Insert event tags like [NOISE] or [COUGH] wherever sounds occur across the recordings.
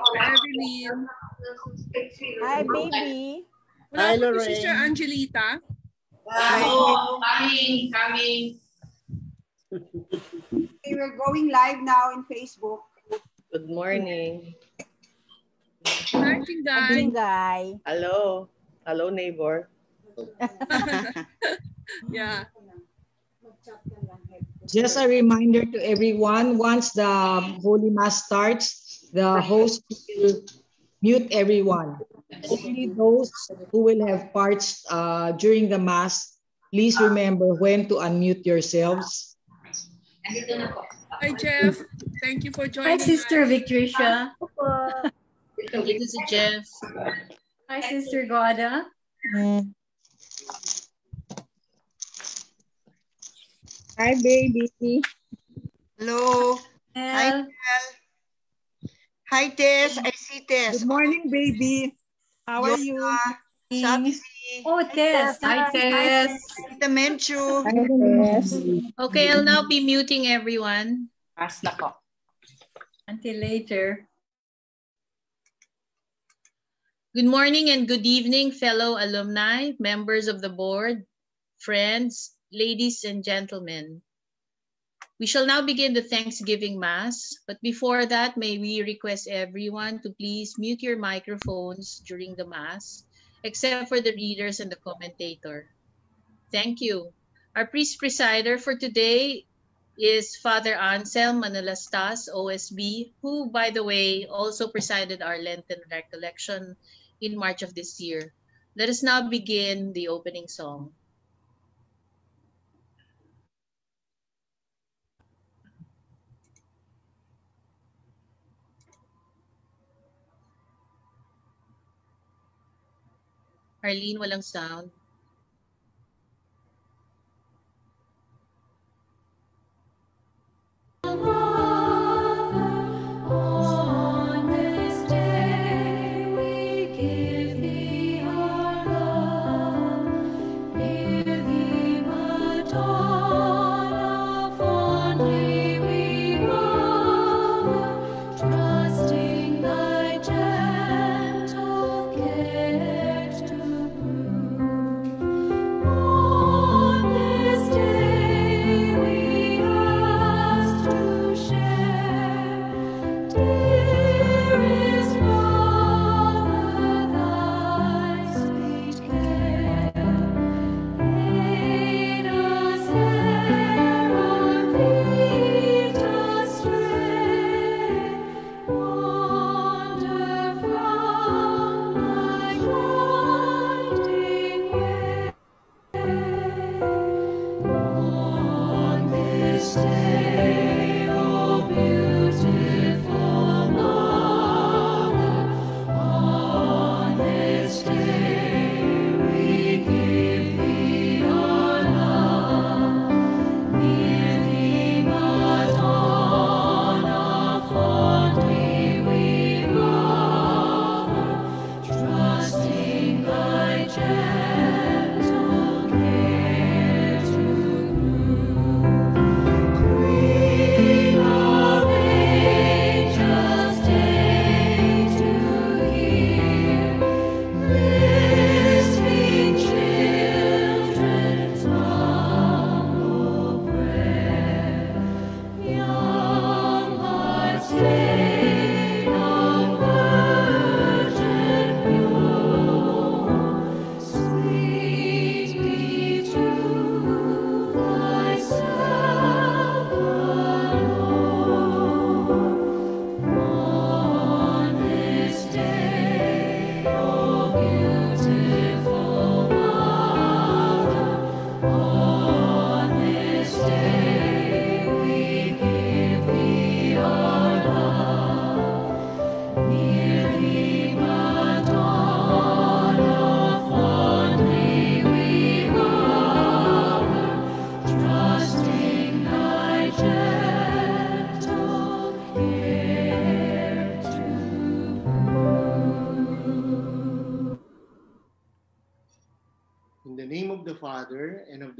Oh, Evelyn. Hi, baby. Wala Hi, po si Lorraine. Sister Angelita. Oh, coming, coming. Okay, we're going live now in Facebook. Good morning. Hi, Tingay. Bingay. Hello. Hello, neighbor. [LAUGHS] yeah. Just a reminder to everyone, once the Holy Mass starts, the host will mute everyone. Only those who will have parts uh, during the Mass, please remember when to unmute yourselves. Andito na po. Hi, Jeff. Thank you for joining Hi, joining Sister us. Victricia. Dito si Jeff. Hi, Sister Goda. Hi, baby. Hello. Hi, El. Tel. Hi, Tess. I see Tess. Good morning, baby. How are you? Sabi si Oh, Tess. Hi, Tess. Tita Menchu. Okay, I'll now be muting everyone. Pass na ko. Until later. Good morning and good evening, fellow alumni, members of the board, friends, ladies and gentlemen. We shall now begin the Thanksgiving Mass, but before that, may we request everyone to please mute your microphones during the Mass, except for the readers and the commentator. Thank you. Our priest presider for today is Father Anselm Manalastas, OSB, who, by the way, also presided our Lenten recollection in March of this year. Let us now begin the opening song. Arlene, walang sound. On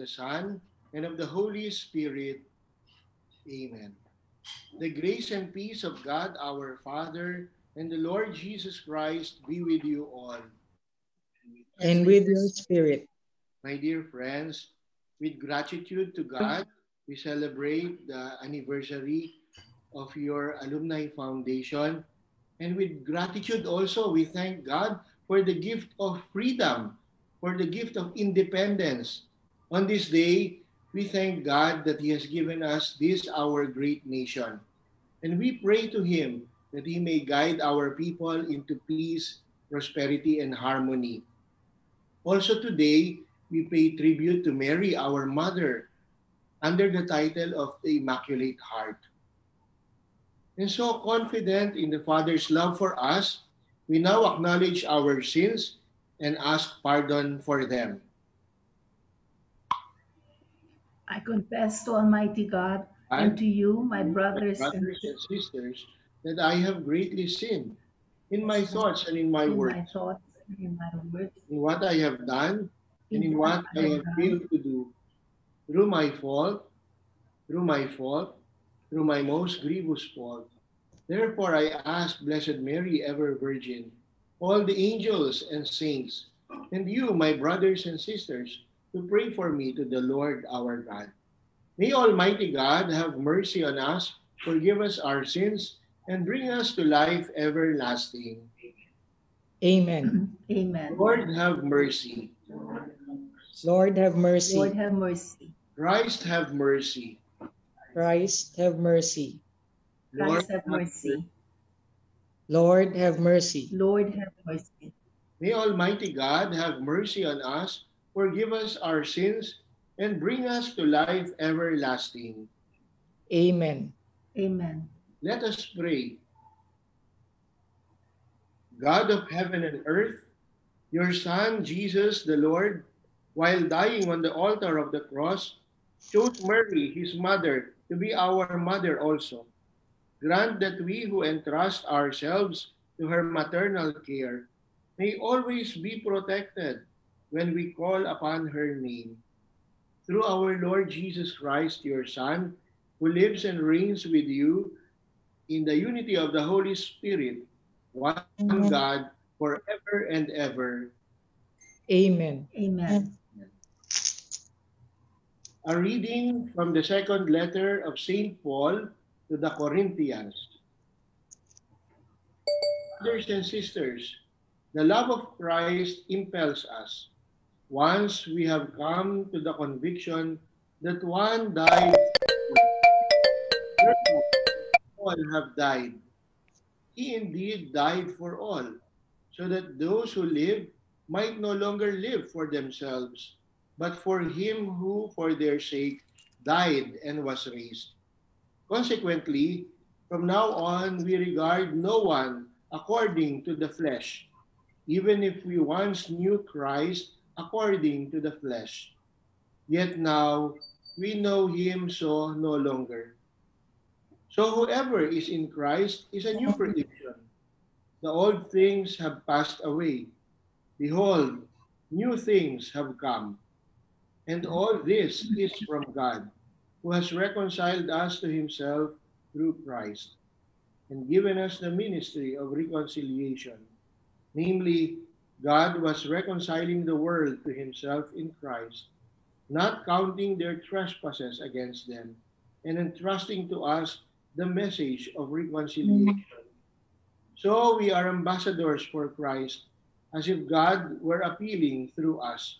the Son, and of the Holy Spirit. Amen. The grace and peace of God our Father, and the Lord Jesus Christ be with you all. And with your spirit. My dear friends, with gratitude to God, we celebrate the anniversary of your Alumni Foundation. And with gratitude also, we thank God for the gift of freedom, for the gift of independence. On this day, we thank God that He has given us this, our great nation. And we pray to Him that He may guide our people into peace, prosperity, and harmony. Also today, we pay tribute to Mary, our mother, under the title of the Immaculate Heart. And so confident in the Father's love for us, we now acknowledge our sins and ask pardon for them. I confess to Almighty God and to you, my brothers and brothers and sisters, that I have greatly sinned in my thoughts and in my in words, my thoughts and in my words, in what I have done and in what I have failed to do, through my fault, through my fault, through my most grievous fault. Therefore, I ask Blessed Mary, ever Virgin, all the angels and saints, and you, my brothers and sisters, to pray for me to the Lord our God. May Almighty God have mercy on us, forgive us our sins, and bring us to life everlasting. Amen. Amen. Lord, have mercy. Lord, have mercy. Lord have mercy. Christ, have mercy. Christ, have mercy. Lord, have mercy. Lord, have mercy. Lord have mercy. May Almighty God have mercy on us, forgive us our sins, and bring us to life everlasting. Amen. Amen. Let us pray. God of heaven and earth, your Son, Jesus the Lord, while dying on the altar of the cross, chose Mary, his mother, to be our mother also. Grant that we who entrust ourselves to her maternal care may always be protected when we call upon her name. Through our Lord Jesus Christ, your Son, who lives and reigns with you in the unity of the Holy Spirit, one God, forever and ever. Amen. Amen. A reading from the second letter of St. Paul to the Corinthians. Brothers and sisters, the love of Christ impels us. Once we have come to the conviction that one died, all have died. He indeed died for all, so that those who live might no longer live for themselves, but for him who for their sake died and was raised. Consequently, from now on, we regard no one according to the flesh, even if we once knew Christ according to the flesh. Yet now we know him so no longer. So whoever is in Christ is a new creation. The old things have passed away. Behold, new things have come. And all this is from God, who has reconciled us to himself through Christ and given us the ministry of reconciliation. Namely, God was reconciling the world to himself in Christ, not counting their trespasses against them, and entrusting to us the message of reconciliation. So we are ambassadors for Christ, as if God were appealing through us.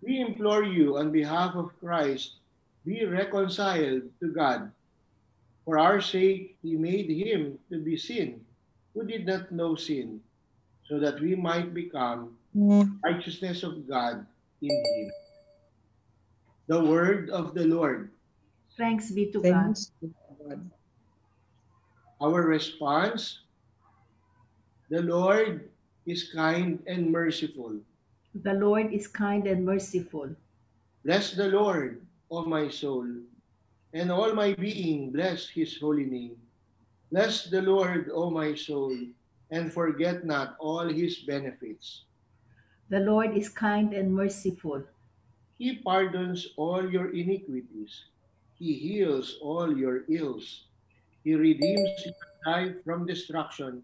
We implore you on behalf of Christ, be reconciled to God. For our sake, he made him to be sin, who did not know sin, so that we might become mm. righteousness of God in him. The word of the Lord. Thanks be to God. To God. Our response The Lord is kind and merciful. The Lord is kind and merciful. Bless the Lord, O my soul, and all my being bless his holy name. Bless the Lord, O my soul, and forget not all his benefits. The Lord is kind and merciful. He pardons all your iniquities. He heals all your ills. He redeems your life from destruction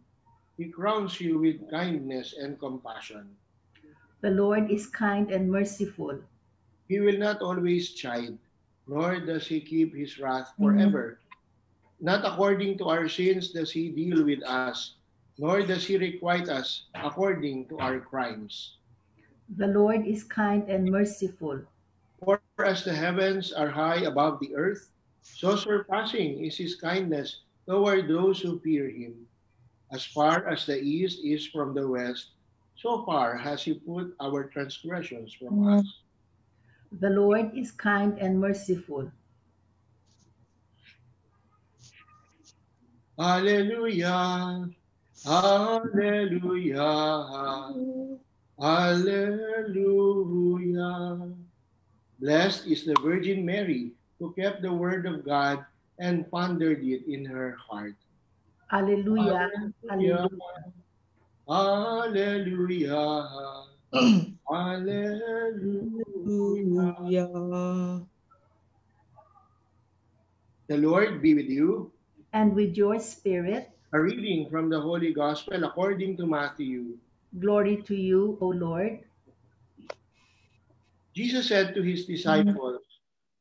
He crowns you with kindness and compassion. The Lord is kind and merciful. He will not always chide, nor does he keep his wrath mm-hmm. forever. Not according to our sins does he deal with us, nor does he requite us according to our crimes. The Lord is kind and merciful. For as the heavens are high above the earth, so surpassing is his kindness toward those who fear him. As far as the east is from the west, so far has he put our transgressions from mm. us. The Lord is kind and merciful. Hallelujah. Hallelujah. Hallelujah. Blessed is the Virgin Mary who kept the word of God and pondered it in her heart. Alleluia. Hallelujah. Alleluia. Hallelujah. [CLEARS THROAT] Hallelujah. The Lord be with you. And with your spirit, A reading from the Holy Gospel according to Matthew. glory to you, O Lord. Jesus said to his disciples,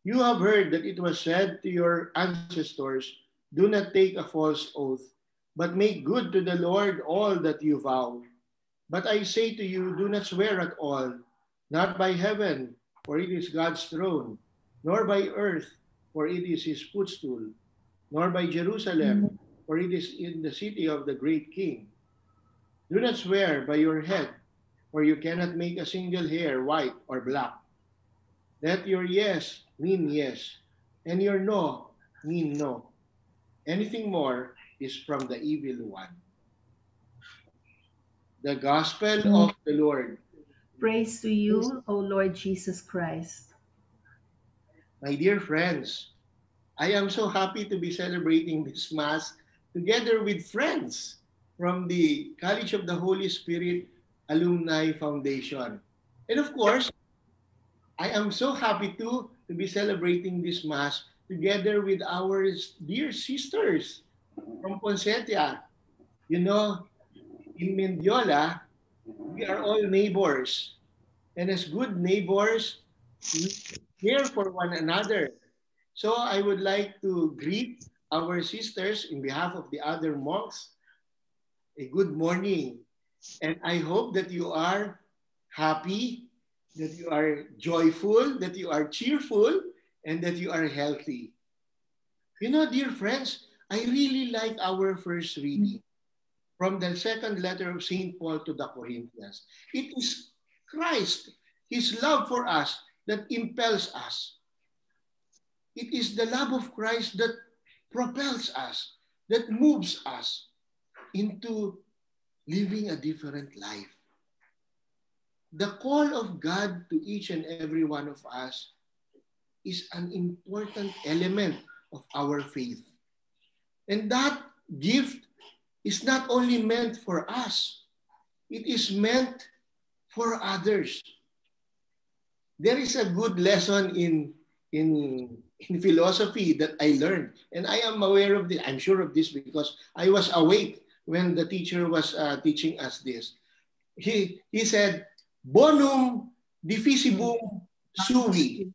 You have heard that it was said to your ancestors, Do not take a false oath, but make good to the Lord all that you vow. But I say to you, do not swear at all, not by heaven, for it is God's throne, nor by earth, for it is his footstool, nor by Jerusalem, for it is in the city of the great king. Do not swear by your head, for you cannot make a single hair white or black. Let your yes mean yes, and your no mean no. Anything more is from the evil one. The gospel of the Lord. Praise to you, O Lord Jesus Christ. My dear friends, I am so happy to be celebrating this Mass together with friends from the College of the Holy Spirit Alumni Foundation. And of course, I am so happy too to be celebrating this Mass together with our dear sisters from Ponsetia. You know, in Mendiola, we are all neighbors. And as good neighbors, we care for one another. So I would like to greet our sisters in behalf of the other monks. A good morning. And I hope that you are happy, that you are joyful, that you are cheerful, and that you are healthy. You know, dear friends, I really like our first reading from the second letter of St. Paul to the Corinthians. It is Christ, his love for us, that impels us. It is the love of Christ that propels us, that moves us into living a different life. The call of God to each and every one of us is an important element of our faith. And that gift is not only meant for us, it is meant for others. There is a good lesson in, in, in philosophy that I learned, and I am aware of this. I'm sure of this because I was awake when the teacher was uh, teaching us this. He, he said, bonum difficibum sui.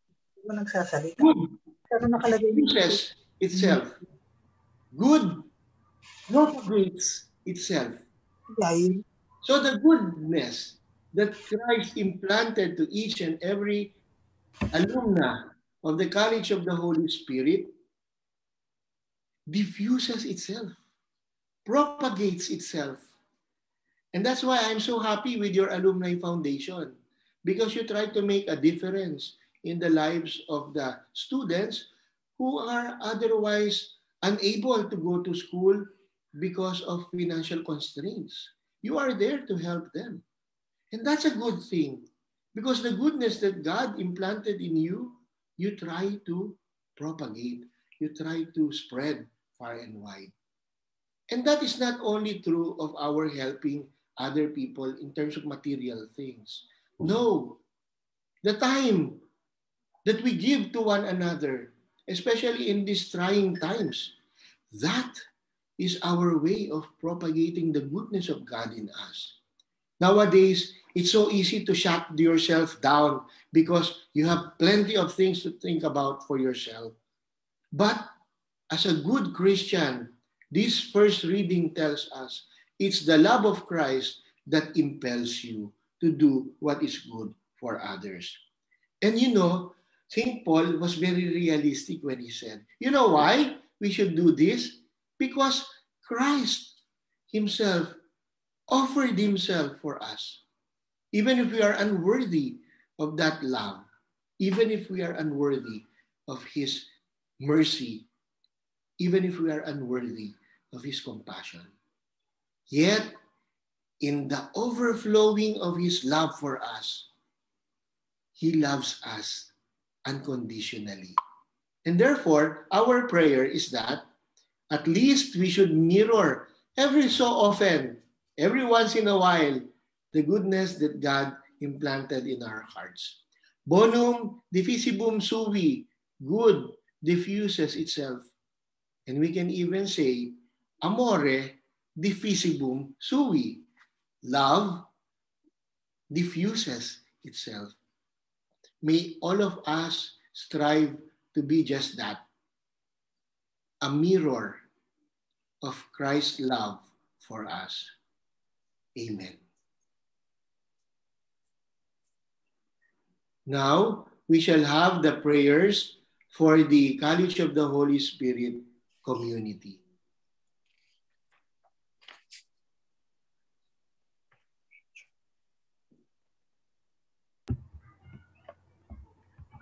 Good uses itself. Good propagates itself. So the goodness that Christ implanted to each and every alumna of the College of the Holy Spirit diffuses itself, propagates itself. And that's why I'm so happy with your Alumni Foundation because you try to make a difference in the lives of the students who are otherwise unable to go to school because of financial constraints. You are there to help them. And that's a good thing because the goodness that God implanted in you, you try to propagate, you try to spread far and wide. And that is not only true of our helping other people in terms of material things. No, the time that we give to one another, especially in these trying times, that is our way of propagating the goodness of God in us. Nowadays, it's so easy to shut yourself down because you have plenty of things to think about for yourself. But as a good Christian, this first reading tells us it's the love of Christ that impels you to do what is good for others. And you know, St. Paul was very realistic when he said, You know why we should do this? Because Christ Himself offered Himself for us. Even if we are unworthy of that love, even if we are unworthy of His mercy, even if we are unworthy of His compassion. Yet, in the overflowing of His love for us, He loves us unconditionally. And therefore, our prayer is that at least we should mirror every so often, every once in a while, the goodness that God implanted in our hearts. Bonum diffusivum sui, good diffuses itself. And we can even say, amore diffusivum sui, love diffuses itself. May all of us strive to be just that a mirror of Christ's love for us. Amen. Now, we shall have the prayers for the College of the Holy Spirit community.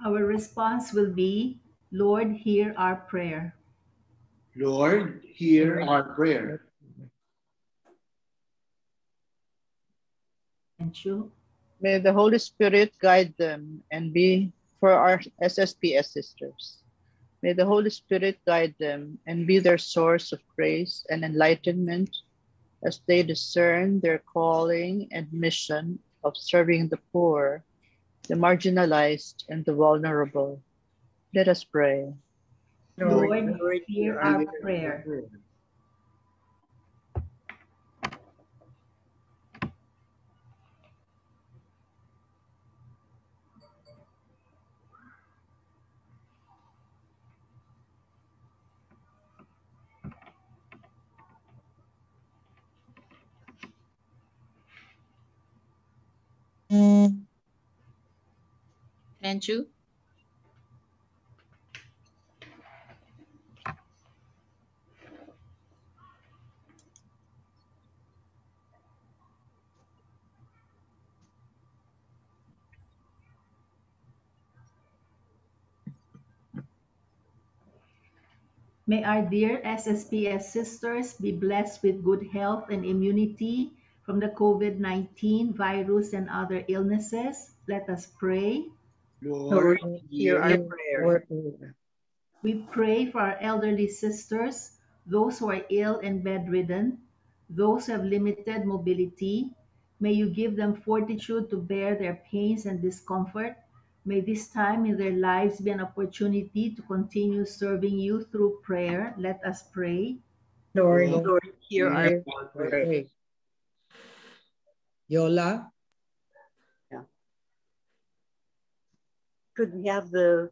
Our response will be, Lord, hear our prayer. Lord, hear our prayer. Thank you. May the Holy Spirit guide them and be for our SSPS sisters. May the Holy Spirit guide them and be their source of grace and enlightenment as they discern their calling and mission of serving the poor, the marginalized, and the vulnerable. Let us pray. Lord, hear our prayer. Mm. Thank you. May our dear SSPS sisters be blessed with good health and immunity from the COVID 19 virus and other illnesses. Let us pray. Lord, hear our prayer. We pray for our elderly sisters, those who are ill and bedridden, those who have limited mobility. May you give them fortitude to bear their pains and discomfort. May this time in their lives be an opportunity to continue serving you through prayer. Let us pray. Lord, Lord, hear our hear our prayer. Yola, Yeah. could we have the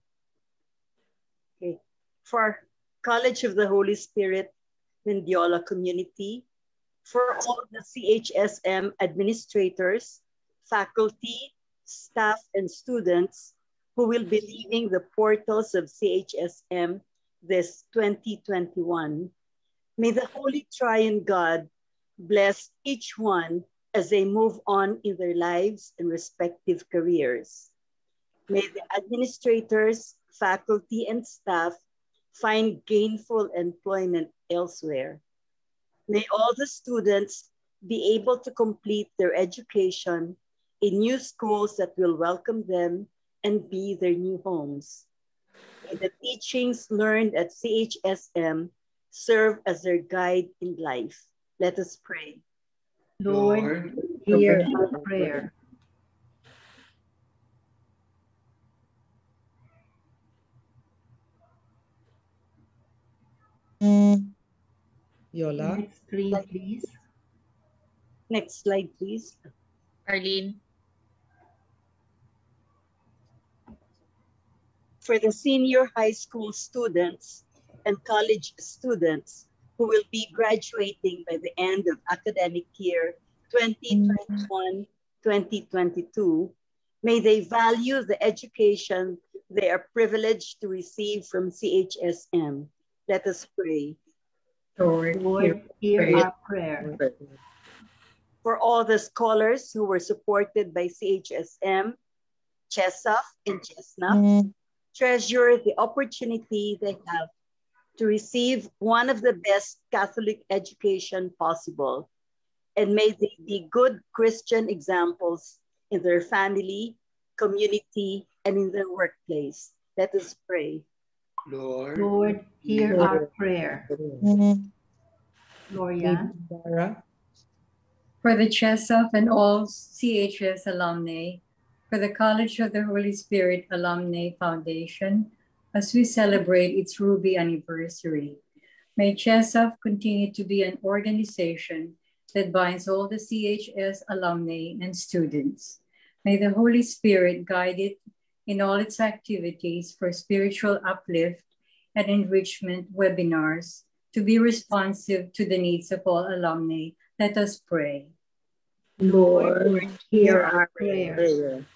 okay for College of the Holy Spirit Mendiola community, for all the CHSM administrators, faculty, staff, and students who will be leaving the portals of CHSM this 2021. May the Holy Triune God bless each one as they move on in their lives and respective careers. May the administrators, faculty, and staff find gainful employment elsewhere. May all the students be able to complete their education in new schools that will welcome them and be their new homes. May the teachings learned at CHSM serve as their guide in life. Let us pray. Lord, Lord, hear our prayer. Yola. Next screen, please. Next slide, please. Arlene. For the senior high school students and college students who will be graduating by the end of academic year 2021-2022, may they value the education they are privileged to receive from CHSM. Let us pray. Lord, Lord, hear prayer. our prayer. For all the scholars who were supported by CHSM, CHSAF, and CHESNAP, treasure the opportunity they have to receive one of the best Catholic education possible. And may they be good Christian examples in their family, community, and in their workplace. Let us pray. Lord, Lord, hear our prayer. Gloria. Dara. For the CHSAF and all CHS alumni, for the College of the Holy Spirit Alumni Foundation, as we celebrate its Ruby anniversary. May CHSAF continue to be an organization that binds all the CHS alumni and students. May the Holy Spirit guide it in all its activities for spiritual uplift and enrichment webinars to be responsive to the needs of all alumni. Let us pray. Lord, hear our prayer.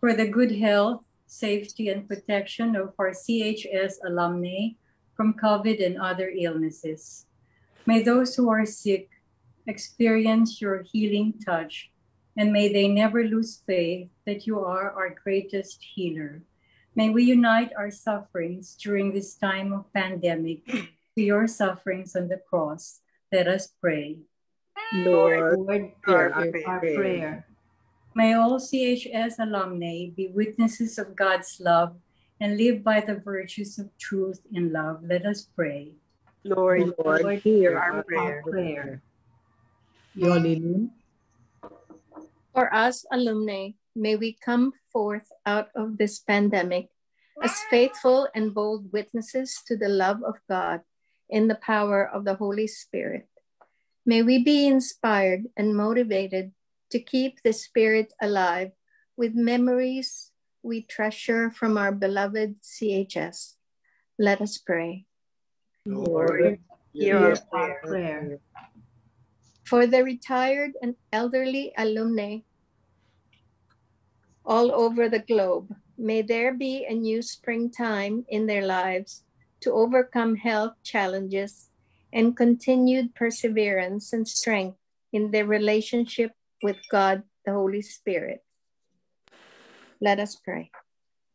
For the good health, safety, and protection of our CHS alumni from COVID and other illnesses. May those who are sick experience your healing touch, and may they never lose faith that you are our greatest healer. May we unite our sufferings during this time of pandemic to your sufferings on the cross. Let us pray. Lord, Lord, hear hear our our prayer. prayer. May all CHS alumni be witnesses of God's love and live by the virtues of truth and love. Let us pray. Lord, Lord, hear our prayer. Yolilin. For us alumni, may we come forth out of this pandemic as faithful and bold witnesses to the love of God in the power of the Holy Spirit. May we be inspired and motivated to keep the Spirit alive with memories we treasure from our beloved CHS. Let us pray. Lord, hear our our prayer. prayer. For the retired and elderly alumni all over the globe, may there be a new springtime in their lives to overcome health challenges and continued perseverance and strength in their relationship with God, the Holy Spirit. Let us pray.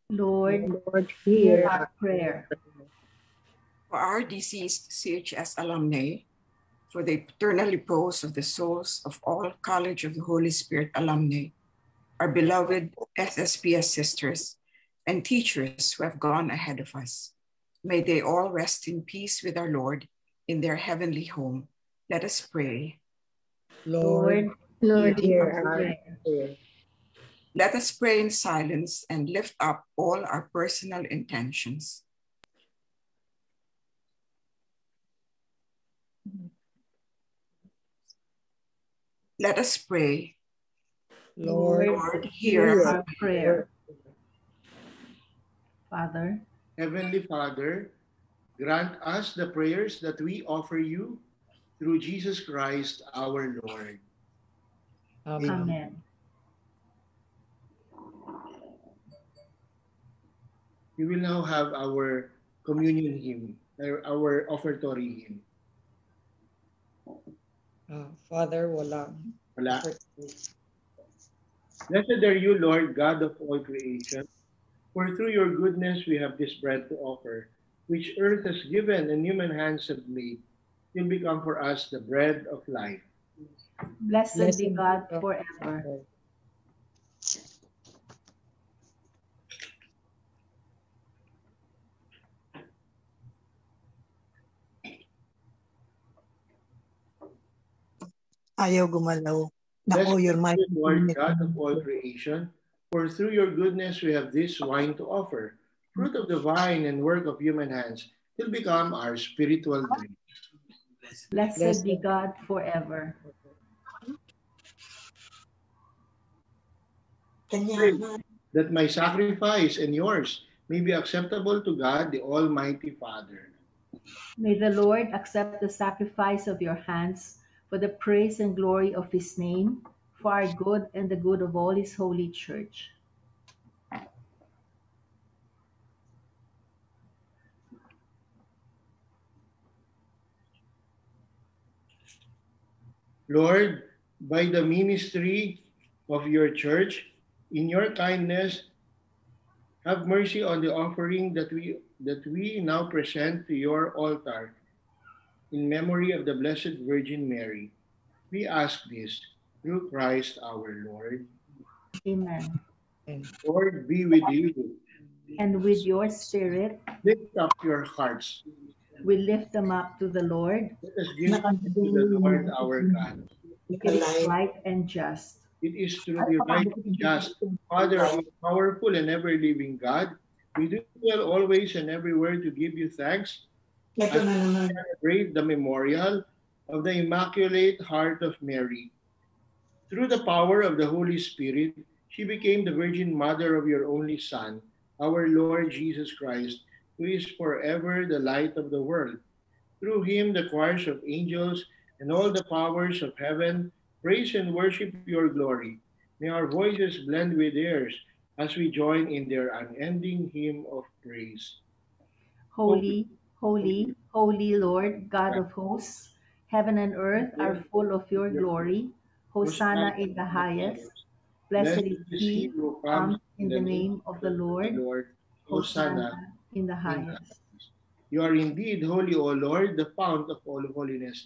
Lord, Lord hear our prayer. for our deceased CHS alumni, for the eternal repose of the souls of all College of the Holy Spirit alumni, our beloved SSPS sisters and teachers who have gone ahead of us. May they all rest in peace with our Lord in their heavenly home. Let us pray. Lord, Lord, hear hear our our prayer. Let us pray in silence and lift up all our personal intentions. Let us pray. Lord, Lord, hear our prayer. Father, Heavenly Father, grant us the prayers that we offer you through Jesus Christ our Lord. Amen. Amen. We will now have our communion hymn, our- our offertory hymn. Ah, Father, wala. Wala. Blessed are you, Lord God of all creation, for through your goodness we have this bread to offer, which earth has given and human hands have made, will become for us the bread of life. Blessed, Blessed be be God God forever. Ayaw gumalaw. Blessed Nako, you're my are you, Lord God of all creation, for through your goodness we have this wine to offer, fruit of the vine and work of human hands, will become our spiritual drink. Blessed be God forever. That my sacrifice and yours may be acceptable to God, the Almighty Father. May the Lord accept the sacrifice of your hands for the praise and glory of his name, for our good and the good of all his holy church. Lord, by the ministry of your church, in your kindness, have mercy on the offering that we that we now present to your altar in memory of the Blessed Virgin Mary. We ask this through Christ our Lord. Amen. Lord be with you. And with your spirit, Lift up your hearts. we lift them up to the Lord. Let us give thanks to the Lord our God. It is right and just. It is through the right and just Father, all powerful and ever living God, we do well always and everywhere to give you thanks as we celebrate the memorial of the Immaculate Heart of Mary. Through the power of the Holy Spirit, she became the Virgin Mother of your only Son, our Lord Jesus Christ, who is forever the light of the world. Through him, the choirs of angels and all the powers of heaven praise and worship your glory. May our voices blend with theirs as we join in their unending hymn of praise. Holy, holy, holy Lord, God of hosts, heaven and earth are full of your glory. Hosanna in the highest. Blessed is he who comes in the name of the Lord. Hosanna. in the highest. You are indeed holy, O Lord, the fount of all holiness.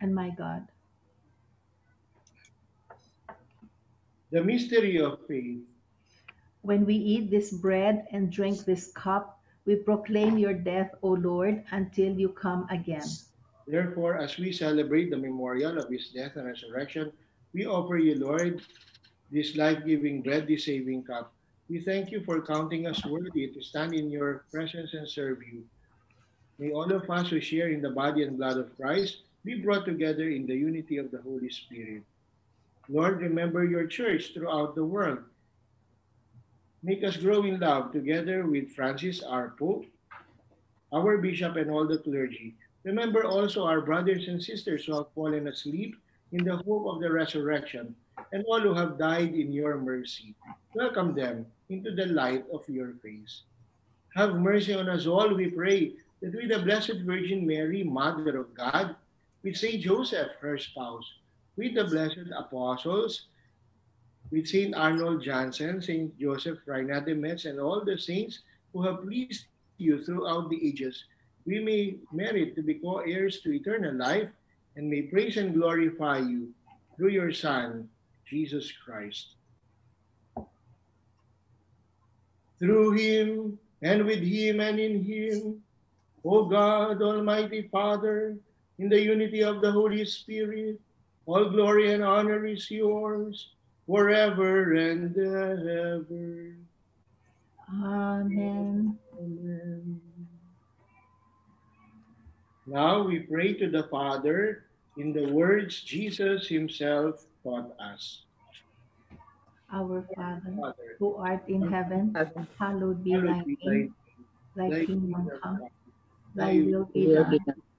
and my God. The mystery of faith. When we eat this bread and drink this cup, we proclaim your death, O Lord, until you come again. Therefore, as we celebrate the memorial of his death and resurrection, we offer you, Lord, this life giving bread, this saving cup. We thank you for counting us worthy to stand in your presence and serve you. May all of us who share in the body and blood of Christ be brought together in the unity of the Holy Spirit. Lord, remember your church throughout the world. Make us grow in love together with Francis, our Pope, our Bishop, and all the clergy. Remember also our brothers and sisters who have fallen asleep in the hope of the resurrection, and all who have died in your mercy. Welcome them into the light of your face. Have mercy on us all, we pray, that with the Blessed Virgin Mary, Mother of God, with Saint Joseph, her spouse, with the blessed apostles, with Saint Arnold Janssen, Saint Joseph Freinademetz, and all the saints who have pleased you throughout the ages, we may merit to be co-heirs to eternal life and may praise and glorify you through your Son, Jesus Christ. Through him and with him and in him, O God, Almighty Father, in the unity of the Holy Spirit, all glory and honor is yours forever and ever. Amen. Amen. Now we pray to the Father in the words Jesus himself taught us. Our Father, Father, who art in heaven, hallowed be thy name. thy Thy Thy kingdom kingdom come, come. thy will be done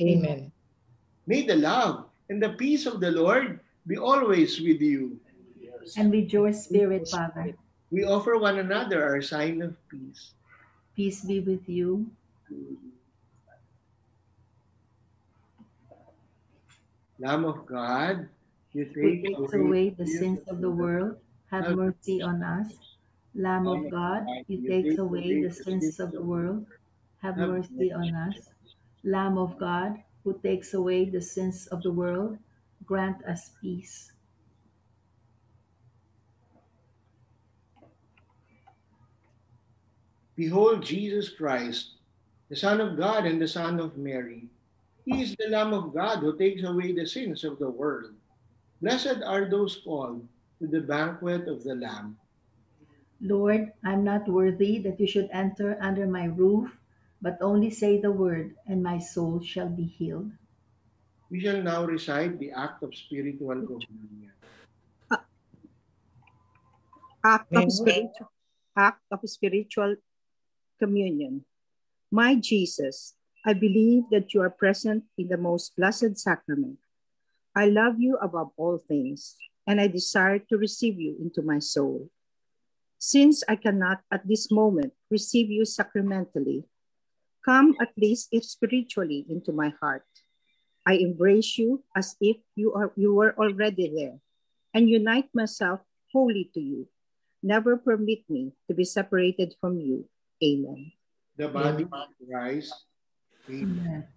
Amen. May the love and the peace of the Lord be always with you. And with your spirit, Father. We offer one another our sign of peace. Peace be with you. Lamb of God, you Who take takes away the sins of the world, have mercy on us. Lamb of God, you take away the sins of the world, have mercy on us. Lamb of God, who takes away the sins of the world, grant us peace. Behold Jesus Christ, the Son of God and the Son of Mary. He is the Lamb of God who takes away the sins of the world. Blessed are those called to the banquet of the Lamb. Lord, I'm not worthy that you should enter under my roof, but only say the word, and my soul shall be healed. We shall now recite the act of spiritual communion. act of spiritual act of spiritual communion. My Jesus, I believe that you are present in the most blessed sacrament. I love you above all things, and I desire to receive you into my soul. Since I cannot at this moment receive you sacramentally, come at least spiritually into my heart. I embrace you as if you are you were already there, and unite myself wholly to you. Never permit me to be separated from you. Amen. The body of Christ. Amen.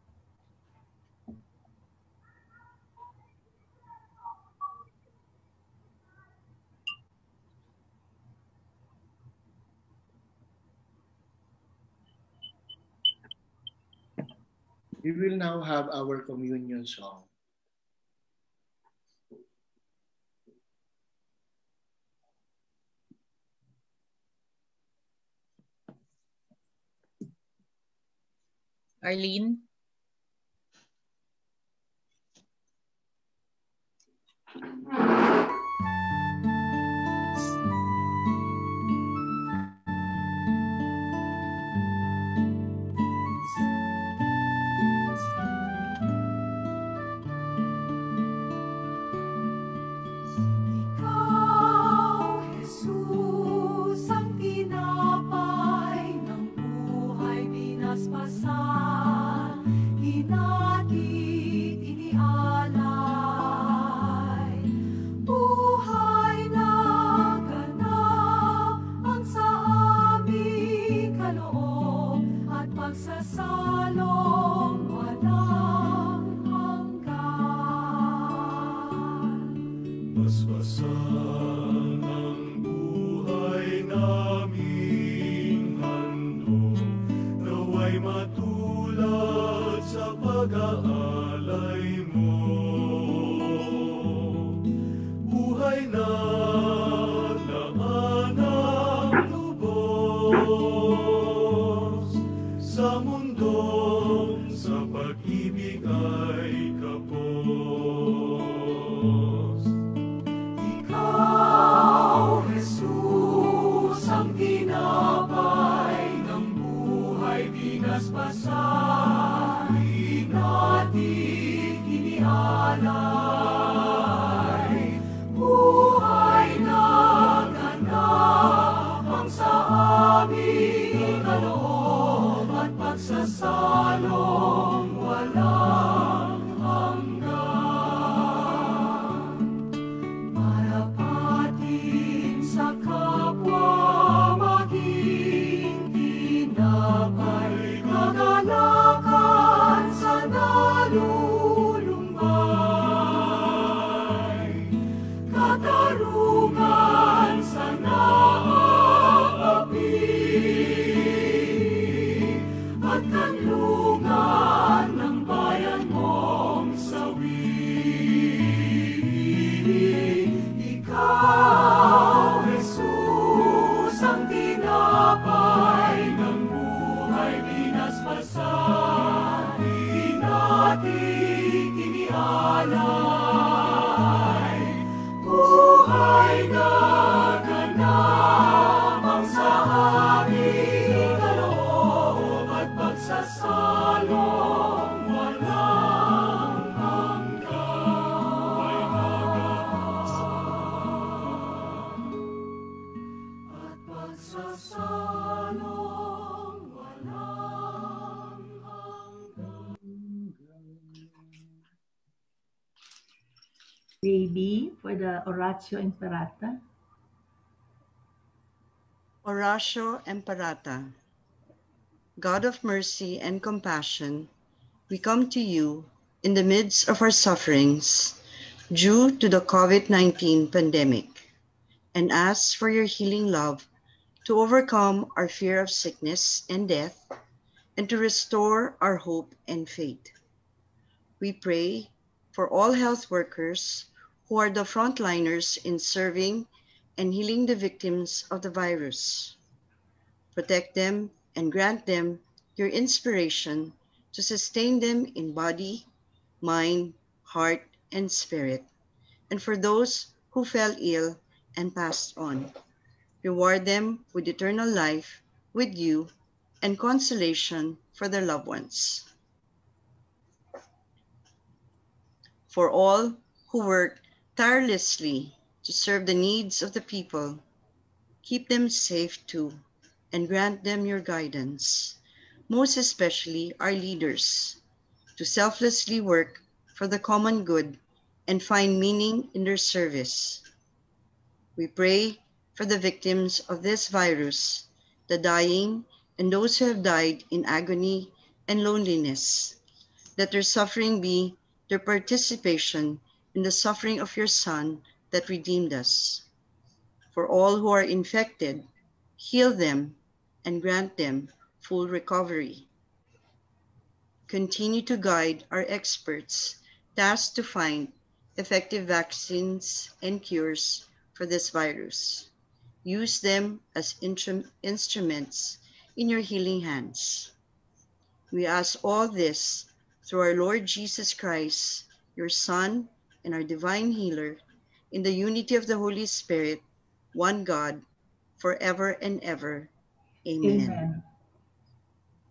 We will now have our communion song. Arlene? [LAUGHS] binaspasan, Alpaca the Oratio Imperata. Oratio Imperata. God of mercy and compassion, we come to you in the midst of our sufferings due to the COVID 19 pandemic and ask for your healing love to overcome our fear of sickness and death and to restore our hope and faith. We pray for all health workers who are the frontliners in serving and healing the victims of the virus. Protect them and grant them your inspiration to sustain them in body, mind, heart, and spirit. And for those who fell ill and passed on, reward them with eternal life with you and consolation for their loved ones. For all who work tirelessly to serve the needs of the people, keep them safe too and grant them your guidance, most especially our leaders, to selflessly work for the common good and find meaning in their service. We pray for the victims of this virus, the dying, and those who have died in agony and loneliness, that their suffering be their participation in the suffering of your Son that redeemed us. For all who are infected, heal them and grant them full recovery. Continue to guide our experts tasked to find effective vaccines and cures for this virus. Use them as instruments in your healing hands. We ask all this through our Lord Jesus Christ, your Son and our divine healer, in the unity of the Holy Spirit, one God, forever and ever. Amen. Amen.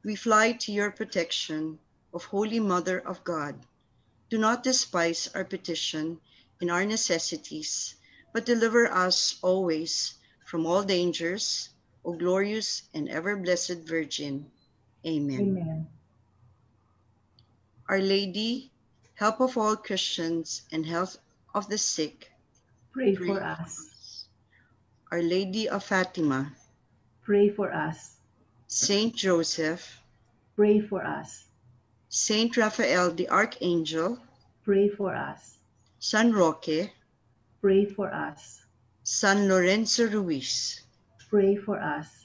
We fly to your protection, of Holy Mother of God. Do not despise our petition in our necessities, but deliver us always from all dangers, O glorious and ever blessed Virgin. Amen. Amen. Our Lady, help of all Christians and health of the sick, Pray for us. Our Lady of Fatima, Pray for us. Saint Joseph, Pray for us. Saint Raphael the Archangel, Pray for us. San Roque, Pray for us. San Lorenzo Ruiz, Pray for us.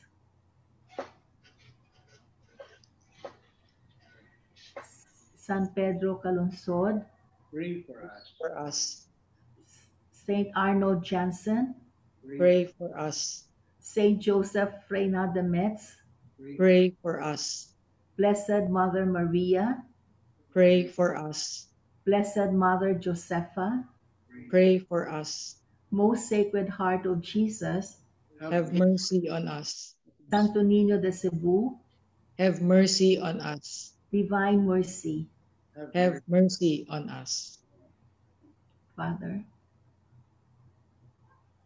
San Pedro Calungsod, Pray for us. For us. Saint Arnold Janssen, Pray for us. Saint Joseph Freinademetz, Pray for us. Blessed Mother Maria, Pray for us. Blessed Mother Josepha, Pray for us. Most Sacred Heart of Jesus, Have mercy on us. Santo Niño de Cebu, Have mercy on us. Divine Mercy, Have mercy on us. Father.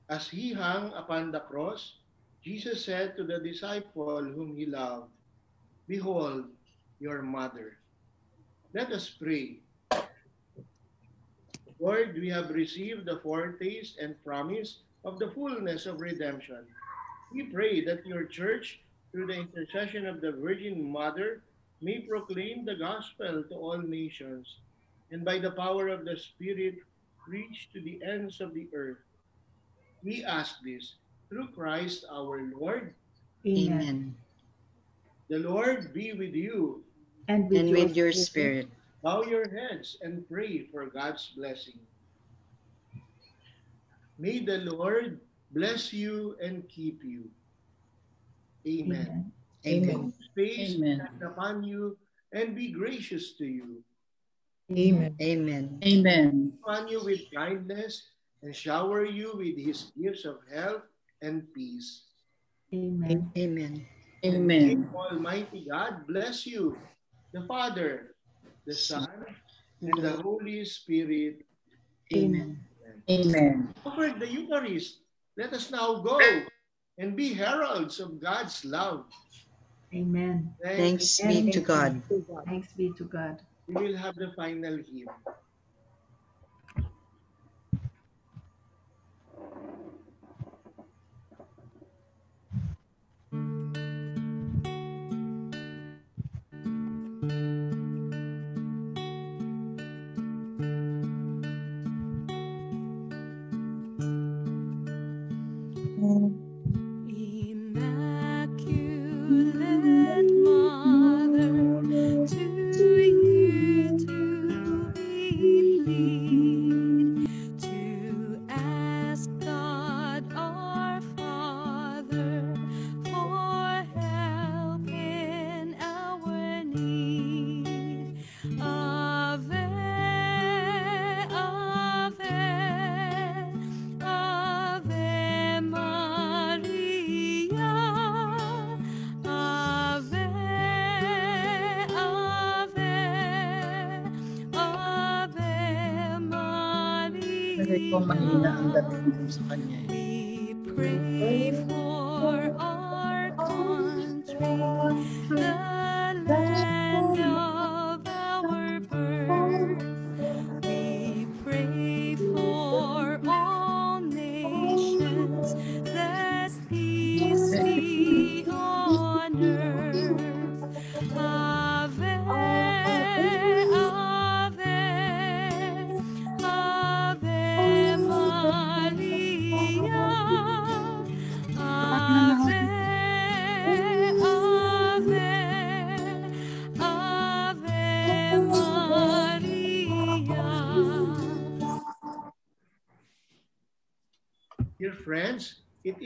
As he hung upon the cross, Jesus said to the disciple whom he loved, Behold your mother. Let us pray. Lord, we have received the foretaste and promise of the fullness of redemption. We pray that your church, through the intercession of the Virgin Mother, may proclaim the gospel to all nations, and by the power of the Spirit, reach to the ends of the earth. We ask this through Christ our Lord. Amen. The Lord be with you. And with, And with your spirit. Bow your heads and pray for God's blessing. May the Lord bless you and keep you. Amen. Amen. Face Amen. shine upon you and be gracious to you. Amen. Amen. Amen. Upon you with kindness and shower you with his gifts of health and peace. Amen. Amen. Amen. Almighty God bless you, the Father, the Son, and the Holy Spirit. Amen. Amen. Offer the Eucharist. Let us now go and be heralds of God's love. Amen. Thanks be to God. Thanks be to God. We will have the final hymn. Dating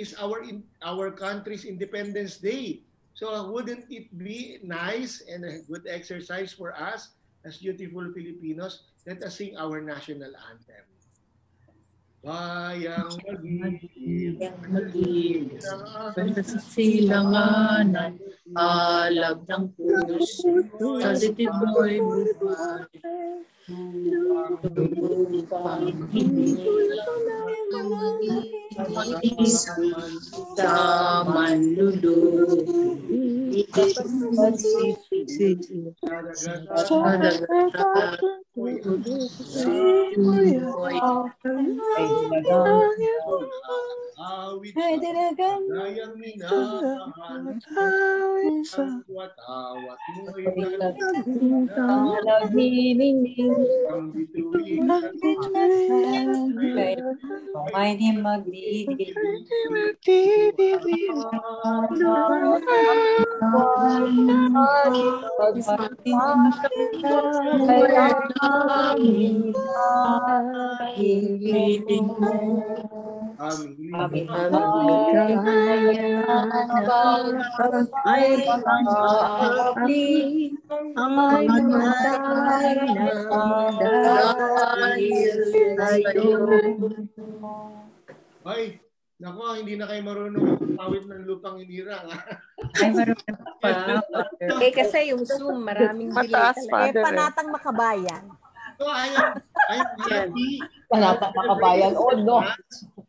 is our in, our country's Independence Day. So wouldn't it be nice and a good exercise for us as beautiful Filipinos? Let us sing our national anthem. Bayang mag-ibig, Silanganan, alab ng puso, sa titiboy buhay. Upang hindi sa manlulupit. Awit May di magdidib. ang Ay, nako, hindi na kayo marunong awit ng lupang hinirang. Ay, marunong pa. Eh, kasi yung Zoom, maraming delay Mataas, talaga. Eh, panatang makabayan. So, I am, I am happy. Panatang makabayan. Oh, no.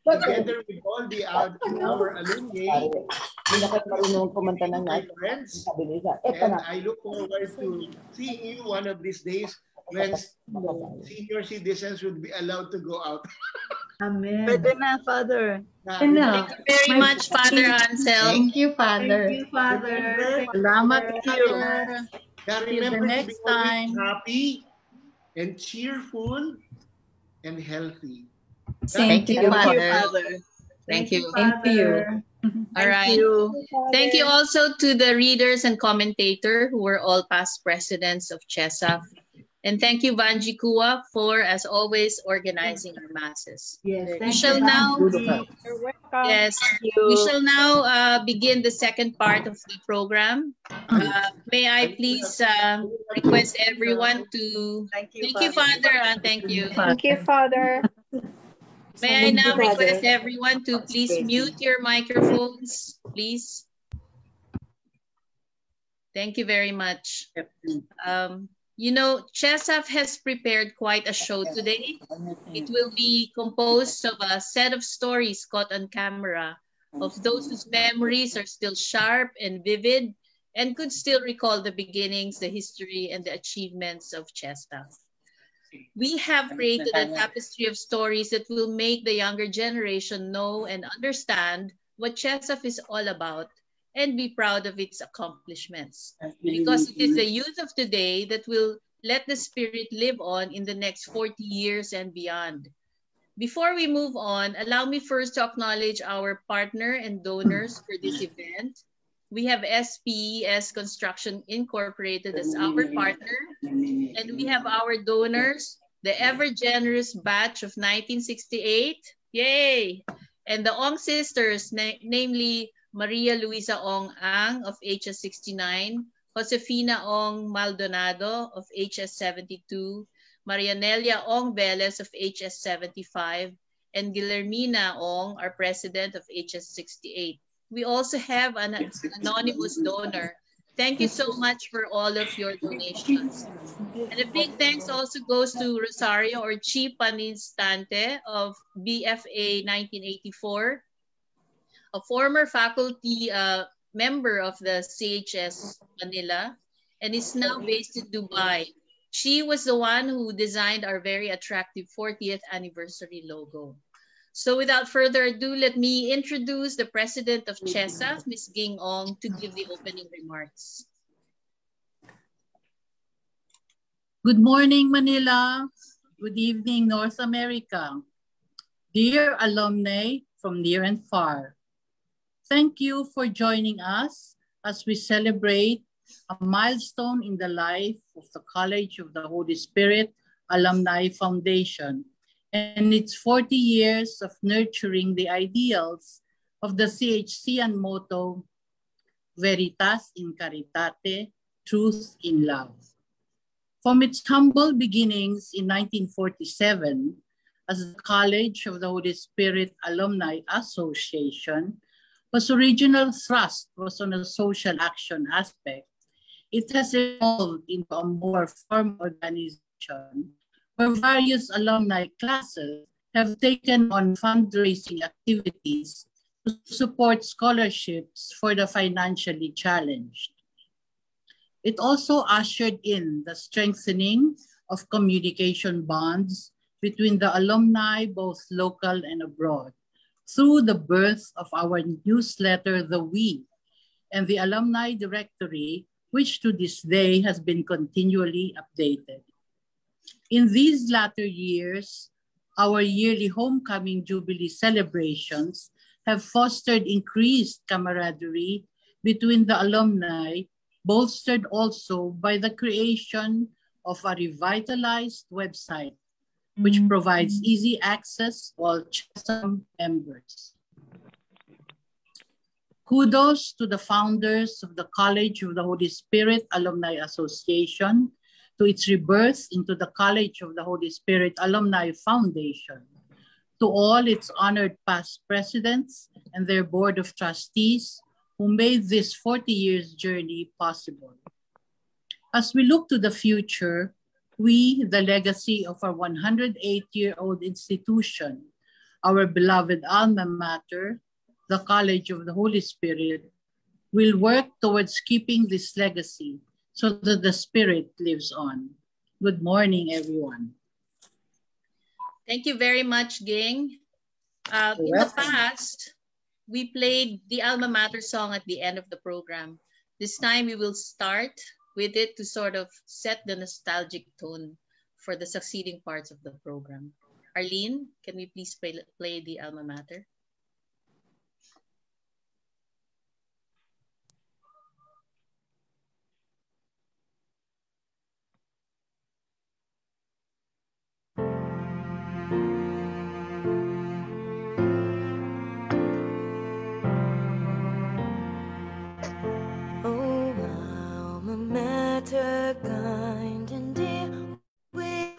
Together with all the uh, our alumni, Hindi na kayo marunong kumanta ng my night. friends, eh, and. I look forward to seeing you one of these days when senior citizens would be allowed to go out. Amen. Pwede na, Father. Thank you very much, Father Ansel. Thank you, Father. Thank you, Father. Salamat, Father. Now See you the remember to be time. happy and cheerful and healthy. Thank you, Father. Thank you. Thank you. All right. Thank you also to the readers and commentator who were all past presidents of CHSAF. And thank you, Vanji Kua, for, as always, organizing our masses. Yes, We thank shall you, now, Vanji. You're welcome. yes, we shall now uh, begin the second part of the program. Uh, may I please uh, request everyone to, Thank you, thank you, Father, and thank you. Thank you, Father. May I now request everyone to please mute your microphones, please. Thank you very much. Um, you know, CHSAF has prepared quite a show today. It will be composed of a set of stories caught on camera. Of those whose memories are still sharp and vivid and could still recall the beginnings, the history, and the achievements of CHSAF. We have created a tapestry of stories that will make the younger generation know and understand what CHSAF is all about and be proud of its accomplishments. Because it is the youth of today that will let the spirit live on in the next 40 years and beyond. Before we move on, allow me first to acknowledge our partner and donors for this event. We have SPES Construction Incorporated as our partner, and we have our donors, the ever generous batch of 1968, yay! And the Ong sisters, na- namely Maria Luisa Ong Ang of HS69, Josefina Ong Maldonado of HS72, Marianelia Ong Velez of HS75, and Guillermina Ong, our president of HS68. We also have an anonymous donor, Thank you so much for all of your donations. And a big thanks also goes to Rosario or Chi Paninstante of BFA 1984, a former faculty uh, member of the CHS Manila and is now based in Dubai. She was the one who designed our very attractive 40th anniversary logo. So without further ado, let me introduce the president of CHSAF, Ms. Ging Ong, to give the opening remarks. Good morning, Manila. Good evening, North America. Dear alumni from near and far, thank you for joining us as we celebrate a milestone in the life of the College of the Holy Spirit Alumni Foundation and its 40 years of nurturing the ideals of the CHCN motto, Veritas in Caritate, Truth in Love. From its humble beginnings in 1947 as the College of the Holy Spirit Alumni Association, whose original thrust was on a social action aspect, it has evolved into a more formal organization where various alumni classes have taken on fundraising activities to support scholarships for the financially challenged. It also ushered in the strengthening of communication bonds between the alumni, both local and abroad, through the birth of our newsletter, The We, and the alumni directory, which to this day has been continually updated. In these latter years, our yearly homecoming jubilee celebrations have fostered increased camaraderie between the alumni, bolstered also by the creation of a revitalized website, which mm-hmm. provides easy access to all CHSAF members. Kudos to the founders of the College of the Holy Spirit Alumni Association, to its rebirth into the College of the Holy Spirit Alumni Foundation, to all its honored past presidents and their board of trustees who made this 40 years journey possible. As we look to the future, we, the legacy of our 108 year old institution, our beloved alma mater, the College of the Holy Spirit, will work towards keeping this legacy so that the Spirit lives on. Good morning, everyone. Thank you very much, Ging. Uh, in the past, we played the alma mater song at the end of the program. This time we will start with it to sort of set the nostalgic tone for the succeeding parts of the program. Arlene, can we please play, play the alma mater? Mater, kind and dear, we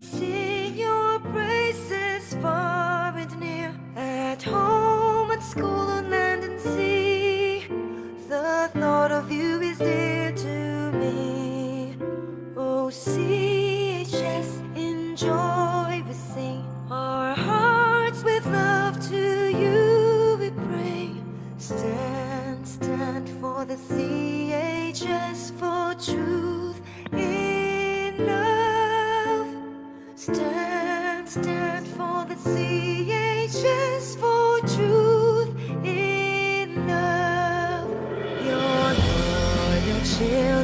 sing your praises far and near, at home, at school, on land and sea. The thought of you is dear the CHS for truth in love. Stand, stand for the CHS for truth in love. Your loyal children, here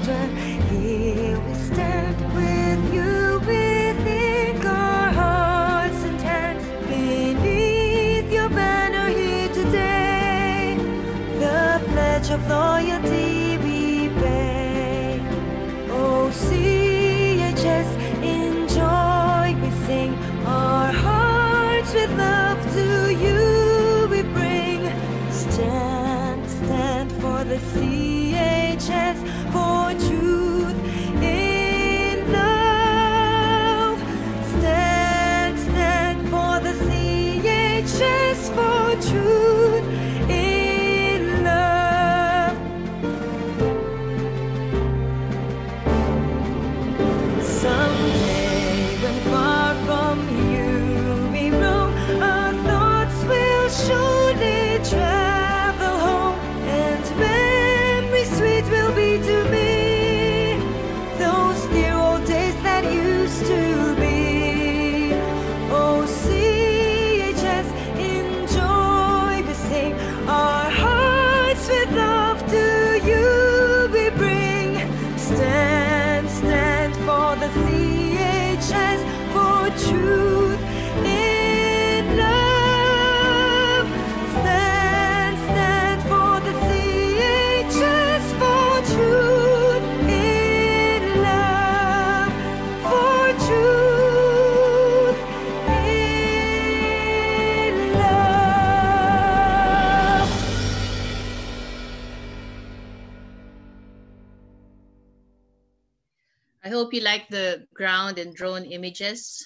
you like the ground and drone images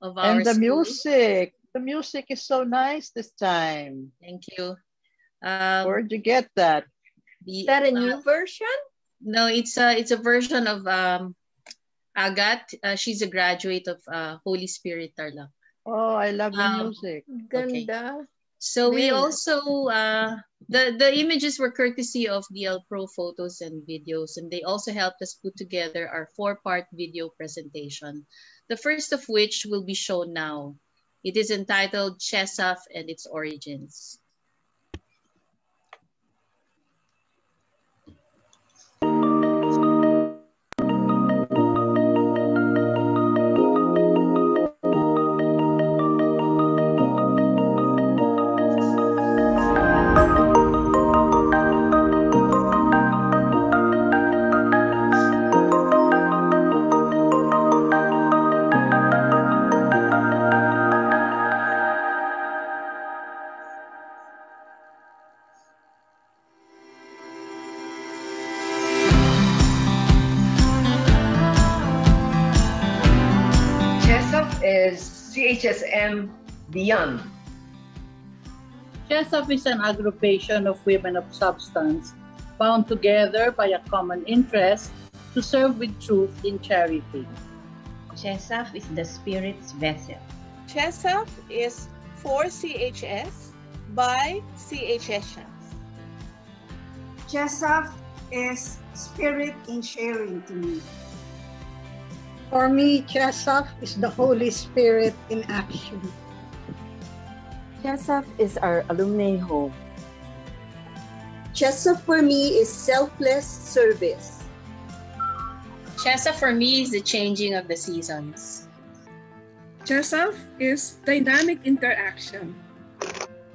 of our And the school. music. The music is so nice this time. Thank you. Um, Where'd you get that? the, Is that a new uh, version? No, it's a it's a version of um, Agat. Uh, she's a graduate of uh, Holy Spirit Tarlac. Oh, I love the Um, music. Ganda. So we also uh, the the images were courtesy of DL Pro photos and videos, and they also helped us put together our four-part video presentation. The first of which will be shown now. It is entitled CHSAF and its origins. Is CHSM Beyond. CHSAF is an aggregation of women of substance bound together by a common interest to serve with truth in charity. CHSAF is the Spirit's vessel. CHSAF is for CHS by CHSians. CHSAF is spirit in sharing to me. For me, CHSAF is the Holy Spirit in action. CHSAF is our alumni home. CHSAF for me is selfless service. CHSAF for me is the changing of the seasons. CHSAF is dynamic interaction.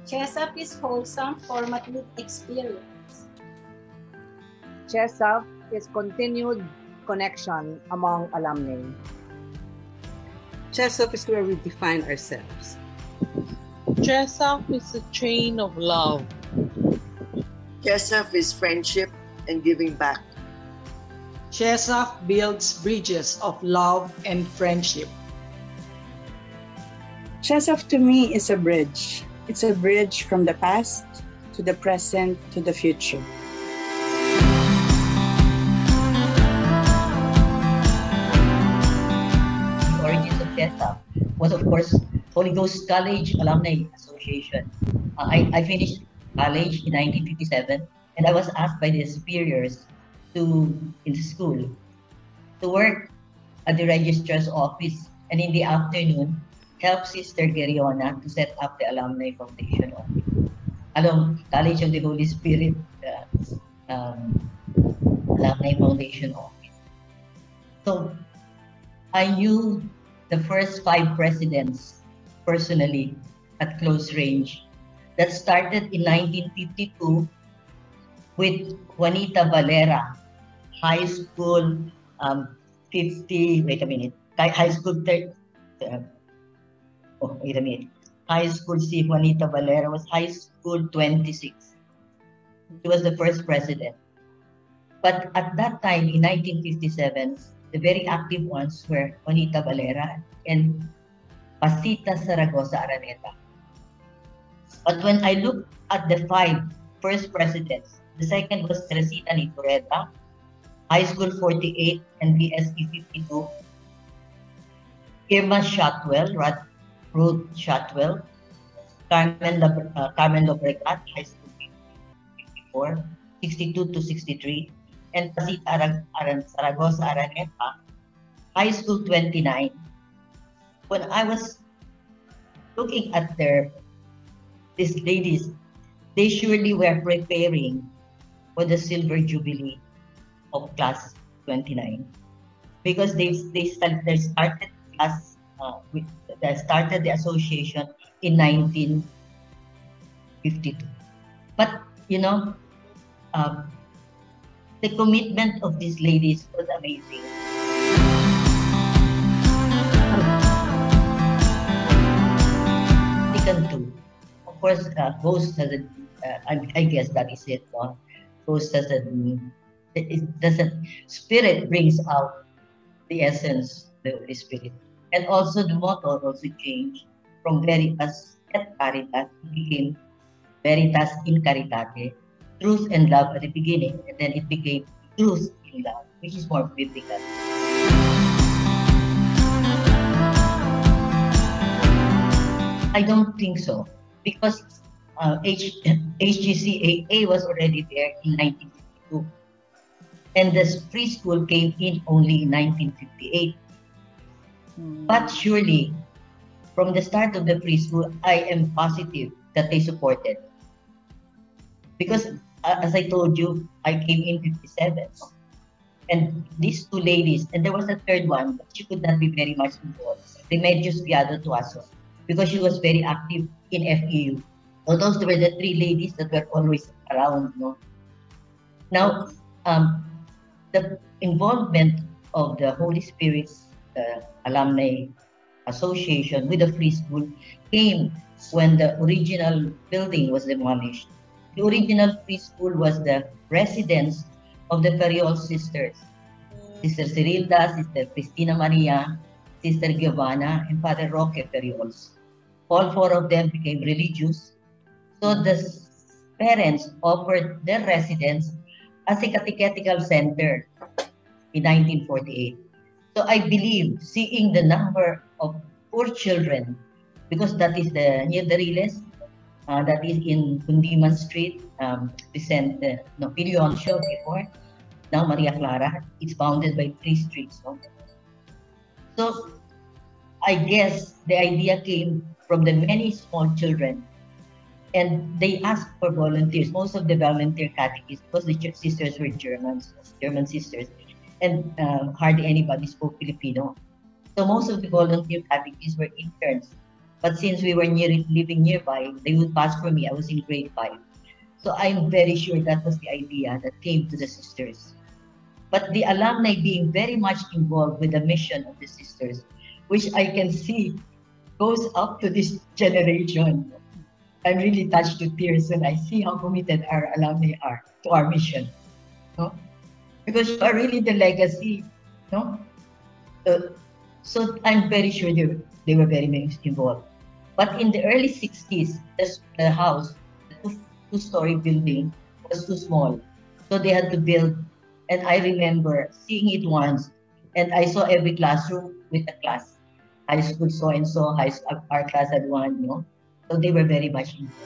CHSAF is wholesome, formative experience. CHSAF is continued connection among alumni. CHSAF is where we define ourselves. Dress-up is a chain of love. CHSAF is friendship and giving back. CHSAF builds bridges of love and friendship. CHSAF to me is a bridge. It's a bridge from the past to the present to the future. Was, of course, Holy Ghost College Alumni Association. Uh, I, I finished college in 1957, and I was asked by the superiors to in the school to work at the registrar's office, and in the afternoon, help Sister Geriona to set up the Alumni Foundation office. Along College of the Holy Spirit uh, um, Alumni Foundation office. So I knew the first five presidents personally at close range. That started in 1952 with Juanita Valera, high school um, 50, wait a minute, high school, uh, oh, wait a minute, high school si Juanita Valera was high school 26. She was the first president. But at that time, in 1957, the very active ones were Juanita Valera and Pacita Zaragoza Araneta. But when I look at the five first presidents, the second was Teresita Nicoreta, High School 48 and BSP 52, Irma Shotwell, Rod, Ruth Shotwell, Carmen, Lab- uh, Carmen Lobregat, High School 54, 62 to 63, and Pacita Arag- Zaragoza Araneta, High School 29. When I was looking at their these ladies, they surely were preparing for the silver jubilee of class 29 because they they, they started class uh, with, they started the association in 1952 but you know um, the commitment of these ladies was amazing Second two, of course, uh, ghost doesn't. Uh, I, I guess that is it. No? Ghost doesn't. It, doesn't. Spirit brings out the essence, the Holy Spirit. And also the motto also changed from Veritas et Caritas, it became Veritas in Caritate, truth and love at the beginning, and then it became truth in love, which is more biblical. I don't think so, because uh, H, HGCAA was already there in 1952. And the preschool came in only in 1958. But surely, from the start of the preschool, I am positive that they supported. Because, as I told you, I came in 57. And these two ladies, and there was a third one, but she could not be very much involved. Remedios Piado Tuaso, because she was very active in FEU. So those were the three ladies that were always around. No? Now, um, the involvement of the Holy Spirit uh, Alumni Association with the free school came when the original building was demolished. The original free school was the residence of the Ferriol sisters, Sister Cirilda, Sister Cristina Maria, Sister Giovanna, and Father Roque Ferriols. All four of them became religious. So the parents offered their residence as a catechetical center in 1948. So I believe seeing the number of poor children, because that is the near the Riles, uh, that is in Kundiman Street, um, Vicente, no, Pilioncio before, now Maria Clara. It's bounded by three streets. So I guess the idea came from the many small children and they asked for volunteers. Most of the volunteer catechists, because the sisters were Germans, German sisters, and uh, hardly anybody spoke Filipino. So most of the volunteer catechists were interns. But since we were near, living nearby, they would pass for me. I was in grade five. So I'm very sure that was the idea that came to the sisters. But the alumni being very much involved with the mission of the sisters, which I can see goes up to this [LAUGHS] generation. I'm really touched to tears when I see how committed our alumni are to our mission. No? Because you are really the legacy. No? Uh, so I'm very sure they, they were very much involved. But in the early 60s, the, house, the two-story building, was too small. So they had to build. And I remember seeing it once. And I saw every classroom with a class high school so and so, high school, our class had one, you know. So they were very much involved.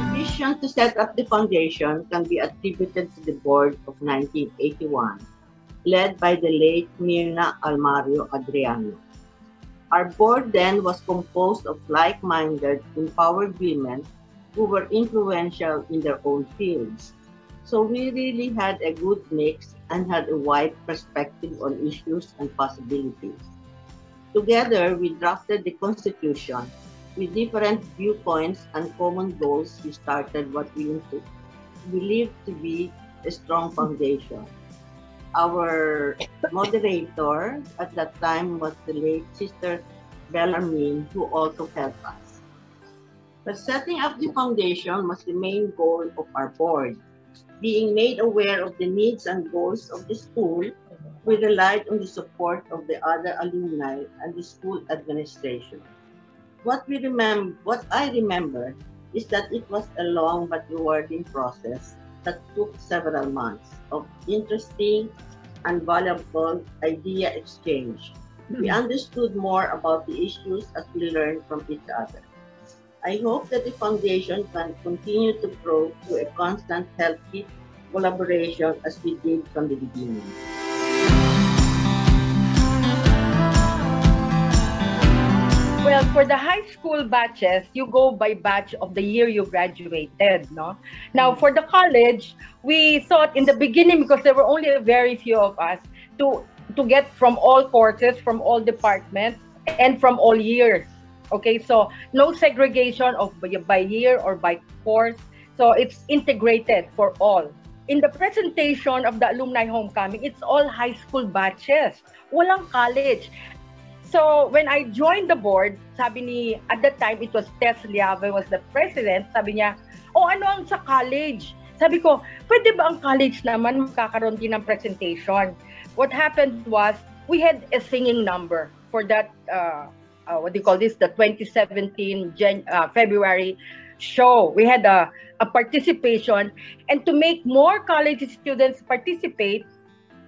The vision to set up the foundation can be attributed to the board of 1981, led by the late Mirna Almario Adriano. Our board then was composed of like-minded, empowered women who were influential in their own fields. So we really had a good mix and had a wide perspective on issues and possibilities. Together, we drafted the Constitution. With different viewpoints and common goals, we started what we believe to be a strong foundation. Our moderator at that time was the late Sister Bellarmine, who also helped us. But setting up the foundation was the main goal of our board being made aware of the needs and goals of the school, we relied on the support of the other alumni and the school administration. What we remember, what I remember, is that it was a long but rewarding process that took several months of interesting and valuable idea exchange. We hmm. understood more about the issues as we learned from each other. I hope that the foundation can continue to grow through a constant healthy collaboration as we did from the beginning. Well, for the high school batches, you go by batch of the year you graduated, no? Now, for the college, we thought in the beginning, because there were only very few of us, to, to get from all courses, from all departments, and from all years. Okay, so no segregation of by year or by course. So it's integrated for all. In the presentation of the alumni homecoming, it's all high school batches. Walang college. So when I joined the board, sabi ni, at that time it was Tess Liave was the president, sabi niya, oh ano ang sa college? Sabi ko, pwede ba ang college naman magkakaroon din ng presentation? What happened was, we had a singing number for that, uh, uh, what do you call this, the 2017 Jan- uh, February show. We had a, a participation. And to make more college students participate,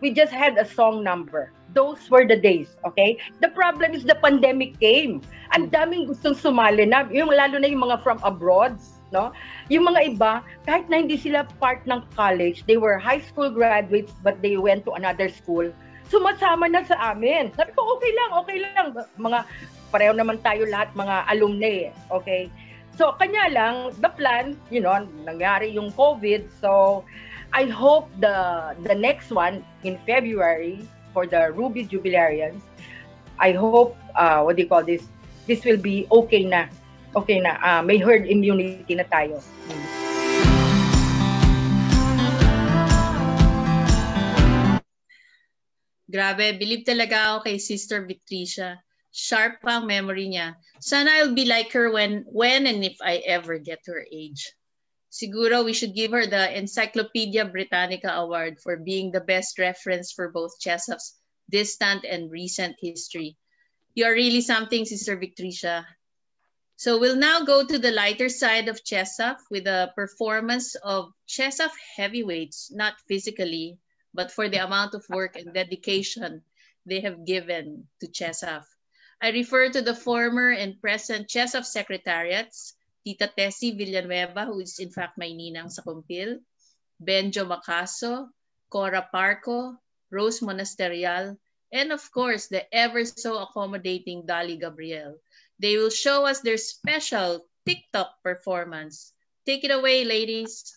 we just had a song number. Those were the days, okay? The problem is the pandemic came. Ang daming gustong sumali na, yung lalo na yung mga from abroad, no? Yung mga iba, kahit na hindi sila part ng college, they were high school graduates but they went to another school, sumasama na sa amin. Sabi ko, okay lang, okay lang. Mga, pareho naman tayo lahat, mga alumni, okay? So, kanya lang, the plan, you know, nangyari yung COVID. So, I hope the the next one in February for the Ruby Jubilarians, I hope, uh, what do you call this? This will be okay na. Okay na. Uh, may herd immunity na tayo. Grabe, believe talaga ako kay Sister Victricia. Sharp pa ang memory niya. Sana I'll be like her when, when and if I ever get her age. Siguro we should give her the Encyclopedia Britannica Award for being the best reference for both CHSAF's distant and recent history. You are really something, Sister Victricia. So we'll now go to the lighter side of CHSAF with a performance of CHSAF heavyweights, not physically, but for the amount of work and dedication they have given to CHSAF. I refer to the former and present CHSAF secretariats, Tita Tessie Villanueva, who is in fact my ninang sa Kumpil, Benjo Macaso, Cora Parco, Rose Monasterial, and of course, the ever so accommodating Dali Gabriel. They will show us their special TikTok performance. Take it away, ladies.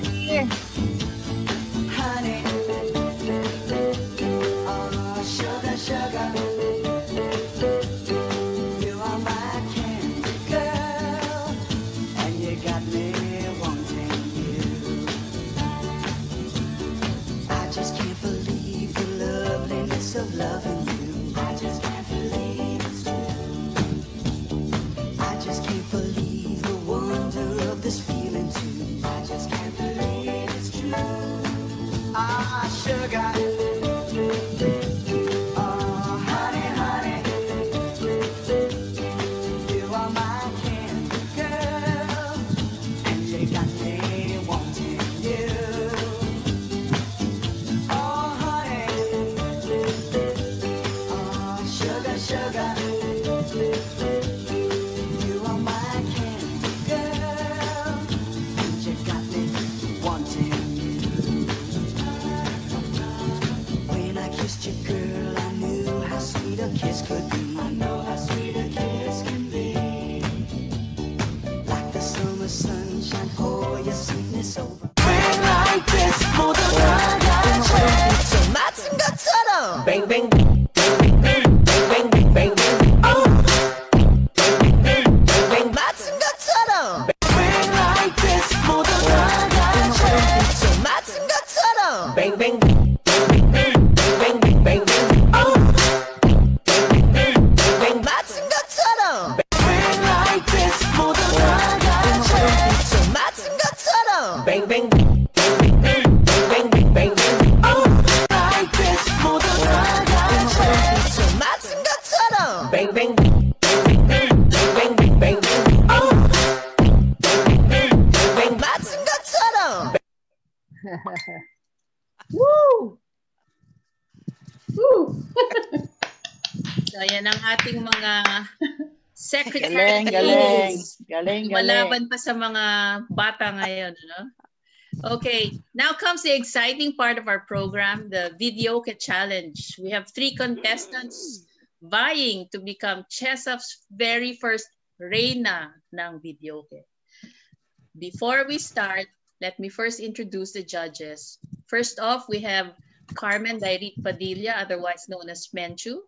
got galing. Galing. Malaban pa sa mga bata ngayon? Okay, now comes the exciting part of our program, the Videoke Challenge. We have three contestants vying to become CHSAF's very first Reyna ng Videoke. Before we start, let me first introduce the judges. First off, we have Carmen Dairit Padilla, otherwise known as Menchu.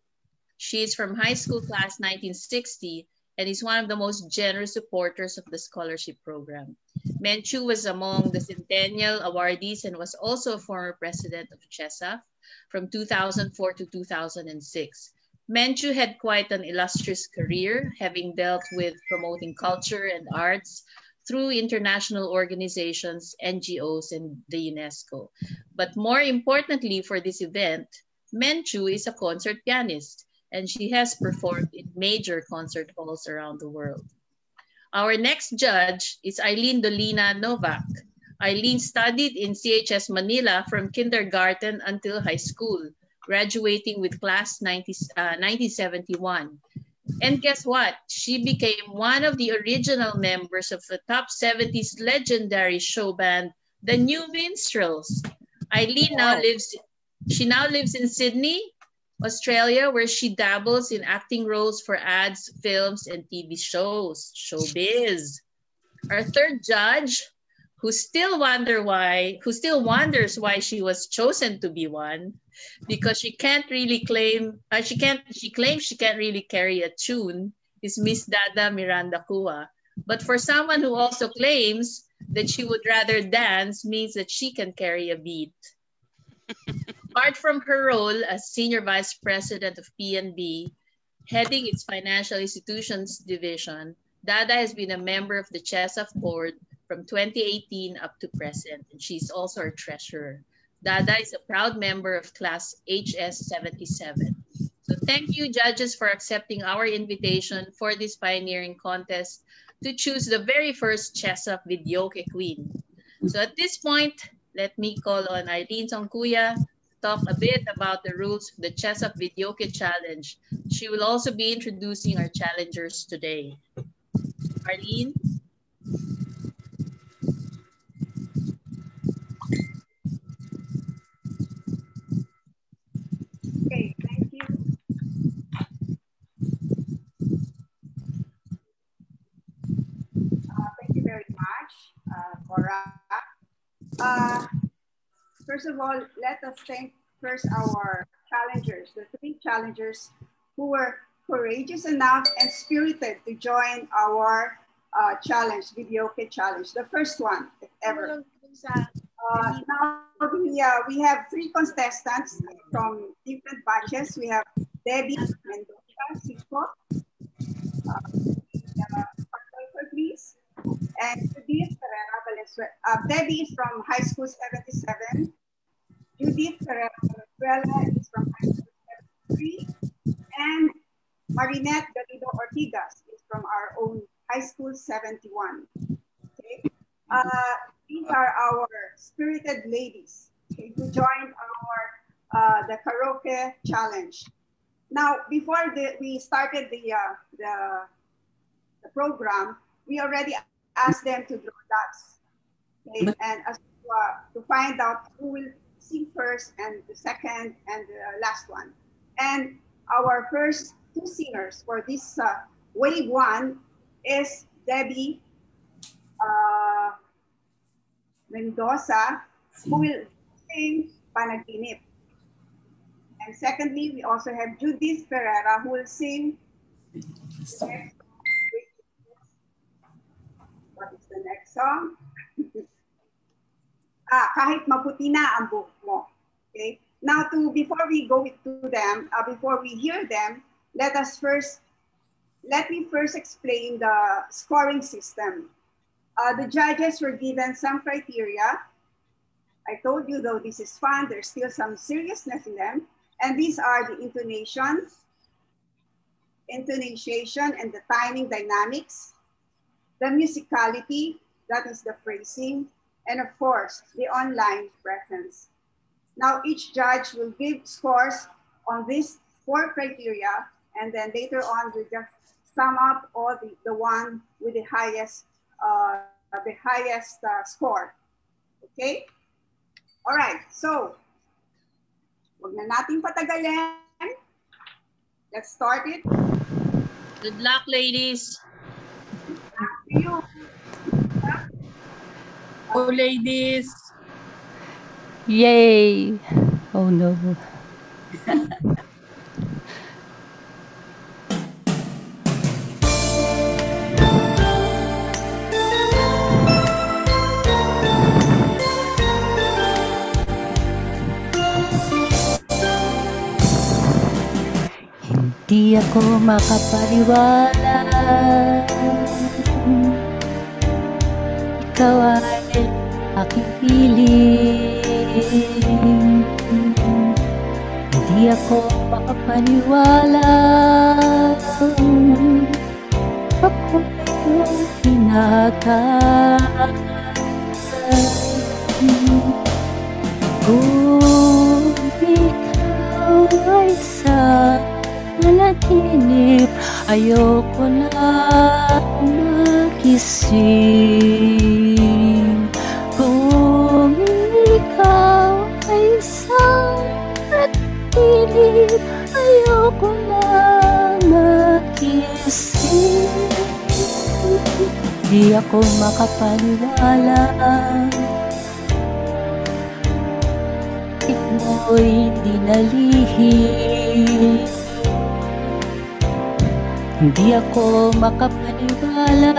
She is from high school class 1960 and is one of the most generous supporters of the scholarship program. Menchu was among the Centennial awardees and was also a former president of CHSAF from 2004 to 2006. Menchu had quite an illustrious career, having dealt with promoting culture and arts through international organizations, NGOs, and the UNESCO. But more importantly for this event, Menchu is a concert pianist, and she has performed in major concert halls around the world. Our next judge is Eileen Dolina Novak. Eileen studied in CHS Manila from kindergarten until high school, graduating with class 90, uh, 1971. And guess what? She became one of the original members of the top 70s legendary show band, the New Minstrels. Eileen now lives, she now lives in Sydney, Australia, where she dabbles in acting roles for ads, films, and TV shows. Showbiz. Our third judge, who still wonder why, who still wonders why she was chosen to be one, because she can't really claim, uh, she can't, she claims she can't really carry a tune, is Miss Dada Miranda Kua. But for someone who also claims that she would rather dance means that she can carry a beat. [LAUGHS] Apart from her role as Senior Vice President of PNB, heading its Financial Institutions Division, Dada has been a member of the CHSAF board from 2018 up to present, and she's also our treasurer. Dada is a proud member of class HS77. So thank you, judges, for accepting our invitation for this pioneering contest to choose the very first CHSAF Videoke Queen. So at this point, let me call on Arlene Songkuya talk a bit about the rules of the CHSAF Videoke Challenge. She will also be introducing our challengers today. Arlene? Okay, thank you. Uh, thank you very much, uh, Cora. Uh, first of all, let us thank first our challengers, the three challengers who were courageous enough and spirited to join our uh, challenge, Videoke challenge, the first one if ever. Uh, now we, uh, we have three contestants from different batches. We have Debbie Mendoza, Cisco, uh, please, and Judith Ferreira Valenzuela. Uh, Debbie is from High School 77. Judith Valenzuela is from High School 73. And Marinette Galido Ortigas is from our own High School 71. Okay. Uh, these are our spirited ladies okay, who joined our uh, the karaoke challenge. Now, before the, we started the, uh, the, the program, we already asked them to draw dots, okay, and as to, uh, to find out who will sing first and the second and the last one. And our first two singers for this uh, wave one is Debbie uh, Mendoza, who will sing Panaginip. And secondly, we also have Judith Ferreira, who will sing what is the next song? [LAUGHS] ah, kahit maputi na ang buhok mo. Okay? Now, to before we go to them, uh, before we hear them, let us first, let me first explain the scoring system. Uh, the judges were given some criteria. I told you though this is fun, there's still some seriousness in them. And these are the intonation, intonation and the timing dynamics, the musicality, that is the phrasing, and of course, the online presence. Now each judge will give scores on these four criteria, and then later on we'll just sum up all the, the one with the highest uh, the highest uh, score. Okay? All right, so, wag na nating patagalin. Let's start it. Good luck, ladies. Oh, ladies. Yay! Oh no. Hindi ako makapaniwala Ikaw ay aking piling Hindi ako makapaniwala Ako yung hinatay Kung ikaw ay sa panaginip Ayoko na magising Di ako makapaniwala mo'y hindi nalihim. Hindi ako makapaniwala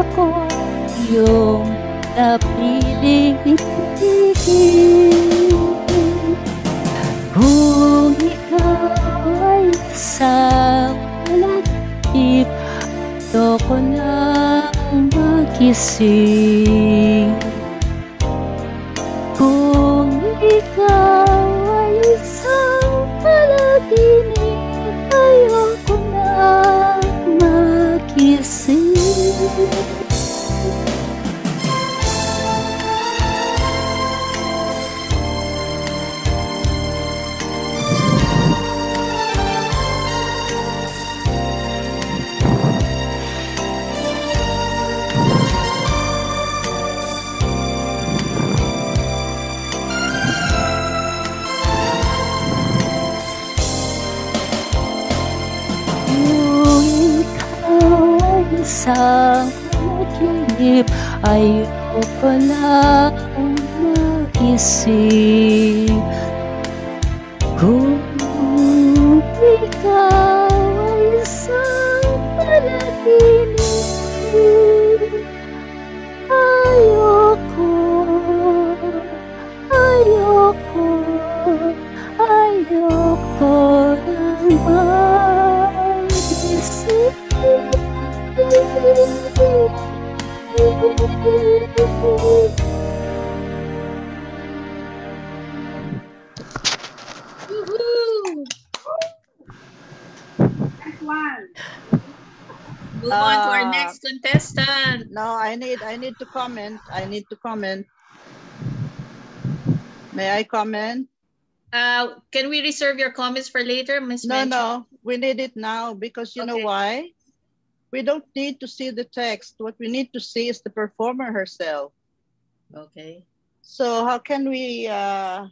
Ako yung napiling Kung ikaw ay isang magising kung isang panaginip Ayoko lang magising No, I need I need to comment. I need to comment. May I comment? Uh, can we reserve your comments for later, Miss No, no, we need it now because you know why? We don't need to see the text. What we need to see is the performer herself. Okay. So how can we? Uh,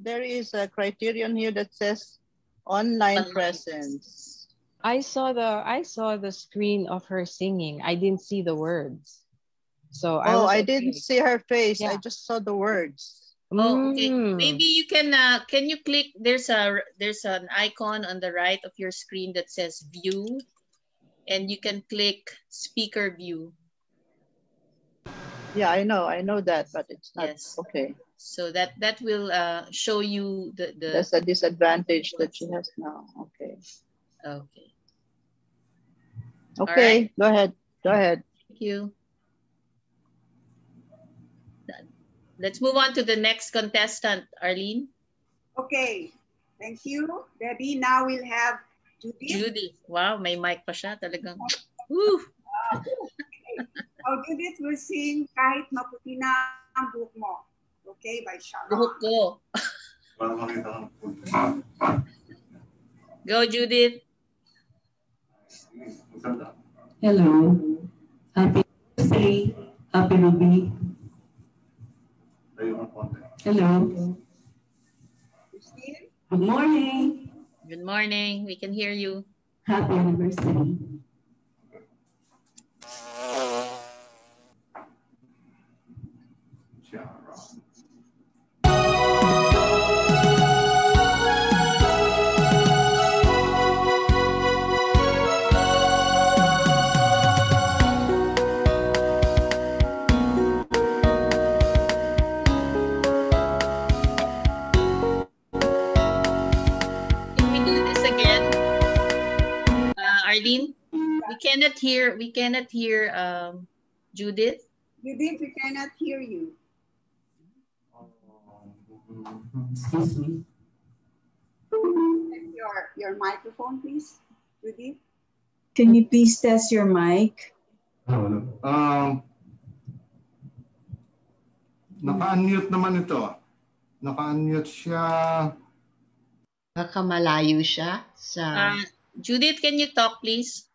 there is a criterion here that says online presence. I saw the I saw the screen of her singing. I didn't see the words. So I Oh, was I okay. didn't see her face. I just saw the words. Oh, okay. Mm. Maybe you can uh can you click there's a there's an icon on the right of your screen that says view and you can click speaker view. Yeah, I know, I know that, but it's not Yes. okay. So that that will uh show you the the That's a disadvantage that she has now. Okay. Okay. Okay, go ahead. Go ahead. Thank you. Let's move on to the next contestant, Arlene. Okay. Thank you, Debbie. Now we'll have Judy. Judy. Wow, may mic pa siya talagang. Woo! Oh, Judith will sing Kahit Maputi na ang buhok mo. Okay, by Sharon. Buhok ko. Go, Judith. Hello. Happy Thursday. Happy Ruby. Hello. Good morning. Good morning. We can hear you. Happy anniversary. Arlene, we cannot hear, we cannot hear um, Judith. Judith, we cannot hear you. Excuse me. Your, your microphone, please, Judith. Can you please test your mic? Um, naka-unmute naman ito. Naka-unmute siya. Baka malayo siya sa... Uh, Judith, can you talk, please?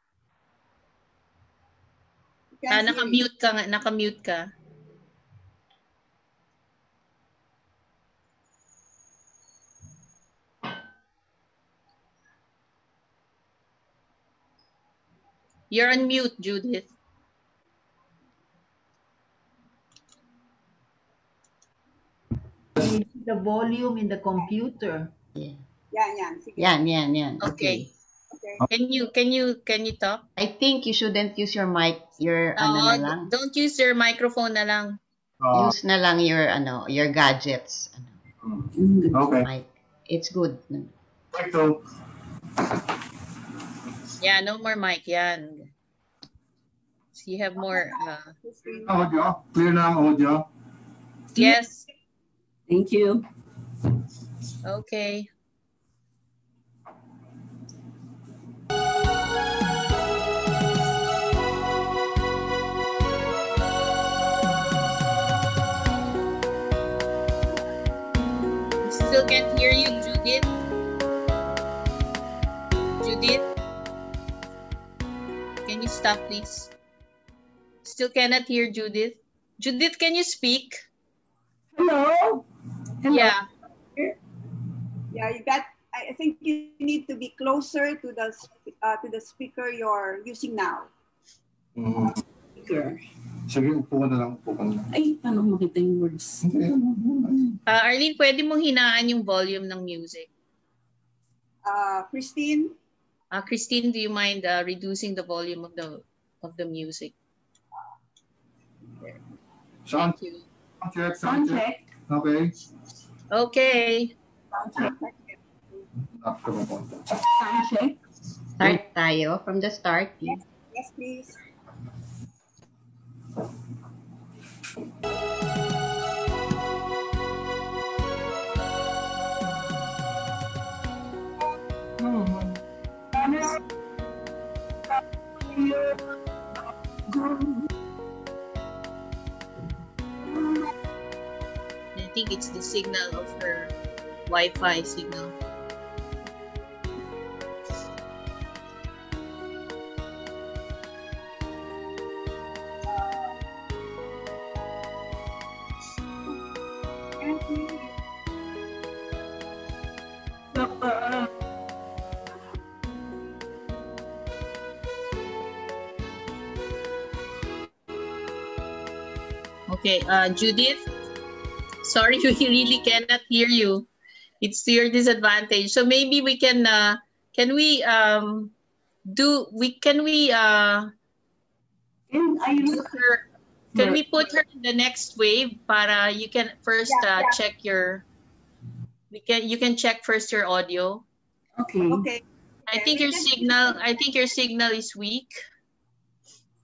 Ah, naka-mute ka nga, naka-mute ka. You're on mute, Judith. The volume in the computer. Yan, yan. Sige. Yan, yan, yan. Okay. Can you can you can you talk? I think you shouldn't use your mic, your ano na lang. don't use your microphone na lang. use na lang your ano, your gadgets. Okay. Mic. It's good. Ito. Yeah, no more mic. Yan. So you have more. Uh, Audio? Clear now ang audio? yes. Thank you. Okay. Can't hear you, Judith. Judith? Can you stop, please? Still cannot hear Judith. Judith, can you speak? Hello? Hello? Yeah. Yeah, you got, I I think you need to be closer to the, uh, to the speaker you're using now. Mm. Speaker. Sige, upo ka na lang. Upo ka na lang. Ay, paano ko makita yung words? Uh, Arlene, pwede mong hinaan yung volume ng music. Uh, Christine? Uh, Christine, do you mind uh, reducing the volume of the of the music? Sound Thank you. check, Sound sound check. Okay. Okay. After mo po. Sound check. Start tayo from the start. Yes, yes please. I think it's the signal of her Wi-Fi signal. Uh, Judith. Sorry, [LAUGHS] we really cannot hear you. It's to your disadvantage. So maybe we can. Uh, can we um, do? We can we. Uh, put her, can we put her in the next wave? Para you can first uh, check your. We can. You can check first your audio. Okay. Okay. I think your signal. I think your signal is weak.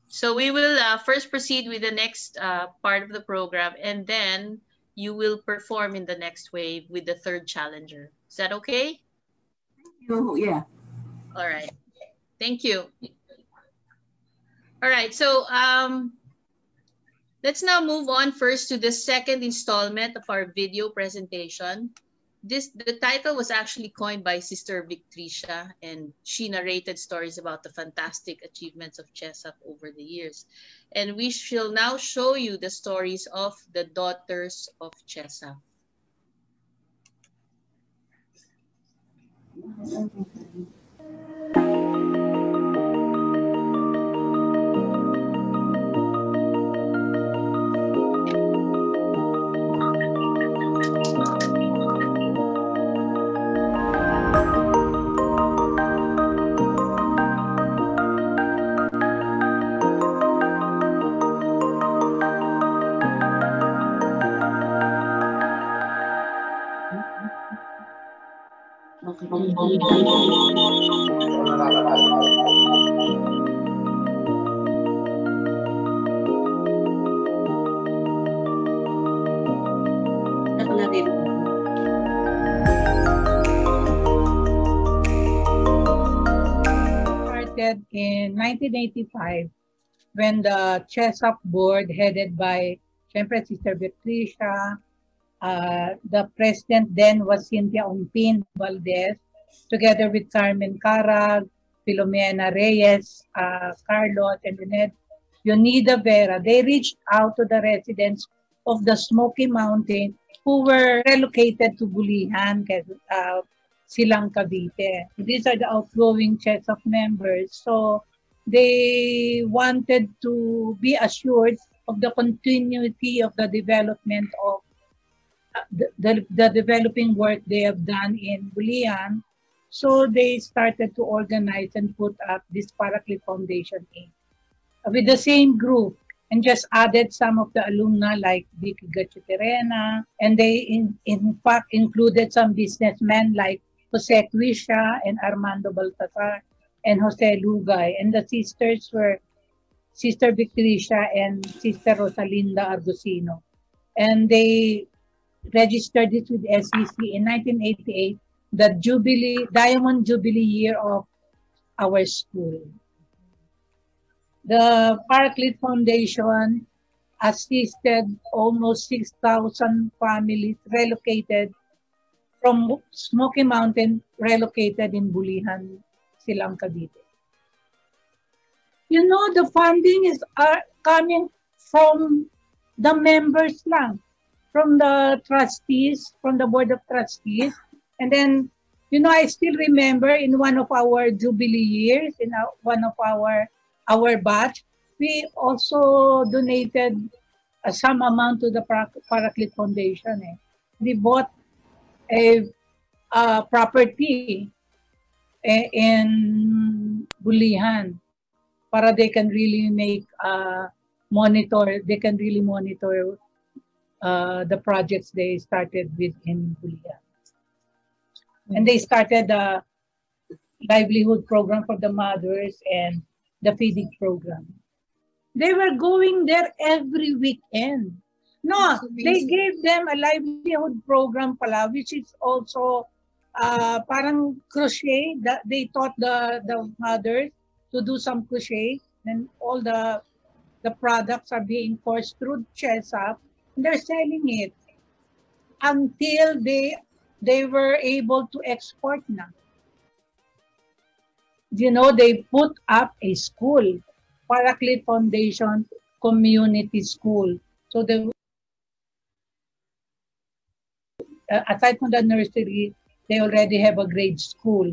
So we will uh, first proceed with the next uh, part of the program, and then you will perform in the next wave with the third challenger. Is that okay? You, yeah. All right. Thank you. All right. So um, let's now move on first to the second installment of our video presentation. This the title was actually coined by Sister Victricia, and she narrated stories about the fantastic achievements of CHSAF over the years. And we shall now show you the stories of the daughters of CHSAF. Mm-hmm. Started in 1985 when the CHSAF board headed by syempre Sister Victricia, uh, the president then was Cynthia Umpin Valdez, together with Carmen Carag, Filomena Reyes, uh, Carlos, and Lynette Yonida Vera. They reached out to the residents of the Smoky Mountain who were relocated to Bulihan, uh, Silang Cavite. These are the outgoing sets of members. So they wanted to be assured of the continuity of the development of the, the, developing work they have done in Bulihan. So they started to organize and put up this Paraclete Foundation Inc. with the same group and just added some of the alumni like Vicky Gatchiterena. And they, in, in fact, included some businessmen like Jose Cuisia and Armando Baltasar and Jose Lugay. And the sisters were Sister Victricia and Sister Rosalinda Argusino. And they registered it with SEC in 1988, the Jubilee, Diamond Jubilee year of our school. The Paraclete Foundation assisted almost 6,000 families relocated from Smoky Mountain, relocated in Bulihan, Silang Cavite. You know, the funding is uh, coming from the members lang, from the trustees, from the board of trustees. And then, you know, I still remember in one of our jubilee years, in our, one of our our batch, we also donated uh, some amount to the Paraclete Foundation. Eh. We bought a, a property eh, in Bulihan para they can really make uh, monitor, they can really monitor uh, the projects they started with in Bulihan. And they started the livelihood program for the mothers and the feeding program. They were going there every weekend. No, they gave them a livelihood program pala, which is also uh, parang crochet. That they taught the the mothers to do some crochet, and all the the products are being forced through CHSAF. They're selling it until they they were able to export na. You know, they put up a school, Paraclete Foundation Community School. So the uh, aside from the nursery, they already have a grade school.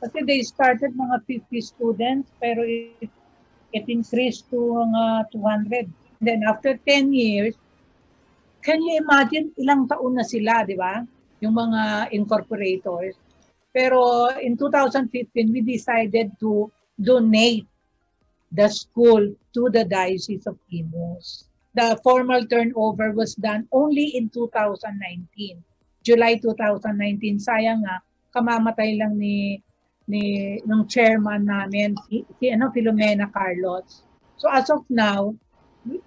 Kasi they started mga 50 students, pero it, it increased to mga 200. And then after 10 years, can you imagine ilang taon na sila, di ba? Yung mga incorporators. Pero in 2015, we decided to donate the school to the Diocese of Imus. The formal turnover was done only in 2019. July 2019. Sayang nga, kamamatay lang ni ni ng chairman namin si, si ano Filomena Carlos. So as of now,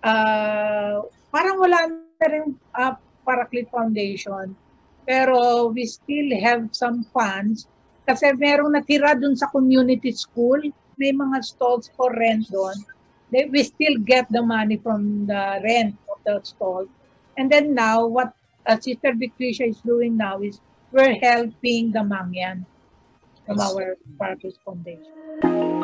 uh, parang wala na rin uh, Paraclete Foundation pero we still have some funds kasi merong natira dun sa community school. May mga stalls for rent doon. They, we still get the money from the rent of the stall. And then now, what uh, Sister Victricia is doing now is we're helping the Mangyan from our Paraclete Foundation.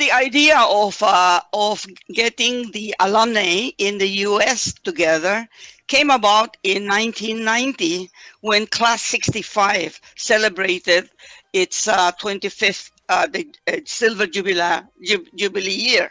The idea of uh, of getting the alumni in the U.S. together came about in 1990 when Class 65 celebrated its uh, 25th uh, the uh, Silver Jubilee, Jubilee year.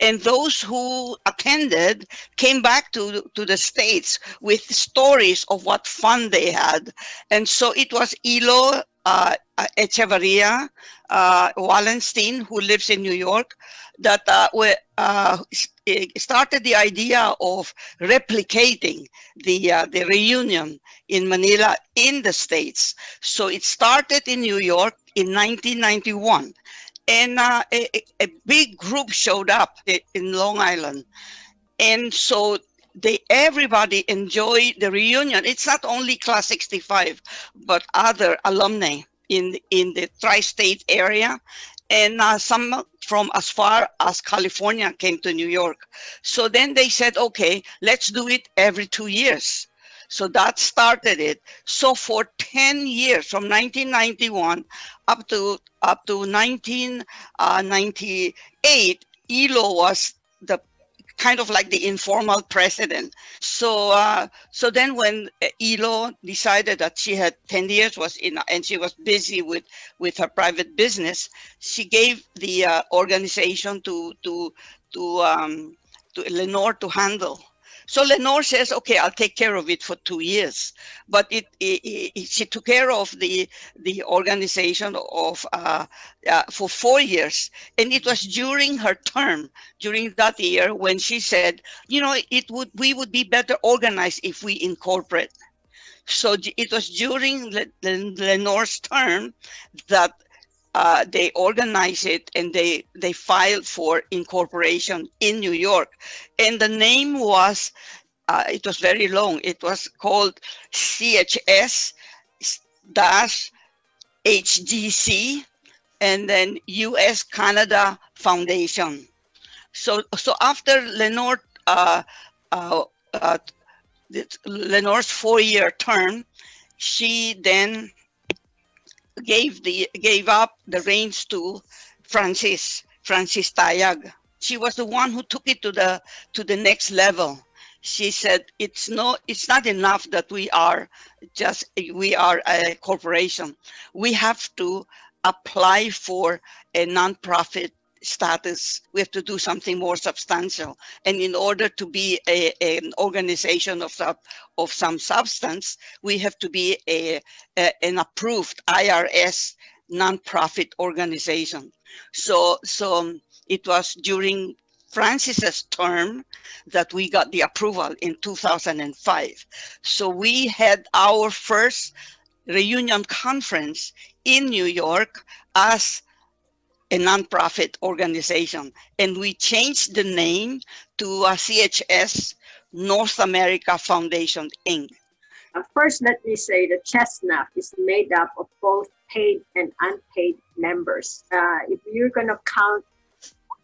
And those who attended came back to, to the States with stories of what fun they had. And so it was ILO uh, uh, Echevarria uh, Wallenstein, who lives in New York, that uh, we, uh, started the idea of replicating the uh, the reunion in Manila in the States. So it started in New York in 1991, and uh, a- a big group showed up in Long Island, and so they everybody enjoyed the reunion. It's not only Class 65, but other alumni in in the tri-state area, and uh, some from as far as California came to New York. So then they said, okay, let's do it every two years. So that started it. So for 10 years, from 1991 up to up to 1998, ELO was kind of like the informal president. So uh, so then when Elo decided that she had 10 years was in and she was busy with with her private business, she gave the uh, organization to to to um, to Lenore to handle. So Lenore says, "Okay, I'll take care of it for two years." But it, it, it- she took care of the the organization of uh, uh, for four years, and it was during her term, during that year, when she said, "You know, it would we would be better organized if we incorporate." So it was during Le- Le- Lenore's term that uh, they organized it and they they filed for incorporation in New York, and the name was uh, it was very long. It was called CHS dash HGC, and then U.S. Canada Foundation. So so after Lenore uh, uh, uh, Lenore's four-year term, she then gave the gave up the reins to Francis Francis Tayag. She was the one who took it to the to the next level. She said it's no it's not enough that we are just we are a corporation. We have to apply for a nonprofit status. We have to do something more substantial. And in order to be a, an organization of, sub- of some substance, we have to be a, a- an approved IRS nonprofit organization. So, so um, it was during Francis's term that we got the approval in 2005. So we had our first reunion conference in New York as a nonprofit organization, and we changed the name to uh, CHS North America Foundation Inc. First, let me say that Chestnut is made up of both paid and unpaid members. Uh, if you're going to count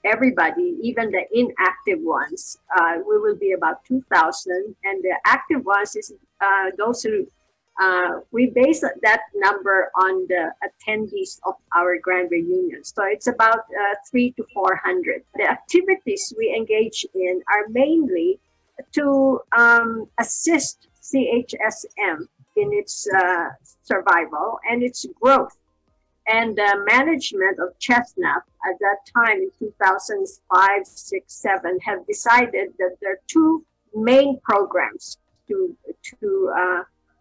everybody, even the inactive ones, uh, we will be about 2,000. And the active ones is uh, those who uh, we base that number on the attendees of our grand reunion. So it's about uh, three to 400. The activities we engage in are mainly to um, assist CHSM in its uh, survival and its growth. And the management of Chestnut at that time in 2005, 6, 7 have decided that there are two main programs to, to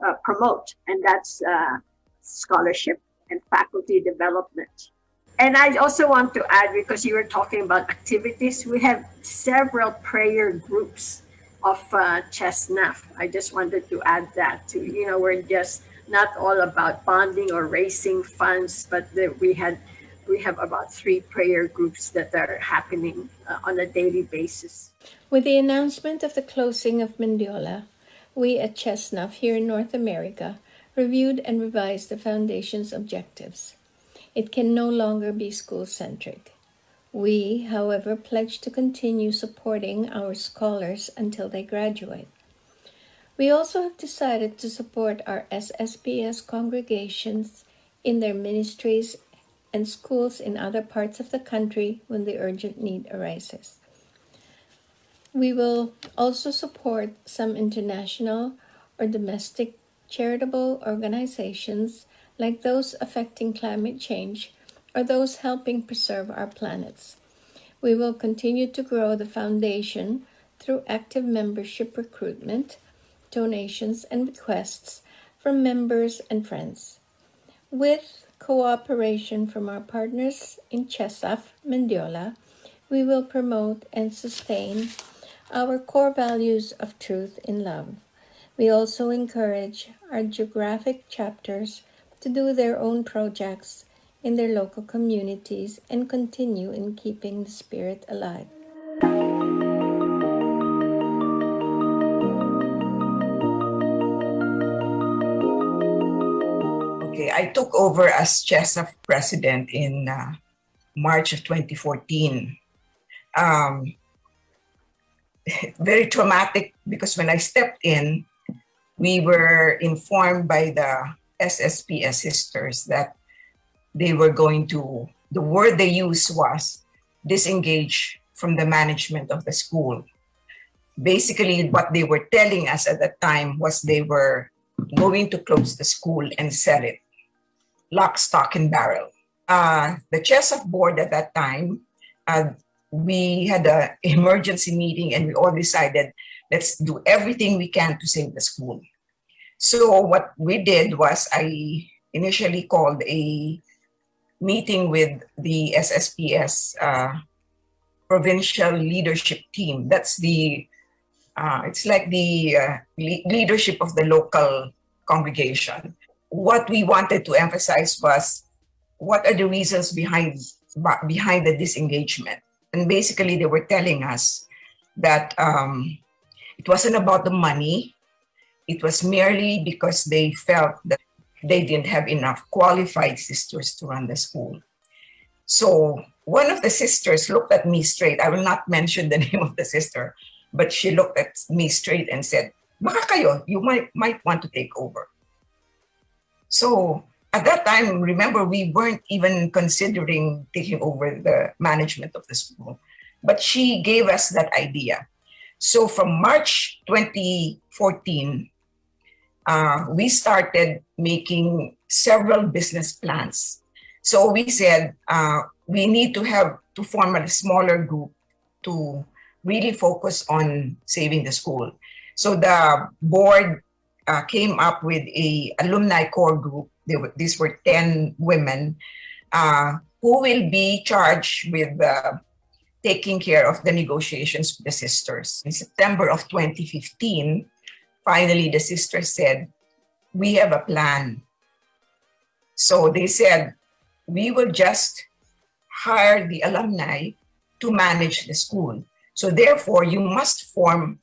uh, promote, and that's uh, scholarship and faculty development. And I also want to add, because you were talking about activities, we have several prayer groups of uh, Chestnut. I just wanted to add that to, you know, we're just not all about bonding or raising funds, but that we had we have about three prayer groups that are happening uh, on a daily basis. With the announcement of the closing of Mendiola, we at Chestnut here in North America reviewed and revised the Foundation's objectives. It can no longer be school centric. We, however, pledge to continue supporting our scholars until they graduate. We also have decided to support our SSPS congregations in their ministries and schools in other parts of the country when the urgent need arises. We will also support some international or domestic charitable organizations like those affecting climate change or those helping preserve our planets. We will continue to grow the foundation through active membership recruitment, donations, and requests from members and friends. With cooperation from our partners in CHSAF Mendiola, we will promote and sustain our core values of truth in love. We also encourage our geographic chapters to do their own projects in their local communities and continue in keeping the spirit alive. Okay, I took over as CHSAF president in uh, March of 2014. Um, [LAUGHS] very traumatic because when I stepped in, we were informed by the SSPS sisters that they were going to, the word they used was disengage from the management of the school. Basically, what they were telling us at that time was they were going to close the school and sell it, lock, stock, and barrel. Uh, the of board at that time, uh, we had an emergency meeting and we all decided let's do everything we can to save the school. So what we did was I initially called a meeting with the SSPS uh, provincial leadership team. That's the uh, it's like the uh, le- leadership of the local congregation. What we wanted to emphasize was what are the reasons behind behind the disengagement, and basically they were telling us that um, it wasn't about the money. It was merely because they felt that they didn't have enough qualified sisters to run the school. So one of the sisters looked at me straight. I will not mention the [LAUGHS] name of the sister, but she looked at me straight and said, Baka kayo, you might, might want to take over. So at that time, remember, we weren't even considering taking over the management of the school, but she gave us that idea. So from March 2014, uh, we started making several business plans. So we said uh, we need to have to form a smaller group to really focus on saving the school. So the board uh, came up with a alumni core group. They were, these were 10 women uh, who will be charged with uh, taking care of the negotiations with the sisters. In September of 2015, finally the sisters said, we have a plan. So they said, we will just hire the alumni to manage the school. So therefore, you must form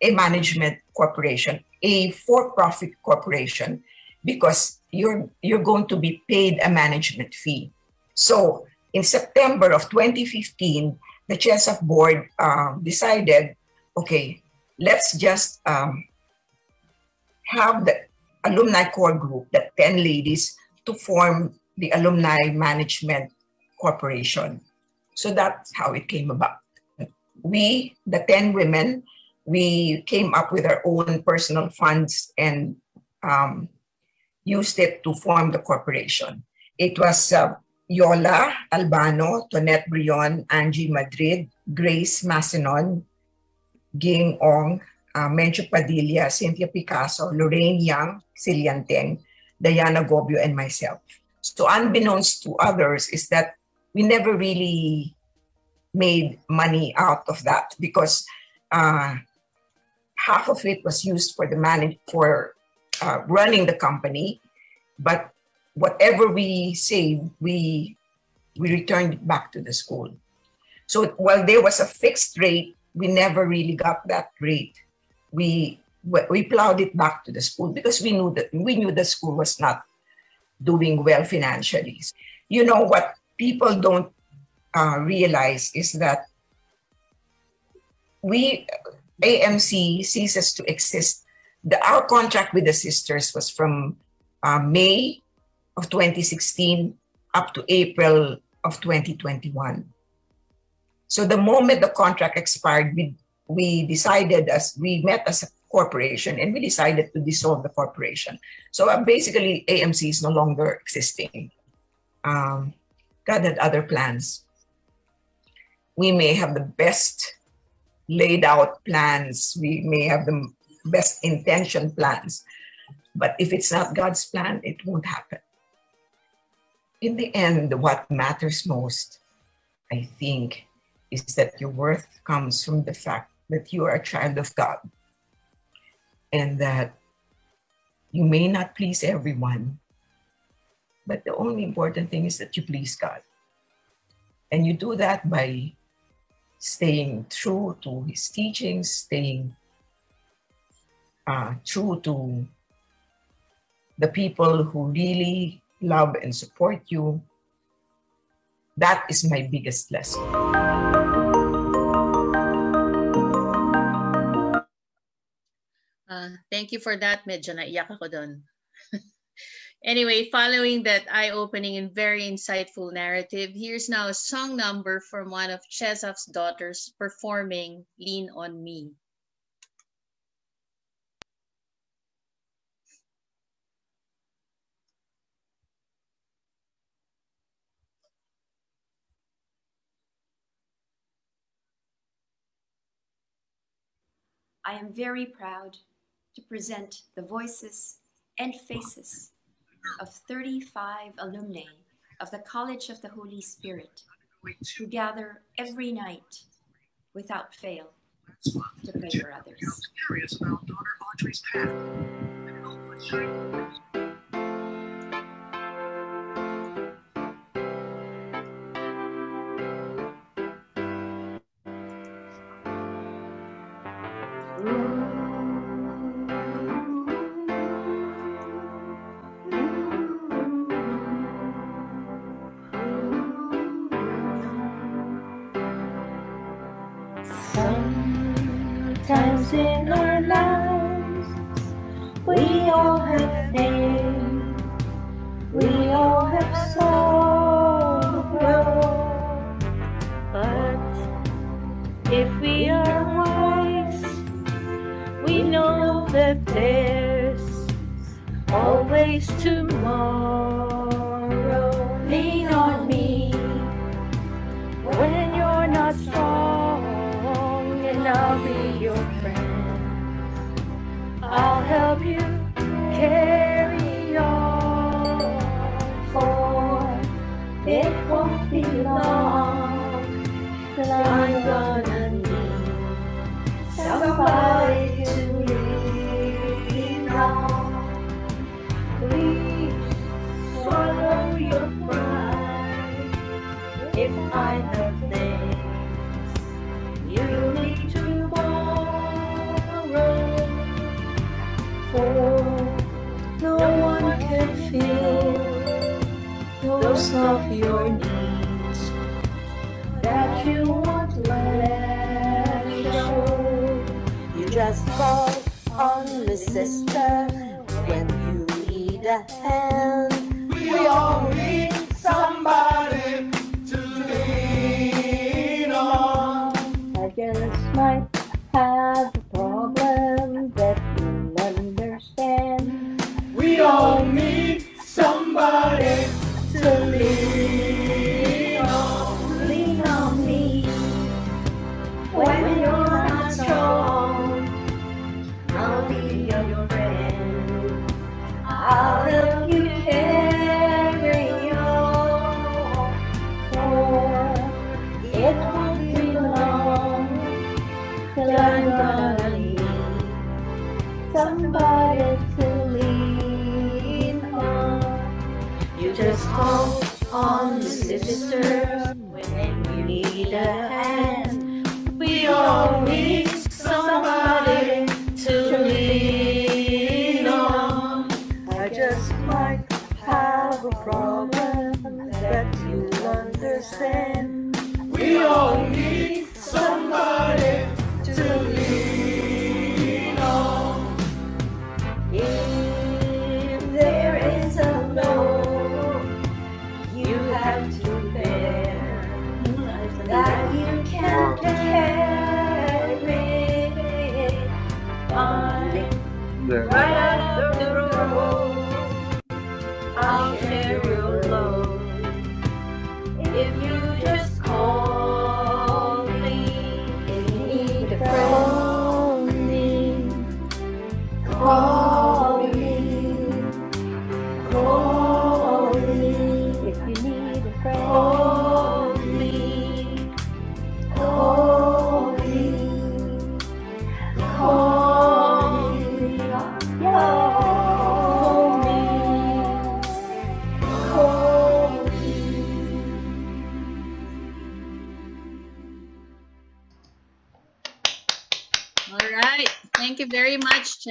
a management corporation, a for-profit corporation, because you're you're going to be paid a management fee. So in September of 2015, the CHSAF board um, decided, okay, let's just um, have the alumni core group, the 10 ladies, to form the Alumni Management Corporation. So that's how it came about. We, the 10 women, we came up with our own personal funds and um, used it to form the corporation. It was uh, Yola Albano, Tonette Brion, Angie Madrid, Grace Massinon, Ging Ong, uh, Mencho Padilla, Cynthia Picasso, Lorraine Young, Cillian Teng, Diana Gobio, and myself. So unbeknownst to others is that we never really made money out of that because uh, half of it was used for the manage for uh, running the company, but whatever we saved, we we returned back to the school. So while there was a fixed rate, we never really got that rate. We we plowed it back to the school because we knew that we knew the school was not doing well financially. You know what people don't uh, realize is that we AMC ceases to exist. The, our contract with the sisters was from uh, May of 2016 up to April of 2021. So the moment the contract expired, we, we decided as we met as a corporation and we decided to dissolve the corporation. So uh, basically, AMC is no longer existing. Um, God had other plans. We may have the best laid out plans, we may have the best intention plans, but if it's not God's plan, it won't happen. in the end, what matters most, I think, is that your worth comes from the fact that you are a child of God and that you may not please everyone, but the only important thing is that you please God. And you do that by staying true to his teachings, staying uh, true to the people who really love and support you. That is my biggest lesson. Uh, thank you for that. Medyo naiyak ako doon. [LAUGHS] anyway, following that eye-opening and very insightful narrative, here's now a song number from one of CHSAF's daughters performing Lean on Me. I am very proud to present the voices and faces of 35 alumni of the College of the Holy Spirit who gather every night without fail to pray for others. Just call on the sisters when you need a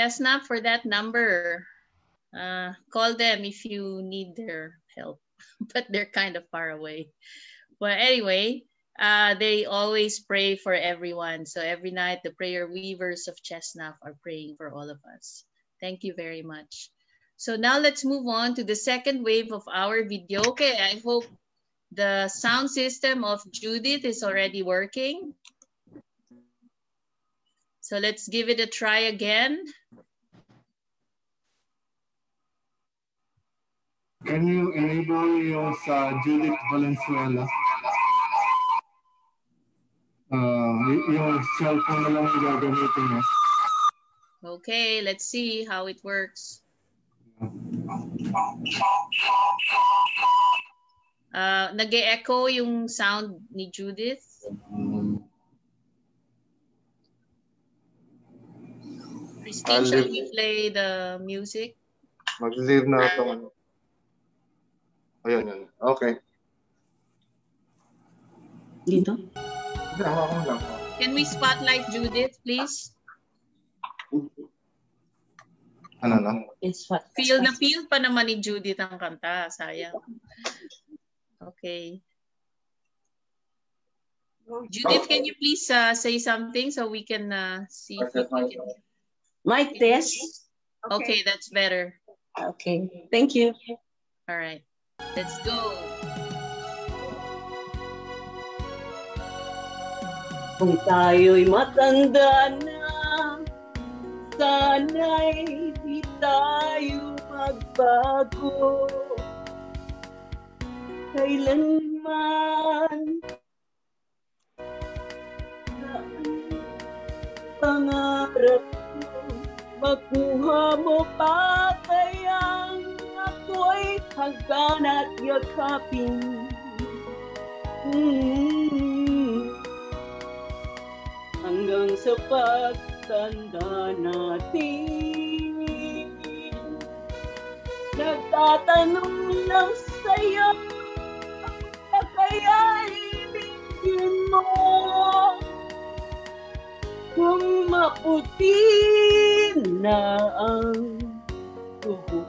Chestnut, for that number. Uh, call them if you need their help, [LAUGHS] but they're kind of far away. But anyway, uh, they always pray for everyone. So every night, the prayer weavers of Chestnut are praying for all of us. Thank you very much. So now let's move on to the second wave of our video. Okay, I hope the sound system of Judith is already working. So let's give it a try again. Can you enable yung sa Judith Valenzuela? Uh, y- yung cellphone na lang yung gagamitin. Okay, let's see how it works. Uh, nag-echo yung sound ni Judith. Christine, shall we play the music? Mag-leave na ito. Ano. Ayun. Okay. Dito? Hindi, hawakan mo lang. Can we spotlight Judith, please? Ano na? Feel na feel pa naman ni Judith ang kanta. Sayang. Okay. Judith, can you please uh, say something so we can uh, see if we can... Mic test. Okay, that's better. Okay. Thank you. All right. Let's go. Kung tayo'y matanda na, sana'y di tayo magbago. Kailanman, pangarap ko, makuha mo pa kayang ako'y hagdan at yakapin. Mm. Hanggang sa pagtanda natin Nagtatanong lang sa'yo na kaya ibigin mo Kung maputi na ang buhok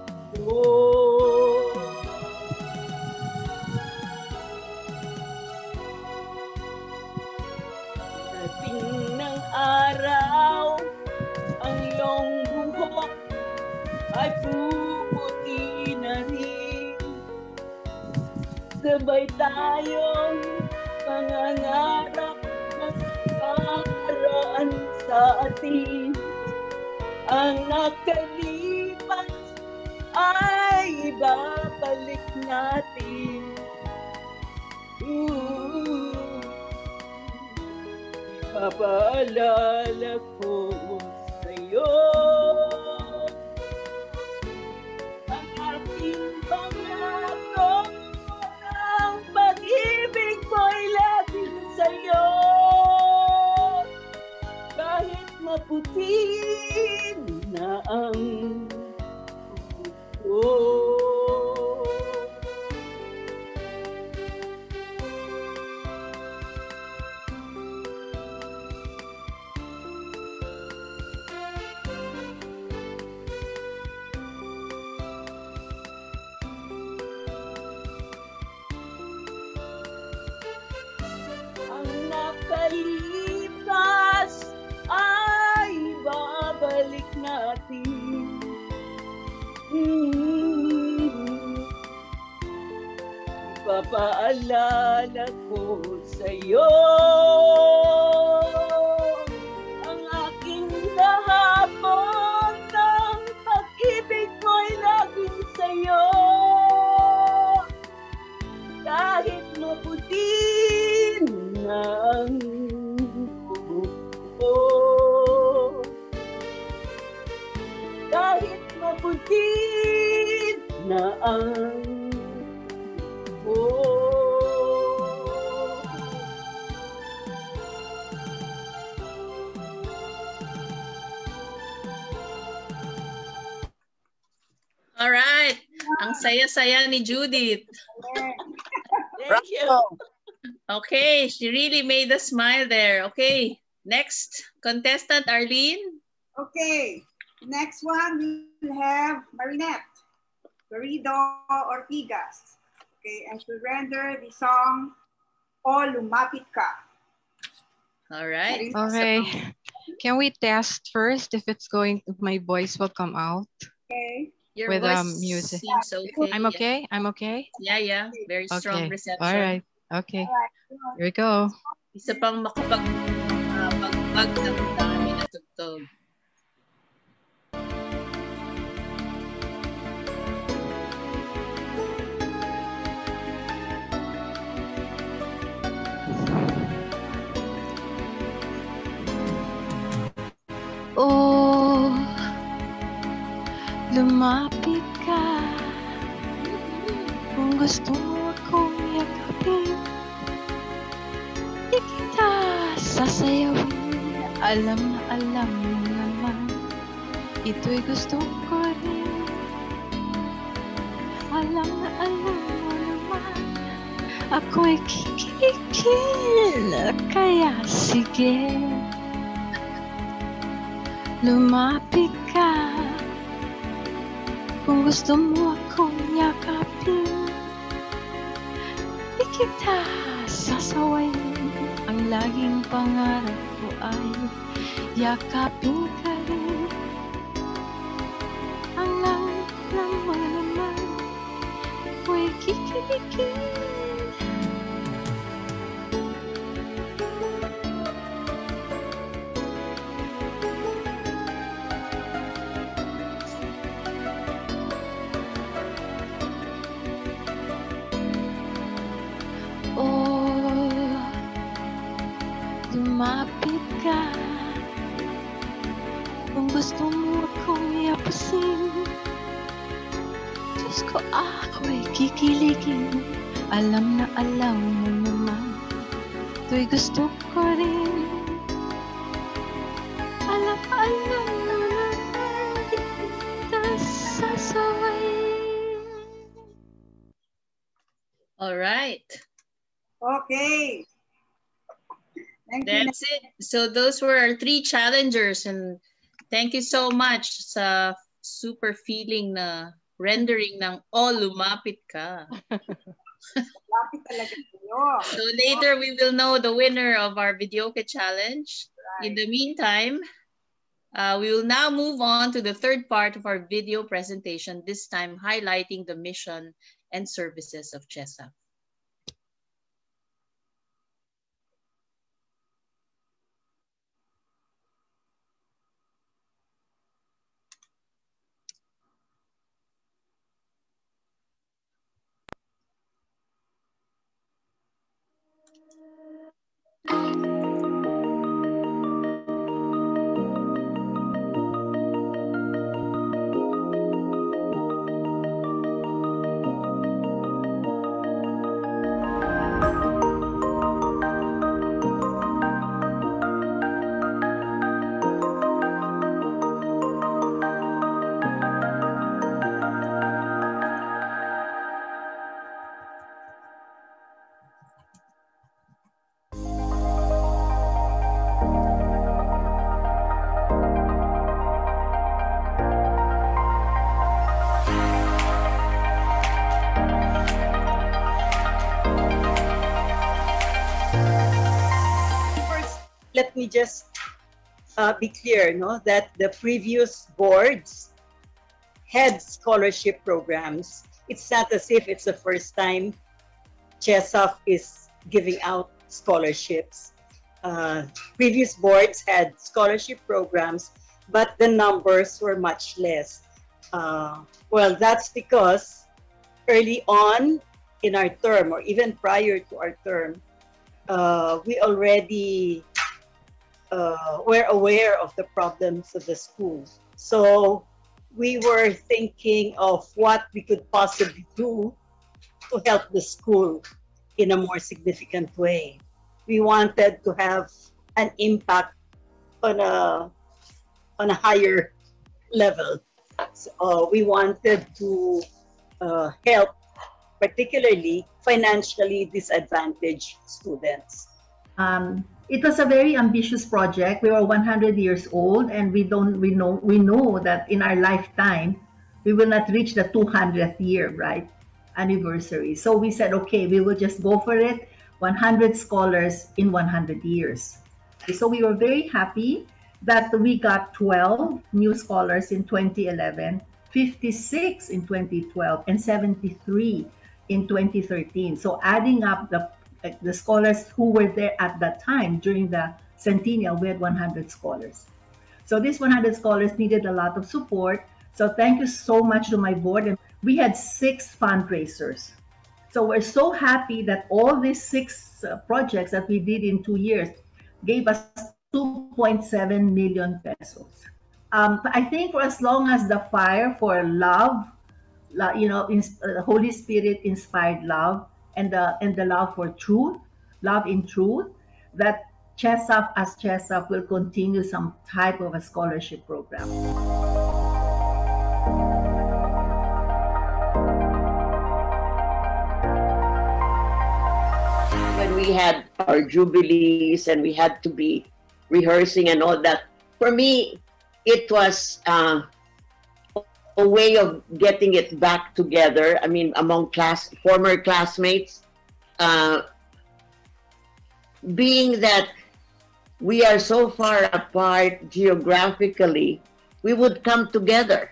Sabay tayong pangangarap ng karaan sa atin. Ang nakalipas ay babalik natin. Ooh. Papaalala ko sa'yo Kahit maputi na ang buhok Ipapaalala ko sa'yo Ang saya-saya ni Judith. [LAUGHS] Thank you. Okay, she really made a smile there. Okay, Next, contestant Arlene. Okay, next one we will have Marinette Garrido Ortigas. Okay, and she'll render the song O Lumapit Ka. All right. Okay. Can we test first if it's going, if my voice will come out Okay. Your with voice um, music? seems okay. I'm okay. I'm okay. Yeah, yeah. Very strong Okay. reception. All right. Okay. Here we go. Isa pang makapag uh, magbag ng dami na tugtog. Oh, lumapit ka. Kung gusto mo akong yakapin Di kita sasayawin. Alam na alam mo naman Ito'y gusto ko rin. Alam na alam mo naman Ako'y kikikil Kaya sige Lumapit ka Kung gusto mo akong yakapin. Di kita sasawayin Ang laging pangarap ko ay Yakapin ka rin. Ang lang lang mo naman Ako'y kikiligin Gusto mo akong yapasin Diyos ko ako'y kikiligin Alam na alam mo naman Ito'y gusto ko rin Alam alam mo naman kita sasawayin All right. Okay. Thank you. That's it. So those were our three challengers and thank you so much sa super feeling na rendering ng Oh, lumapit ka. Lapit talaga kayo. So later we will know the winner of our Videoke challenge. In the meantime, uh, we will now move on to the third part of our video presentation, this time highlighting the mission and services of CHESA. First, just uh, be clear, no, that the previous boards had scholarship programs. It's not as if it's the first time CHSAF is giving out scholarships. Uh, previous boards had scholarship programs, but the numbers were much less. Uh, well, that's because early on in our term, or even prior to our term, uh, we already uh, were aware of the problems of the school. So we were thinking of what we could possibly do to help the school in a more significant way. We wanted to have an impact on a on a higher level. So, uh, we wanted to uh, help particularly financially disadvantaged students. Um, it was a very ambitious project. We were 100 years old, and we don't we know we know that in our lifetime we will not reach the 200th year, right, anniversary. So we said, okay, we will just go for it. 100 scholars in 100 years. So we were very happy that we got 12 new scholars in 2011, 56 in 2012, and 73 in 2013. So adding up the the scholars who were there at that time during the centennial, we had 100 scholars. So these 100 scholars needed a lot of support. So thank you so much to my board. And we had six fundraisers. So we're so happy that all these six uh, projects that we did in two years gave us 2.7 million pesos. Um, I think for as long as the fire for love, you know, in, uh, Holy Spirit inspired love, and the and the love for truth, love in truth, that CHSAF as CHSAF will continue some type of a scholarship program. When we had our jubilees and we had to be rehearsing and all that, for me, it was uh, a way of getting it back together. I mean, among class former classmates, uh, being that we are so far apart geographically, we would come together.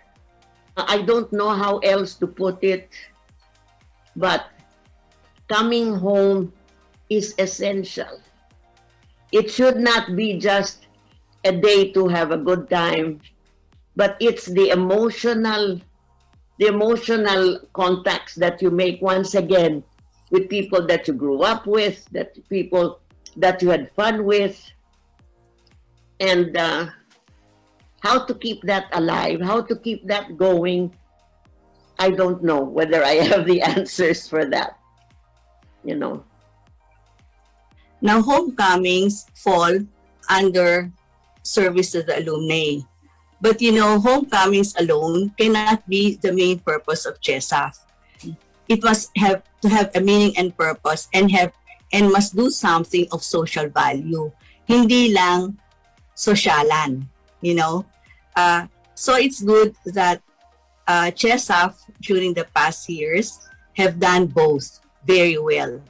I don't know how else to put it, but coming home is essential. It should not be just a day to have a good time but it's the emotional the emotional contacts that you make once again with people that you grew up with that people that you had fun with. And uh, how to keep that alive how to keep that going i don't know whether i [LAUGHS] have the answers for that you know. Now homecomings fall under services alumni but you know, homecomings alone cannot be the main purpose of CHSAF. It must have to have a meaning and purpose and have and must do something of social value. Hindi lang sosyalan, you know. Uh, so it's good that uh, CHSAF during the past years have done both very well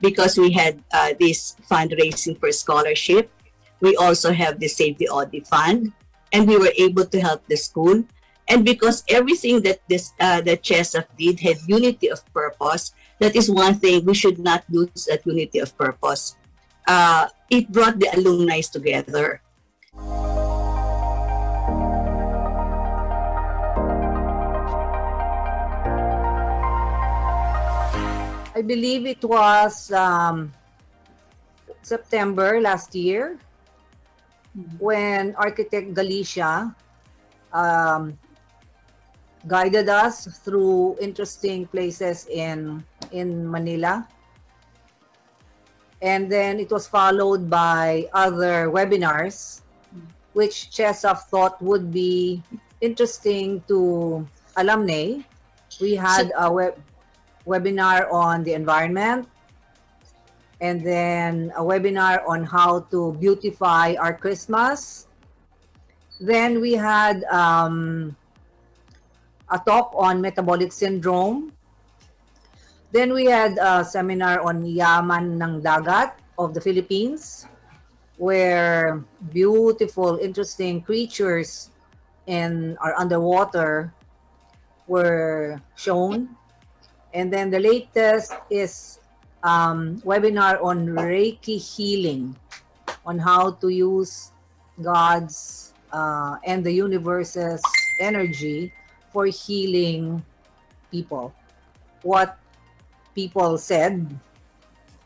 because we had uh, this fundraising for scholarship. We also have the Save the Audit Fund and we were able to help the school. And because everything that this uh, that CHSAF did had unity of purpose, that is one thing we should not lose that unity of purpose. Uh, it brought the alumni together. I believe it was um, September last year when architect Galicia um, guided us through interesting places in in Manila. And then it was followed by other webinars, which CHSAF thought would be interesting to alumni. We had a web webinar on the environment, and then a webinar on how to beautify our Christmas. Then we had um, a talk on metabolic syndrome. Then we had a seminar on Yaman ng Dagat of the Philippines, where beautiful, interesting creatures in our underwater were shown. And then the latest is um, webinar on Reiki healing, on how to use God's uh, and the universe's energy for healing people. What people said,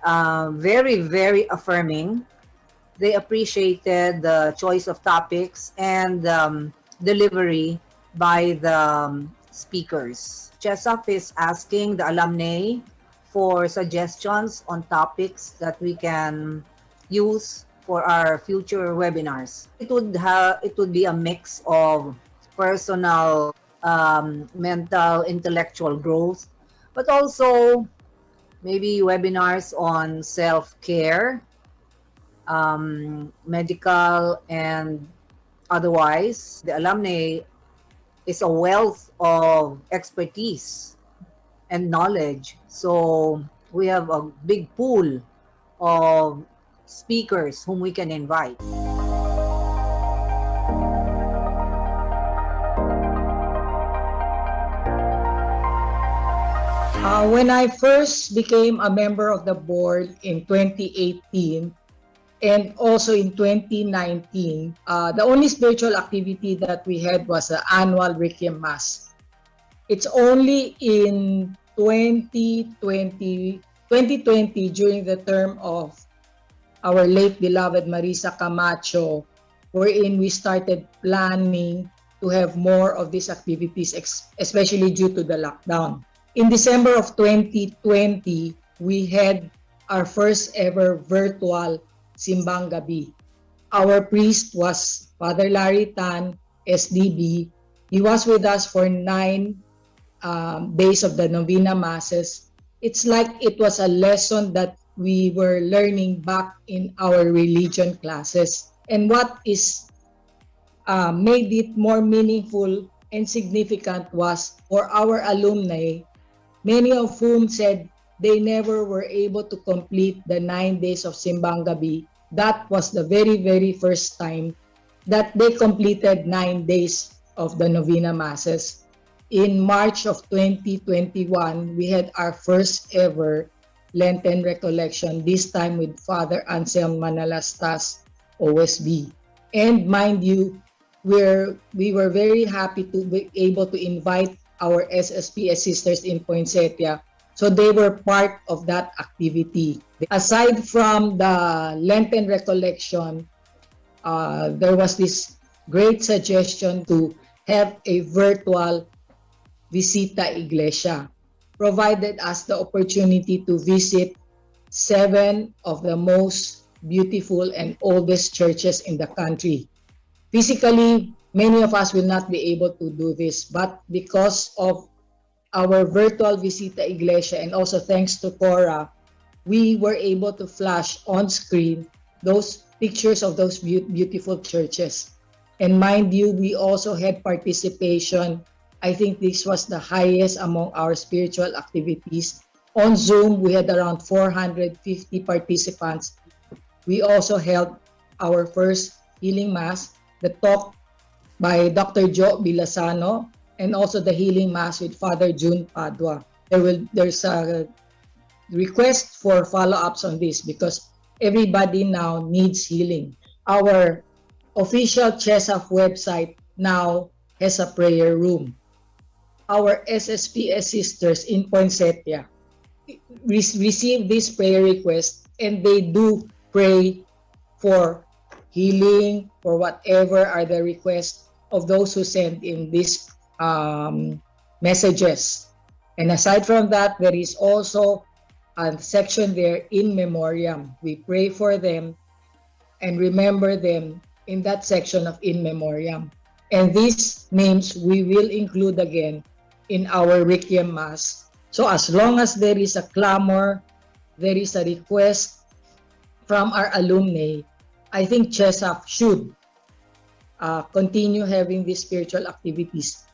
uh, very, very affirming. They appreciated the choice of topics and um, delivery by the um, speakers. CHSAF is asking the alumni for suggestions on topics that we can use for our future webinars. It would have it would be a mix of personal, um, mental, intellectual growth, but also maybe webinars on self-care um, medical, and otherwise. The alumni is a wealth of expertise and knowledge. So we have a big pool of speakers whom we can invite. Uh, when I first became a member of the board in 2018 and also in 2019, uh, the only spiritual activity that we had was the annual Requiem Mass. It's only in 2020, 2020 during the term of our late beloved Marisa Camacho, wherein we started planning to have more of these activities, especially due to the lockdown. In December of 2020, we had our first ever virtual Simbang Gabi. Our priest was Father Larry Tan, SDB. He was with us for nine um, days of the Novena Masses. It's like it was a lesson that we were learning back in our religion classes. And what is uh, made it more meaningful and significant was for our alumni many of whom said they never were able to complete the nine days of Simbang Gabi. That was the very, very first time that they completed nine days of the Novena Masses. In March of 2021, we had our first ever Lenten recollection, this time with Father Anselm Manalastas, OSB. And mind you, we're, we were very happy to be able to invite our SSPS sisters in Poinsettia. So they were part of that activity. Aside from the Lenten recollection, uh, there was this great suggestion to have a virtual Visita Iglesia, provided us the opportunity to visit seven of the most beautiful and oldest churches in the country. Physically, many of us will not be able to do this, but because of our virtual Visita Iglesia and also thanks to Cora, we were able to flash on screen those pictures of those be beautiful churches. And mind you, we also had participation. I think this was the highest among our spiritual activities. On Zoom, we had around 450 participants. We also held our first healing mass. The talk by Dr. Joe Bilasano and also the healing mass with Father June Padua. There will there's a request for follow-ups on this because everybody now needs healing. Our official CHSAF website now has a prayer room. Our SSPS sisters in Poinsettia re receive this prayer request and they do pray for healing, for whatever are the requests of those who send in these um, messages. And aside from that, there is also a section there in memoriam. We pray for them and remember them in that section of in memoriam. And these names we will include again in our Requiem Mass. So as long as there is a clamor, there is a request from our alumni, I think CHSAF should uh, continue having these spiritual activities.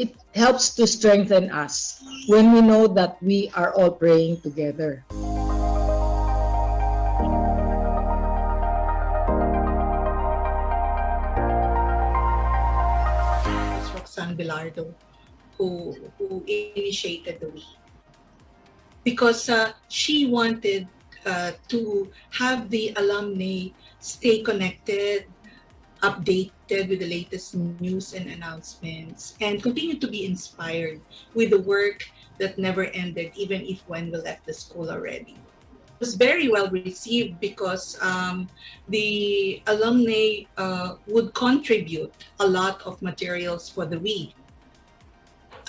It helps to strengthen us when we know that we are all praying together. Roxanne Bilardo who, who initiated the week because uh, she wanted uh, to have the alumni stay connected, updated with the latest news and announcements, and continue to be inspired with the work that never ended, even if when we left the school already. It was very well received because um, the alumni uh, would contribute a lot of materials for the week.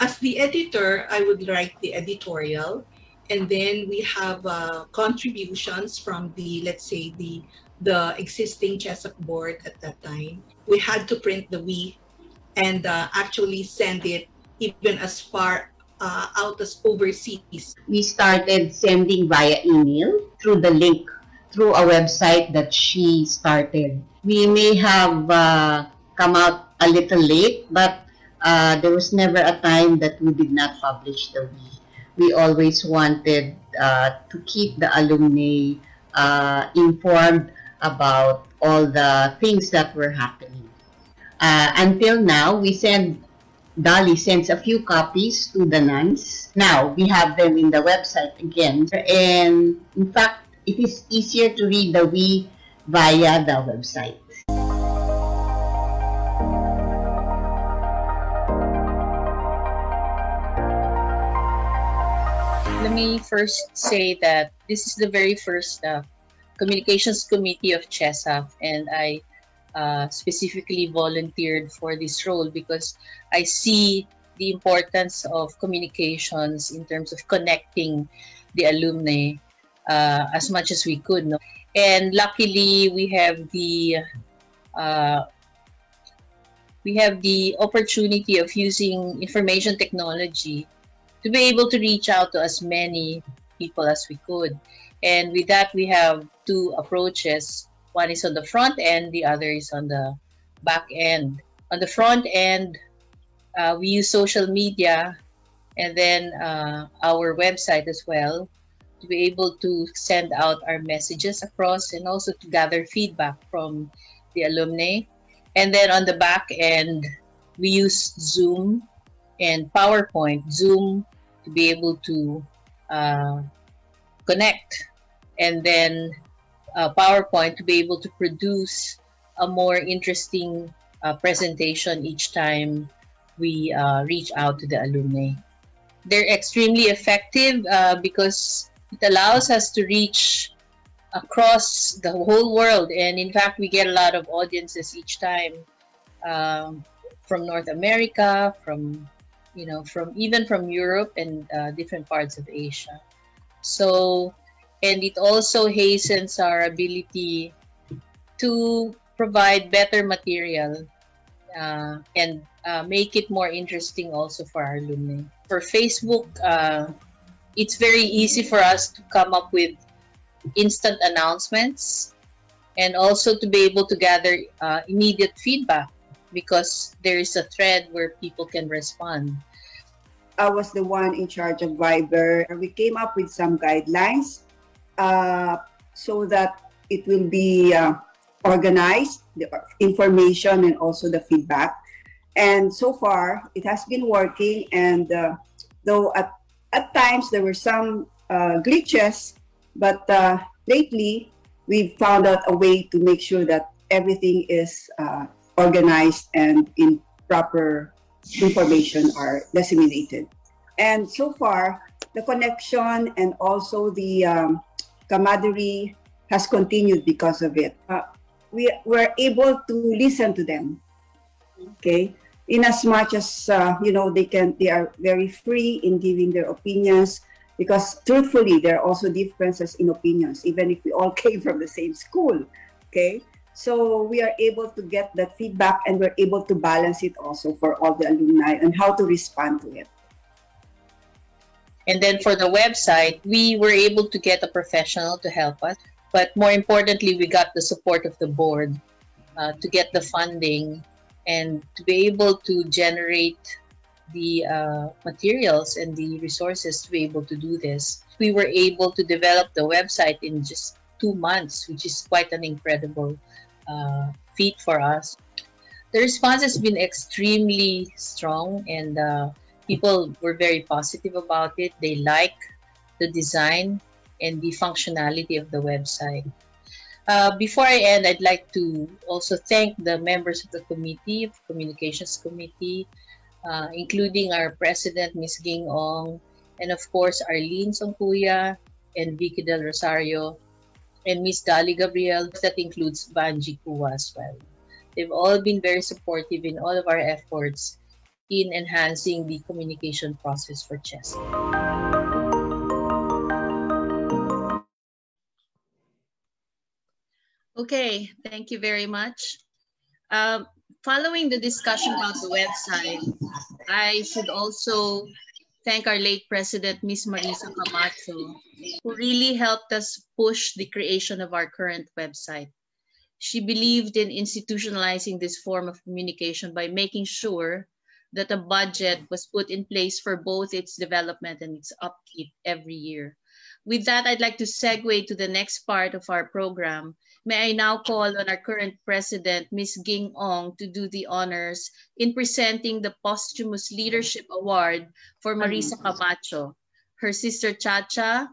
As the editor, I would write the editorial, and then we have uh, contributions from the, let's say, the the existing CHSAF board at that time. We had to print the we and uh, actually send it even as far uh, out as overseas. We started sending via email through the link through a website that she started. We may have uh, come out a little late, but uh, there was never a time that we did not publish the we. We always wanted uh, to keep the alumni uh, informed about all the things that were happening. Uh, until now, we send Dolly sends a few copies to the nuns. Now, we have them in the website again. And in fact, it is easier to read the we via the website. First say that this is the very first uh, communications committee of CHSAF, and I uh, specifically volunteered for this role because I see the importance of communications in terms of connecting the alumni uh, as much as we could. No? And luckily, we have the uh, we have the opportunity of using information technology to be able to reach out to as many people as we could. And with that, we have two approaches. One is on the front end, the other is on the back end. On the front end, uh, we use social media and then uh, our website as well to be able to send out our messages across and also to gather feedback from the alumni. And then on the back end, we use Zoom and PowerPoint. Zoom to be able to uh, connect and then uh, PowerPoint to be able to produce a more interesting uh, presentation each time we uh, reach out to the alumni. They're extremely effective uh, because it allows us to reach across the whole world. And in fact, we get a lot of audiences each time um, from North America, from you know, from even from Europe and uh, different parts of Asia. So, and it also hastens our ability to provide better material uh, and uh, make it more interesting also for our alumni. For Facebook, uh, it's very easy for us to come up with instant announcements and also to be able to gather uh, immediate feedback because there is a thread where people can respond. I was the one in charge of Viber. We came up with some guidelines uh, so that it will be uh, organized, the information and also the feedback. And so far, it has been working. And uh, though at, at times there were some uh, glitches, but uh, lately we've found out a way to make sure that everything is uh, organized and in proper information are disseminated. And so far, the connection and also the um, camaraderie has continued because of it. Uh, we were able to listen to them, okay? In as much as, uh, you know, they can, they are very free in giving their opinions because truthfully, there are also differences in opinions, even if we all [LAUGHS] came from the same school, okay? So we are able to get that feedback and we're able to balance it also for all the alumni and how to respond to it. And then for the website, we were able to get a professional to help us. But more importantly, we got the support of the board uh, to get the funding and to be able to generate the uh, materials and the resources to be able to do this. We were able to develop the website in just two months, which is quite an incredible uh, feat for us. The response has been extremely strong, and uh, people were very positive about it. They like the design and the functionality of the website. Uh, before I end, I'd like to also thank the members of the committee, of Communications Committee, uh, including our president, Ms. Ging Ong, and of course, Arlene Songkuya and Vicky Del Rosario, and Miss Dali Gabriel. That includes Banji Kua as well. They've all been very supportive in all of our efforts in enhancing the communication process for chess. Okay, thank you very much. Um, following the discussion about the website, I should also thank our late president, Miss Marisa Camacho, who really helped us push the creation of our current website. She believed in institutionalizing this form of communication by making sure that a budget was put in place for both its development and its upkeep every year. With that, I'd like to segue to the next part of our program. May I now call on our current president, Ms. Ging Ong, to do the honors in presenting the posthumous leadership award for Marisa Camacho. Her sister Chacha,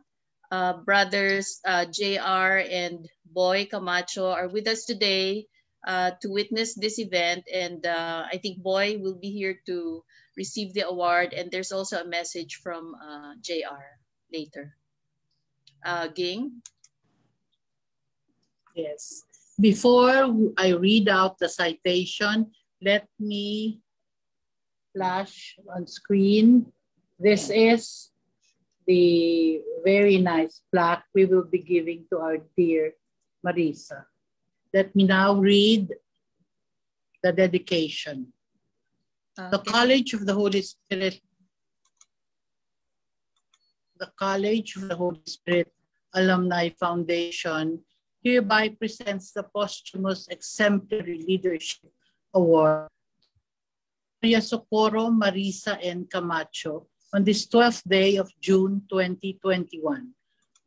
uh, brothers uh, JR and Boy Camacho are with us today uh, to witness this event. And uh, I think Boy will be here to receive the award. And there's also a message from uh, JR later. Uh, Ging? Yes. Before I read out the citation, let me flash on screen. This is the very nice plaque we will be giving to our dear Marisa. Let me now read the dedication. The College of the Holy Spirit the College of the Holy Spirit Alumni Foundation hereby presents the posthumous Exemplary Leadership Award Maria Socorro, Marisa, and Camacho on this 12th day of June 2021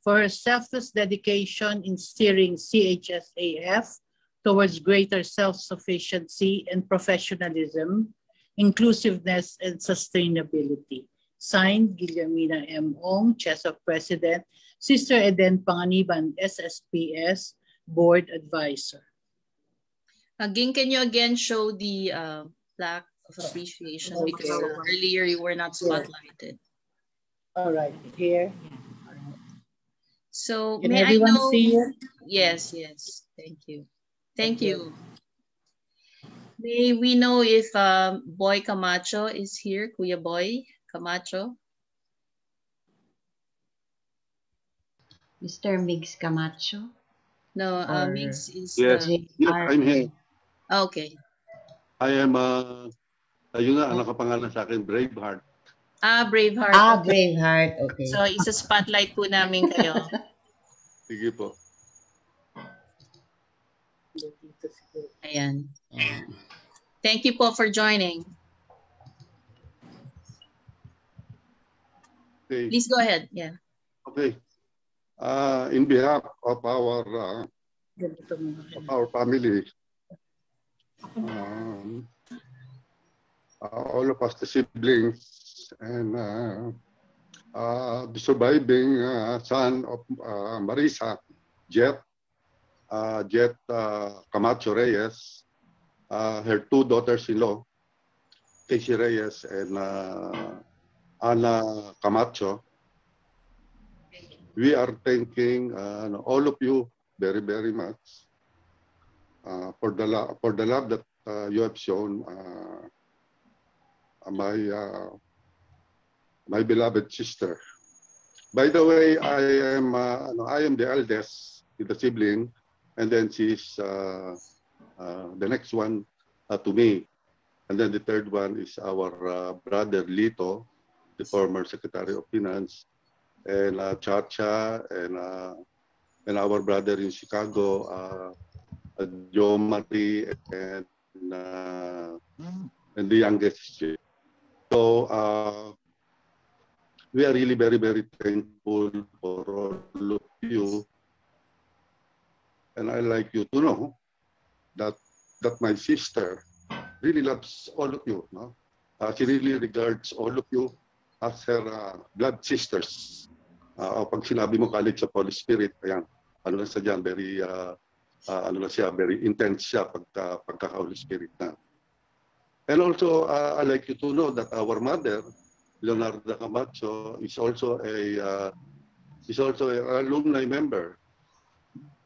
for her selfless dedication in steering CHSAF towards greater self-sufficiency and professionalism, inclusiveness, and sustainability. Signed, Guillermina M. Ong, CHSAF President, Sister Eden Panganiban, SSPS, Board Advisor. Again, can you again show the uh, plaque of appreciation Okay. because uh, earlier you were not spotlighted. All right, here. So Can may I everyone know? Yes, yes. Thank you. Thank you. May we know if um, Boy Camacho is here, Kuya Boy Camacho? Mr. Migs Camacho? No, uh, Or- Mix is Yes, the... yes, I'm here. Okay. I am, uh, ayun nga, ang nakapangalan sa akin, Braveheart. Ah, Braveheart. Ah. Braveheart. Okay. So, isa-spotlight po namin kayo. [LAUGHS] Sige po. Ayan. Thank you po for joining. Okay. Please go ahead. Yeah. Okay. Uh, in behalf of our uh, of our family, um, uh, all of us, the siblings, and uh, uh, the surviving uh, son of uh, Marisa, Jet, uh, Jet uh, Camacho Reyes, uh, her two daughters-in-law, Casey Reyes and uh, Ana Camacho, we are thanking uh, all of you very, very much uh, for the for the love that uh, you have shown uh, my uh, my beloved sister. By the way, I am uh, ano, I am the eldest in the sibling, and then she's uh, the next one to me, and then the third one is our brother Lito, the former Secretary of Finance, and uh, Chacha, and uh, and our brother in Chicago, uh, Joe Marie, and uh, and the youngest. So uh, we are really very very thankful for all of you, and I like you to know that that my sister really loves all of you. No, uh, she really regards all of you as uh, blood sisters. Uh, pag sinabi mo college of Holy Spirit, ayan, ano lang siya dyan, very, uh, uh, ano lang siya, very intense siya pagka, pagka Holy Spirit na. And also, uh, I like you to know that our mother, Leonardo Camacho, is also a uh, is also an alumni member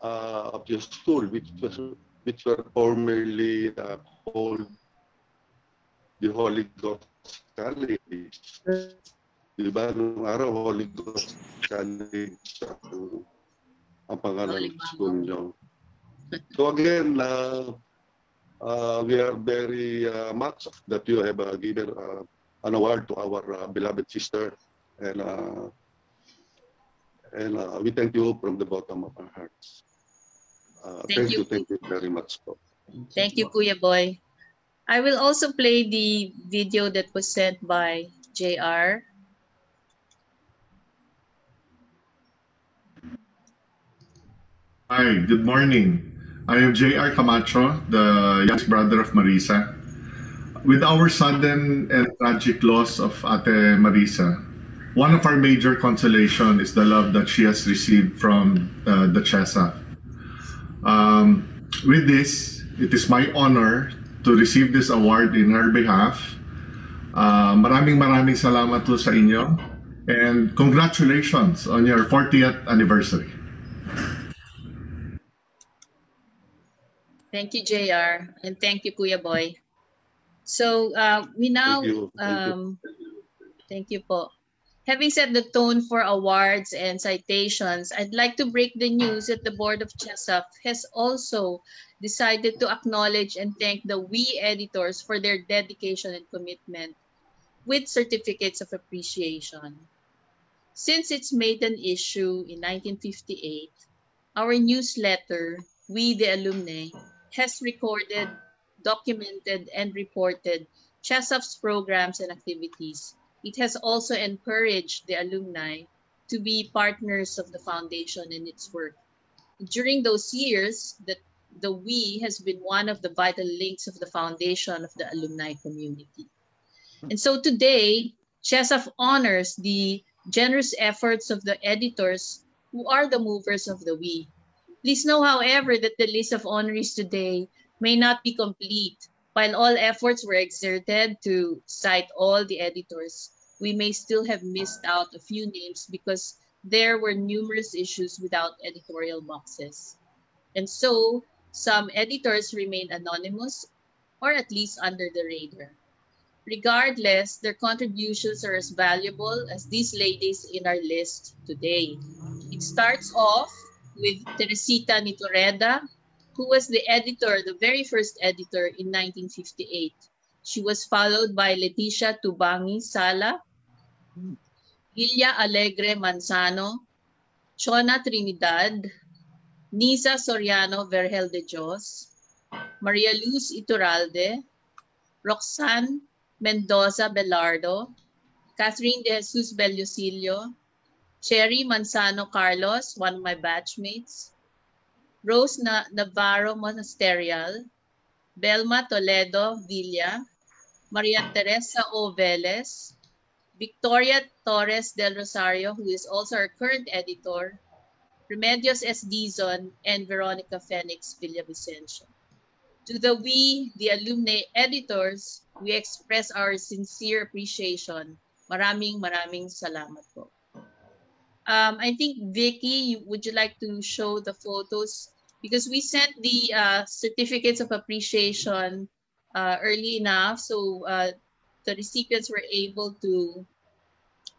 uh, of your school, which was which were formerly uh, called the Holy Ghost College. Di ba? Nung araw, Holy Ghost College ang, ang pangalan ng school nyo. So again, uh, uh, we are very uh, much that you have uh, given uh, an award to our uh, beloved sister. And, uh, and uh, we thank you from the bottom of our hearts. Uh, Thank thank you. you, thank you very much. Po. Thank you, Kuya Boy. I will also play the video that was sent by JR. Hi, good morning. I am J.R. Camacho, the youngest brother of Marisa. With our sudden and tragic loss of Ate Marisa, one of our major consolation is the love that she has received from uh, the CHESA. Um, with this, it is my honor to receive this award in her behalf. Uh, maraming maraming salamat po sa inyo and congratulations on your 40th anniversary. Thank you, JR, and thank you, Kuya Boy. So uh, we now, Thank you. Thank you. um, thank you po. Having set the tone for awards and citations, I'd like to break the news that the Board of CHSAF has also decided to acknowledge and thank the WE editors for their dedication and commitment with certificates of appreciation. Since its maiden issue in 1958, our newsletter, We the Alumni, has recorded, documented, and reported CHSAF's programs and activities. It has also encouraged the alumni to be partners of the foundation in its work. During those years, the, the We has been one of the vital links of the foundation of the alumni community. And so today, CHSAF honors the generous efforts of the editors who are the movers of the We. Please know, however, that the list of honorees today may not be complete. While all efforts were exerted to cite all the editors, we may still have missed out a few names because there were numerous issues without editorial boxes. And so, some editors remain anonymous or at least under the radar. Regardless, their contributions are as valuable as these ladies in our list today. It starts off with Teresita Nitoreda, who was the editor, the very first editor in 1958. She was followed by Leticia Tubangi Sala, Ilia Alegre Manzano, Chona Trinidad, Nisa Soriano Vergel de Dios, Maria Luz Iturralde, Roxanne Mendoza Belardo, Catherine De Jesus Bellosillo, Cherry Manzano Carlos, one of my batchmates, Rose Navarro Monasterial, Belma Toledo Villa, Maria Teresa O. Velez, Victoria Torres del Rosario, who is also our current editor, Remedios S. Dizon, and Veronica Fenix Villavicencio. To the we, the alumni editors, we express our sincere appreciation. Maraming maraming salamat po. Um, I think Vicky, would you like to show the photos? Because we sent the uh, certificates of appreciation uh, early enough, so uh, the recipients were able to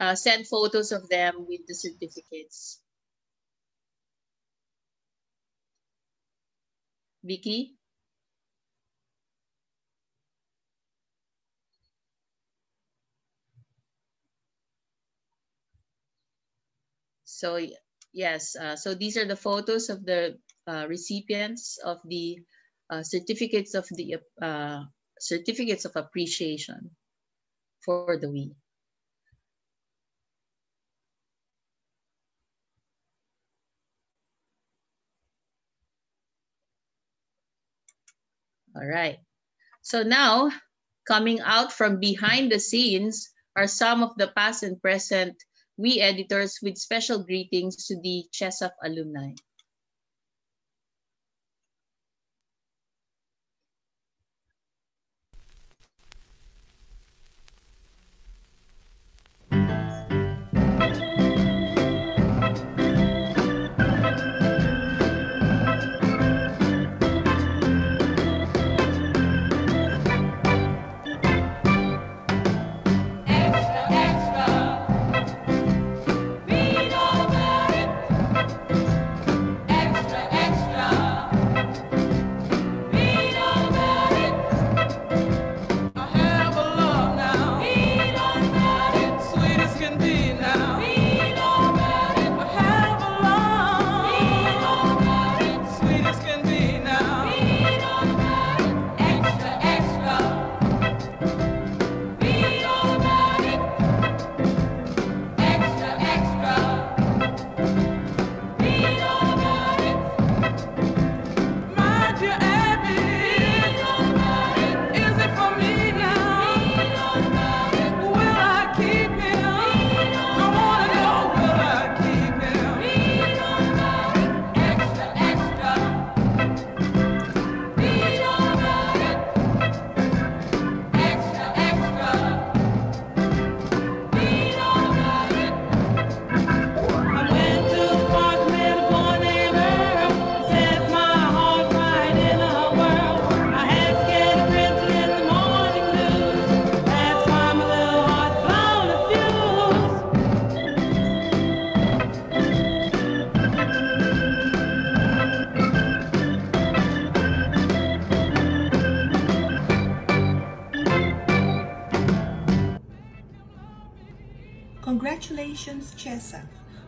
uh, send photos of them with the certificates. Vicky? So yes, uh, so these are the photos of the uh, recipients of the uh, certificates of the uh, certificates of appreciation for the we. All right. So now, coming out from behind the scenes are some of the past and present we editors with special greetings to the CHSAF alumni.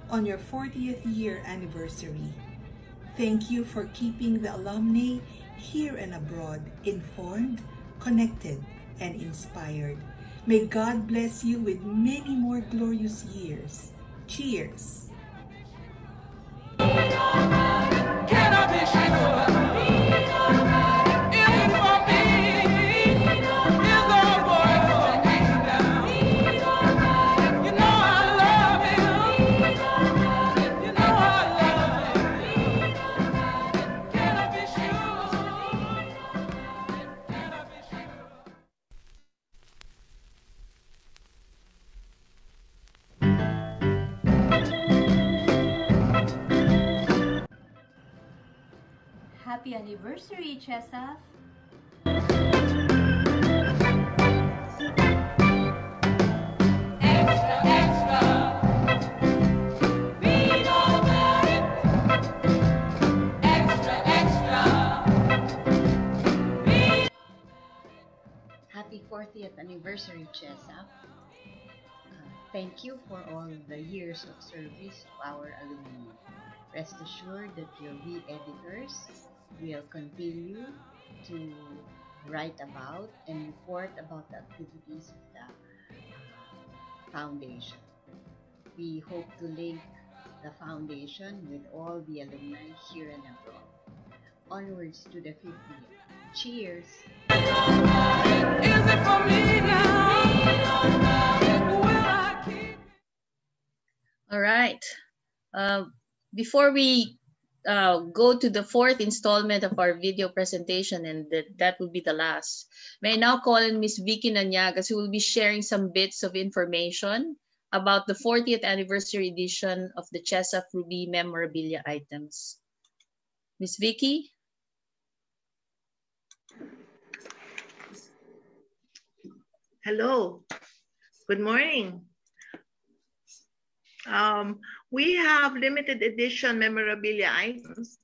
On your 40th year anniversary. Thank you for keeping the alumni here and abroad informed, connected, and inspired. May God bless you with many more glorious years. Cheers. Happy anniversary, CHSAF! Happy 40th anniversary, Chesa. Uh, thank you for all the years of service to our alumni. Rest assured that your re-editors will continue to write about and report about the activities of the foundation. We hope to link the foundation with all the alumni here and abroad. Onwards to the 50th. Cheers! All right. Uh, before we uh, go to the fourth installment of our video presentation, and that, that will be the last, may I now call in Ms. Vicky Nanyagas, who will be sharing some bits of information about the 40th anniversary edition of the Chesa Ruby memorabilia items. Ms. Vicky? Hello. Good morning. Um, we have limited edition memorabilia items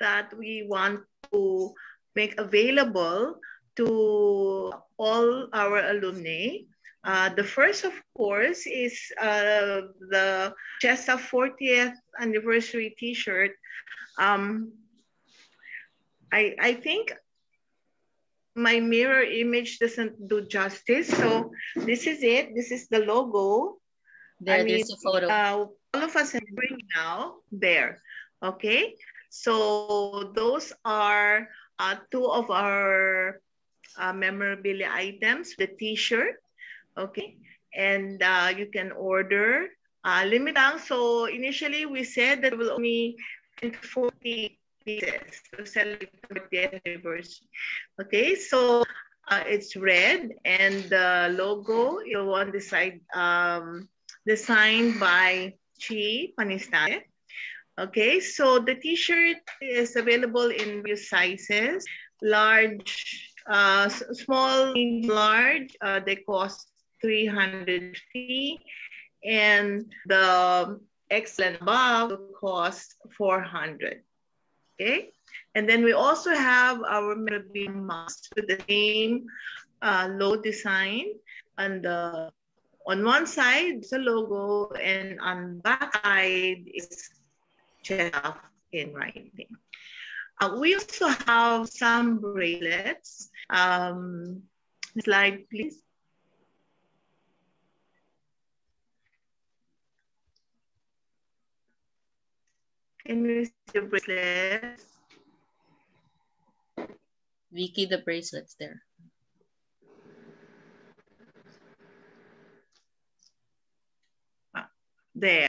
that we want to make available to all our alumni. Uh, the first, of course, is uh, the CHESA 40th anniversary t-shirt. Um, I, I think my mirror image doesn't do justice. So this is it. This is the logo. There, there's a photo. Uh, all of us are wearing now there. Okay. So those are uh, two of our uh, memorabilia items, the t-shirt. Okay. And uh, you can order uh, limit lang. So initially we said that we'll only 40 pieces to celebrate the anniversary. Okay, so uh, it's red and the logo is one decide, um, designed by Chi Panistane. Okay, so the t-shirt is available in various sizes, large, uh, small, large, uh, they cost 350 and the excellent above cost 400 okay and then we also have our memorabilia mask with the same uh, low design and the on one side a logo and on back side is chef in writing uh, we also have some bracelets um, slide please Can you see the bracelets? Vicky, the bracelets there. There.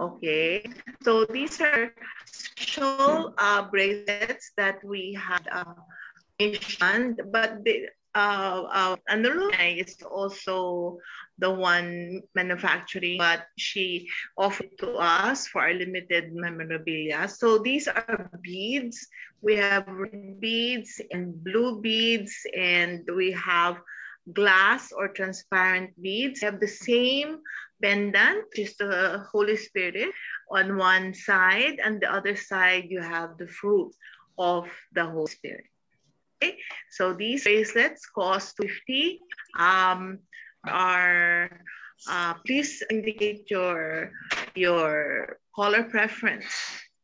Okay. So these are special uh, bracelets that we had uh, mentioned, but the uh, uh, is also the one manufacturing, but she offered to us for our limited memorabilia. So these are beads. We have red beads and blue beads, and we have glass or transparent beads. Have the same pendant, is the Holy Spirit on one side, and the other side you have the fruit of the Holy Spirit. Okay, so these bracelets cost 50. Um, are uh, please indicate your your color preference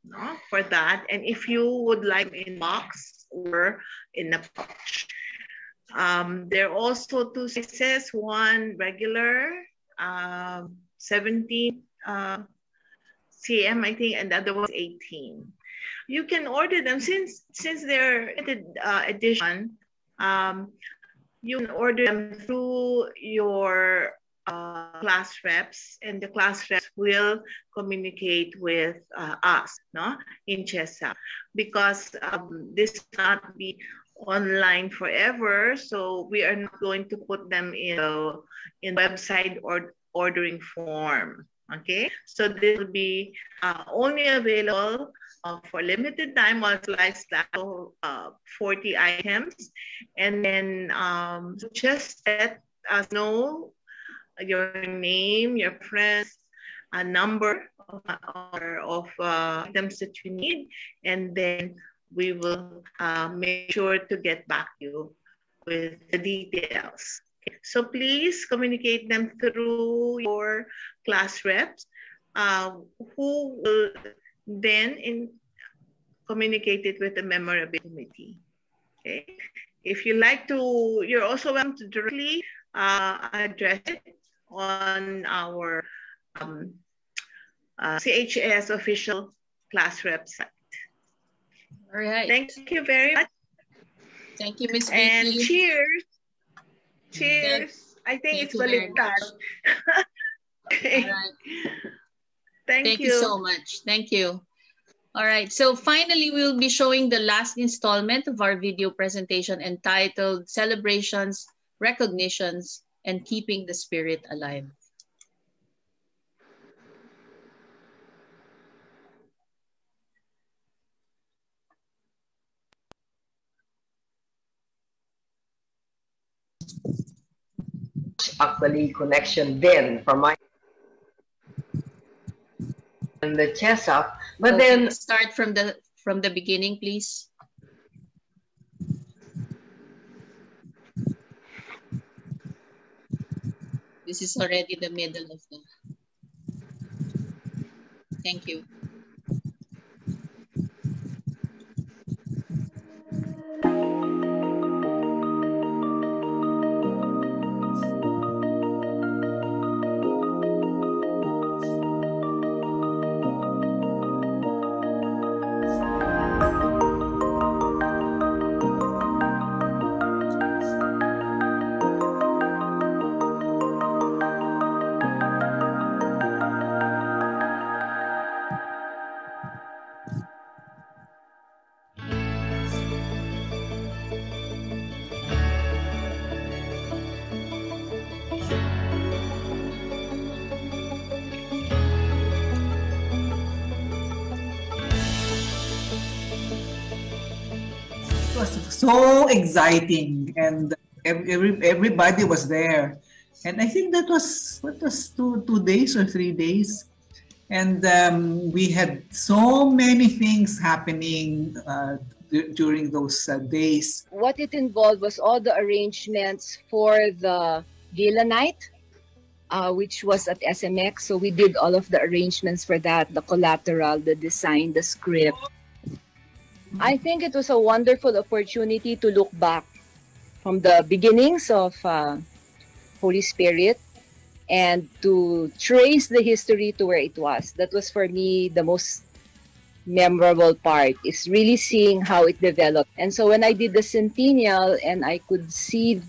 no, for that. And if you would like in box or in a pouch. Um, there are also two sizes, one regular, um, 17 uh, cm, I think, and the other one 18. You can order them since since they're limited uh, edition. Um, you can order them through your uh, class reps, and the class reps will communicate with uh, us, no, in CHESA, because um, this not be online forever. So we are not going to put them in in website or ordering form. Okay, so this will be uh, only available uh, for limited time while slice uh, 40 items. And then um, just let us know your name, your friends, a number of, of uh, items that you need, and then we will uh, make sure to get back to you with the details. So please communicate them through your class reps uh, who will then in, communicate it with the memorability committee. Okay. If you like to, you're also welcome to directly uh, address it on our um, uh, CHS official class website. All right. Thank you very much. Thank you, Miss And Vicky. cheers. Cheers. I think Thank it's baliktad. [LAUGHS] All right. Thank, Thank you. you so much. Thank you. All right. So finally, we'll be showing the last installment of our video presentation entitled Celebrations, Recognitions, and Keeping the Spirit Alive. Actually connection then from my and the chest up but Okay, then start from the from the beginning, please. This is already the middle of the. Thank you. It was so exciting, and every, every- everybody was there. And I think that was what was two two days or three days, and um, we had so many things happening uh, during those uh, days. What it involved was all the arrangements for the gala night, uh, which was at SMX. So we did all of the arrangements for that, the collateral, the design, the script. I think it was a wonderful opportunity to look back from the beginnings of uh, Holy Spirit and to trace the history to where it was. That was for me the most memorable part is really seeing how it developed. And so when I did the centennial and I could see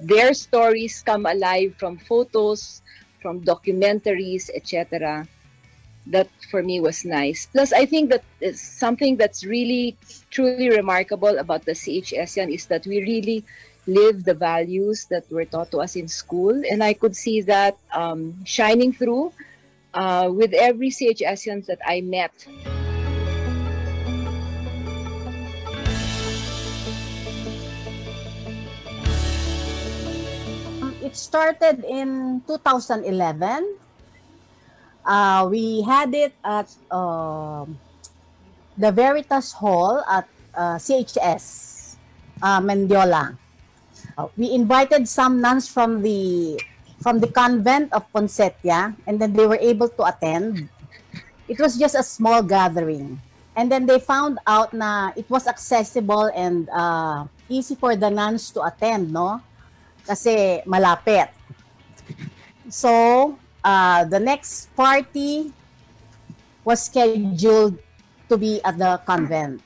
their stories come alive from photos, from documentaries, etc. That for me was nice. Plus, I think that is something that's really truly remarkable about the CHSN is that we really live the values that were taught to us in school, and I could see that um, shining through uh, with every CHSN that I met. It started in 2011. Uh, we had it at um the Veritas Hall at uh, CHS, uh, Mendiola. Uh, we invited some nuns from the from the convent of Ponsetia, and then they were able to attend. It was just a small gathering. And then they found out na it was accessible and uh, easy for the nuns to attend, no? Kasi malapit. So, uh, the next party was scheduled to be at the convent.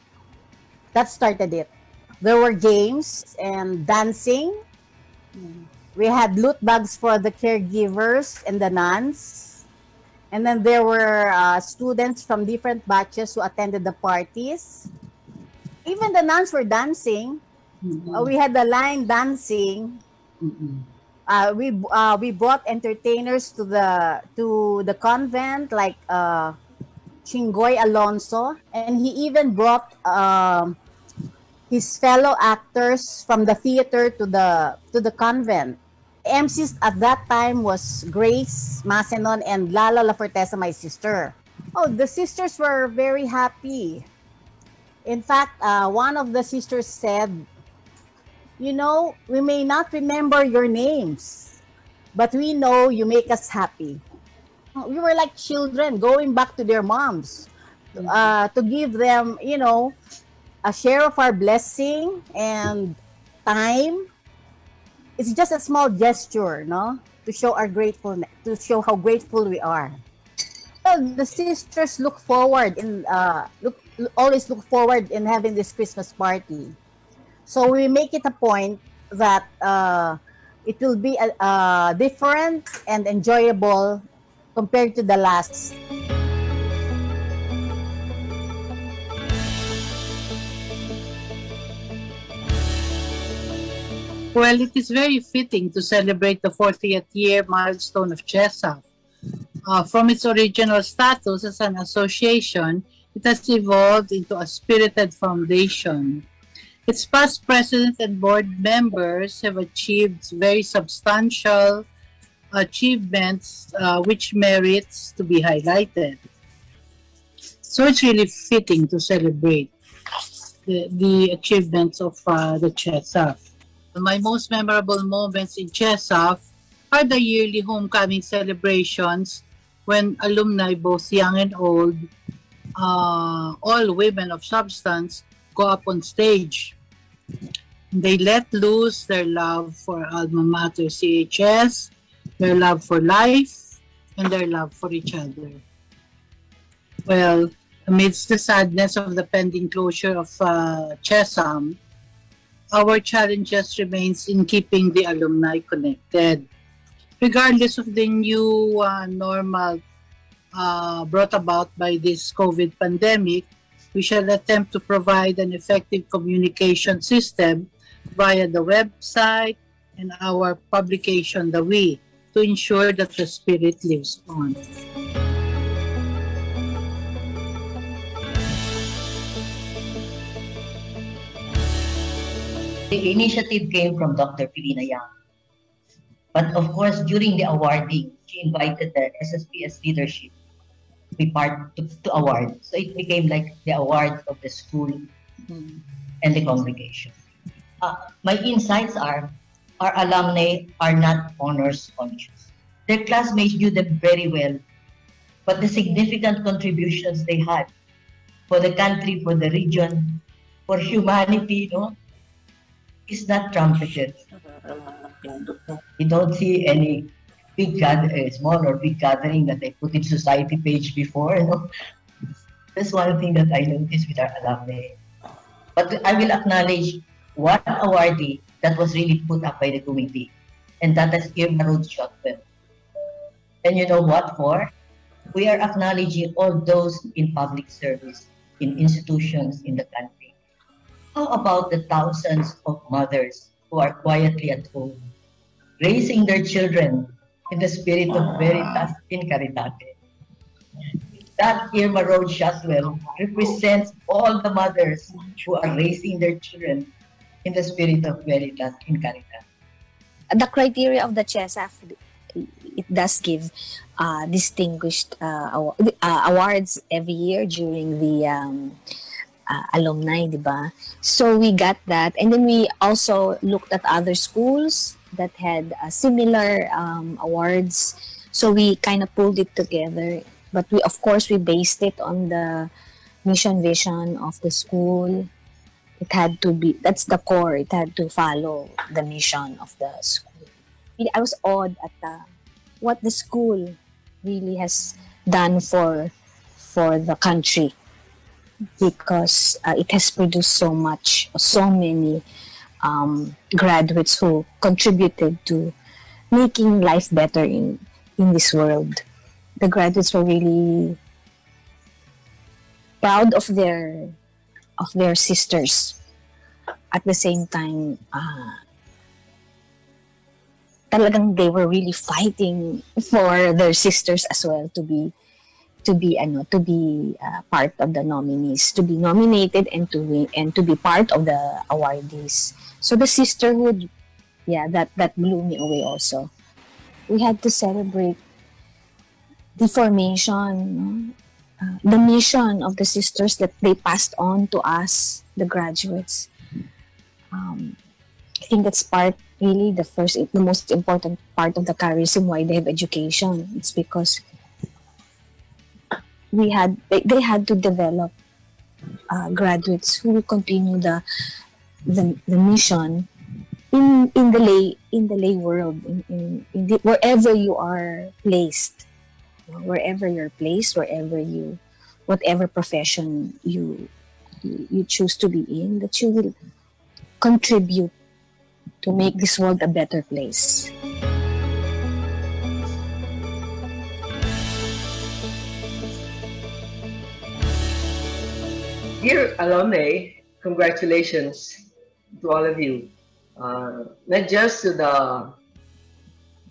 That started it. There were games and dancing. We had loot bags for the caregivers and the nuns. And then there were uh, students from different batches who attended the parties. Even the nuns were dancing. Uh, we had the line dancing. Uh, we uh, we brought entertainers to the to the convent like uh, Chingoy Alonso, and he even brought um, his fellow actors from the theater to the to the convent. MCs at that time was Grace Masenon and Lala La Fortesa, my sister. Oh, the sisters were very happy. In fact, uh, one of the sisters said, You know, we may not remember your names, but we know you make us happy. We were like children going back to their moms uh, to give them, you know, a share of our blessing and time it's just a small gesture, no, to show our gratefulness, to show how grateful we are. Well, the sisters look forward in uh, look always look forward in having this Christmas party. So we make it a point that uh, it will be uh, uh, different and enjoyable compared to the last. Well, it is very fitting to celebrate the 40th year milestone of CHSAF. Uh, from its original status as an association, it has evolved into a spirited foundation. Its past presidents and board members have achieved very substantial achievements uh, which merits to be highlighted. So it's really fitting to celebrate the, the achievements of uh, the CHSAF. My most memorable moments in CHSAF are the yearly homecoming celebrations when alumni, both young and old, uh, all women of substance, go up on stage. They let loose their love for alma mater CHS, their love for life, and their love for each other. Well, amidst the sadness of the pending closure of uh, CHESAM, our challenge just remains in keeping the alumni connected. Regardless of the new uh, normal uh, brought about by this COVID pandemic, we shall attempt to provide an effective communication system via the website and our publication, The We, to ensure that the spirit lives on. The initiative came from Dr. Pilina Yang. But of course, during the awarding, she invited the SSPS leadership be part to, to award. So it became like the award of the school and the congregation. Uh, my insights are our alumni are not honors conscious. Their classmates knew them very well, but the significant contributions they had for the country, for the region, for humanity, you know, is not trumpeted. You don't see any big uh, small or big gathering that they put in society page before. You know? [LAUGHS] That's one thing that I noticed with our alumni. But I will acknowledge one awardee that was really put up by the committee, and that is Irma Rhodes Shotwell. And you know what for? We are acknowledging all those in public service, in institutions in the country. How about the thousands of mothers who are quietly at home, raising their children in the spirit of veritas in caritate? That Irma Rhodes Shotwell represents all the mothers who are raising their children in the spirit of veritas in caritas. the criteria of the CHESAF, it does give uh, distinguished uh, uh, awards every year during the um, uh, alumni, di ba? So we got that. And then we also looked at other schools that had uh, similar um, awards. So we kind of pulled it together. But we, of course, we based it on the mission vision of the school. It had to be, that's the core. It had to follow the mission of the school. I was awed at the, what the school really has done for for the country because uh, it has produced so much, so many um, graduates who contributed to making life better in in this world. The graduates were really proud of their of their sisters. At the same time, uh, talagang they were really fighting [LAUGHS] for their sisters as well to be to be ano to be uh, part of the nominees to be nominated and to win and to be part of the awardees so the sisterhood yeah that that blew me away also. We had to celebrate the formation uh, the mission of the sisters that they passed on to us the graduates. Um, i think that's part really the first the most important part of the reason why they have education. It's because we had they, they had to develop uh, graduates who will continue the, the the mission in in the lay in the lay world in, in, in the, wherever you are placed wherever you're placed wherever you whatever profession you you choose to be in that you will contribute to make this world a better place. Dear alumni, congratulations to all of you. Uh, not just to the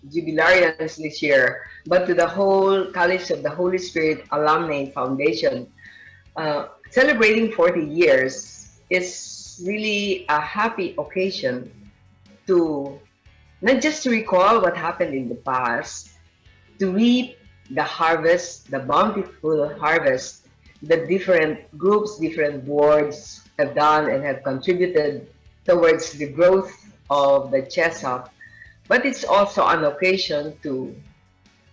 jubilarians this year, but to the whole College of the Holy Spirit Alumni Foundation. Uh, celebrating 40 years is really a happy occasion to not just to recall what happened in the past, to reap the harvest, the bountiful harvest the different groups, different boards have done and have contributed towards the growth of the CHSAF. But it's also an occasion to,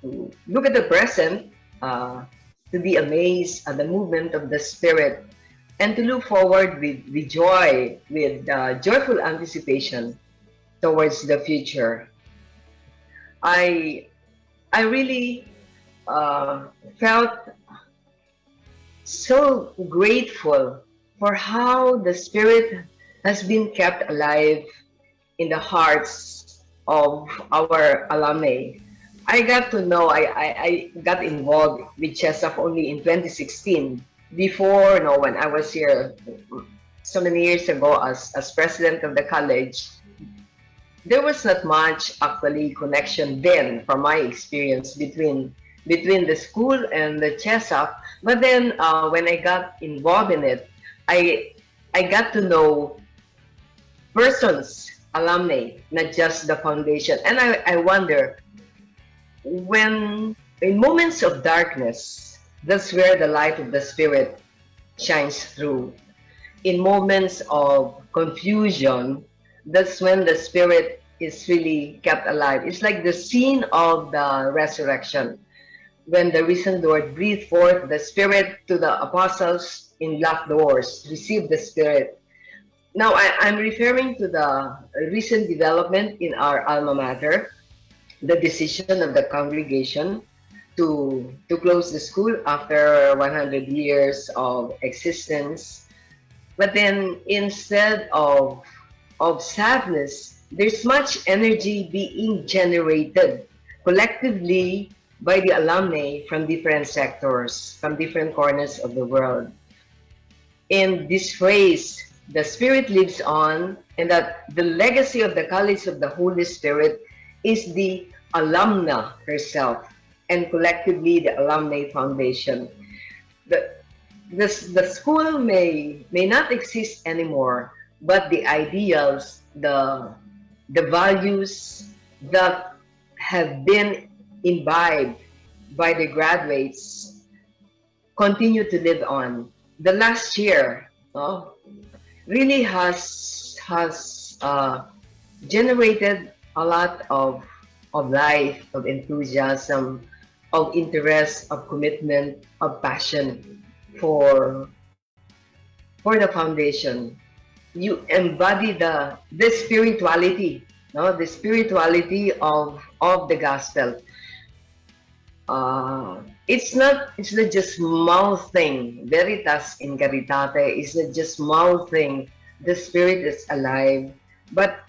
to look at the present, uh, to be amazed at the movement of the Spirit, and to look forward with, with joy, with uh, joyful anticipation towards the future. I, I really uh, felt so grateful for how the Spirit has been kept alive in the hearts of our alumni. I got to know, I, I, I got involved with CHSAF only in 2016. Before, you know, when I was here so many years ago as, as president of the college, there was not much actually connection then from my experience between between the school and the CHSAF. But then uh, when I got involved in it, I I got to know persons, alumni, not just the foundation. And I, I wonder, when in moments of darkness, that's where the light of the Spirit shines through. In moments of confusion, that's when the Spirit is really kept alive. It's like the scene of the resurrection when the risen Lord breathed forth the Spirit to the apostles in locked doors, received the Spirit. Now, I, I'm referring to the recent development in our alma mater, the decision of the congregation to, to close the school after 100 years of existence. But then instead of, of sadness, there's much energy being generated collectively by the alumni from different sectors, from different corners of the world. In this phrase, the Spirit lives on, and that the legacy of the College of the Holy Spirit is the alumna herself, and collectively the Alumni Foundation. The, the, the school may, may not exist anymore, but the ideals, the, the values that have been imbibed by the graduates continue to live on. The last year uh, really has has uh, generated a lot of of life, of enthusiasm, of interest, of commitment, of passion for for the foundation. You embody the the spirituality, no, the spirituality of of the gospel. Uh, it's not it's not just mouthing veritas in caritate. It's not just mouthing. The spirit is alive, but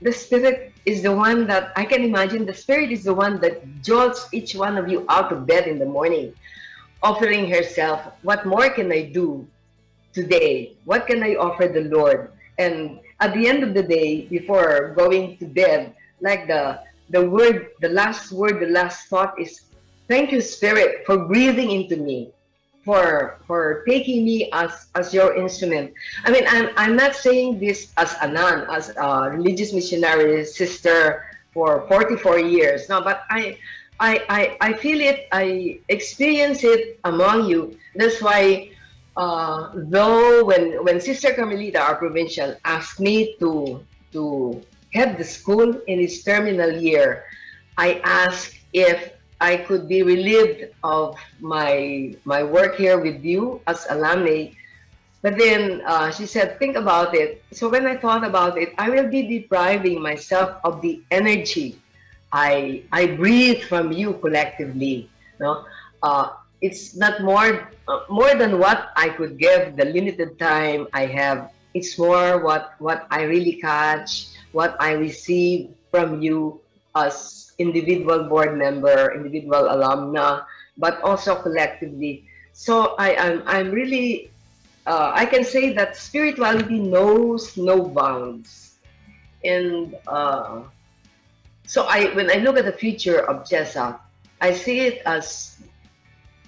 the spirit is the one that I can imagine. The spirit is the one that jolts each one of you out of bed in the morning, offering herself. What more can I do today? What can I offer the Lord? And at the end of the day, before going to bed, like the the word, the last word, the last thought is, "Thank you, Spirit, for breathing into me." for for taking me as as your instrument. I mean, I'm I'm not saying this as a nun, as a religious missionary sister for 44 years. No, but I I I, I feel it. I experience it among you. That's why. Uh, though when when Sister Carmelita, our provincial, asked me to to head the school in its terminal year, I asked if I could be relieved of my my work here with you as alumni. But then uh, she said, think about it. So when I thought about it, I will be depriving myself of the energy I I breathe from you collectively. No, uh, it's not more uh, more than what I could give the limited time I have. It's more what what I really catch, what I receive from you as individual board member, individual alumna, but also collectively. So I, am I'm, really, uh, I can say that spirituality knows no bounds. And uh, so I, when I look at the future of CHESA, I see it as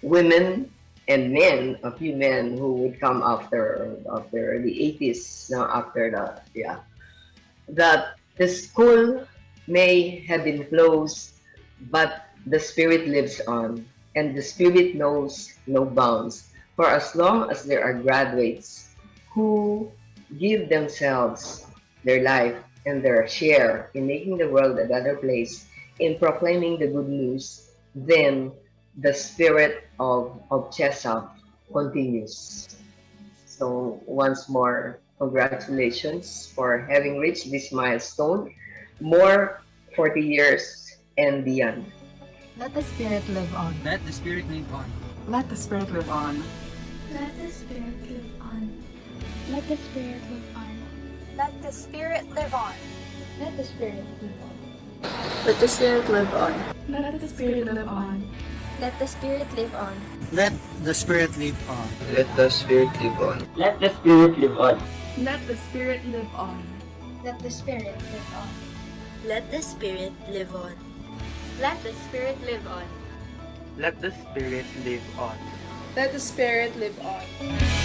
women and men, a few men who would come after after the 80s, now after the yeah, that the school may have been closed, but the Spirit lives on, and the Spirit knows no bounds. For as long as there are graduates who give themselves, their life, and their share in making the world a better place, in proclaiming the good news, then the spirit of, of CHESA continues. So once more, congratulations for having reached this milestone more 40 years and beyond. Let the Spirit live on. Let the Spirit live on. Let the Spirit live on. Let the Spirit live on. Let the Spirit live on. Let the Spirit live on. Let the Spirit live on. Let the Spirit live on. Let the Spirit live on. Let the Spirit live on. Let the Spirit live on. Let the Spirit live on. Let the Spirit live on. Let the Spirit live on. Let the Spirit live on. Let the Spirit live on. Let the Spirit live on. Let the Spirit live on. Let the Spirit live on.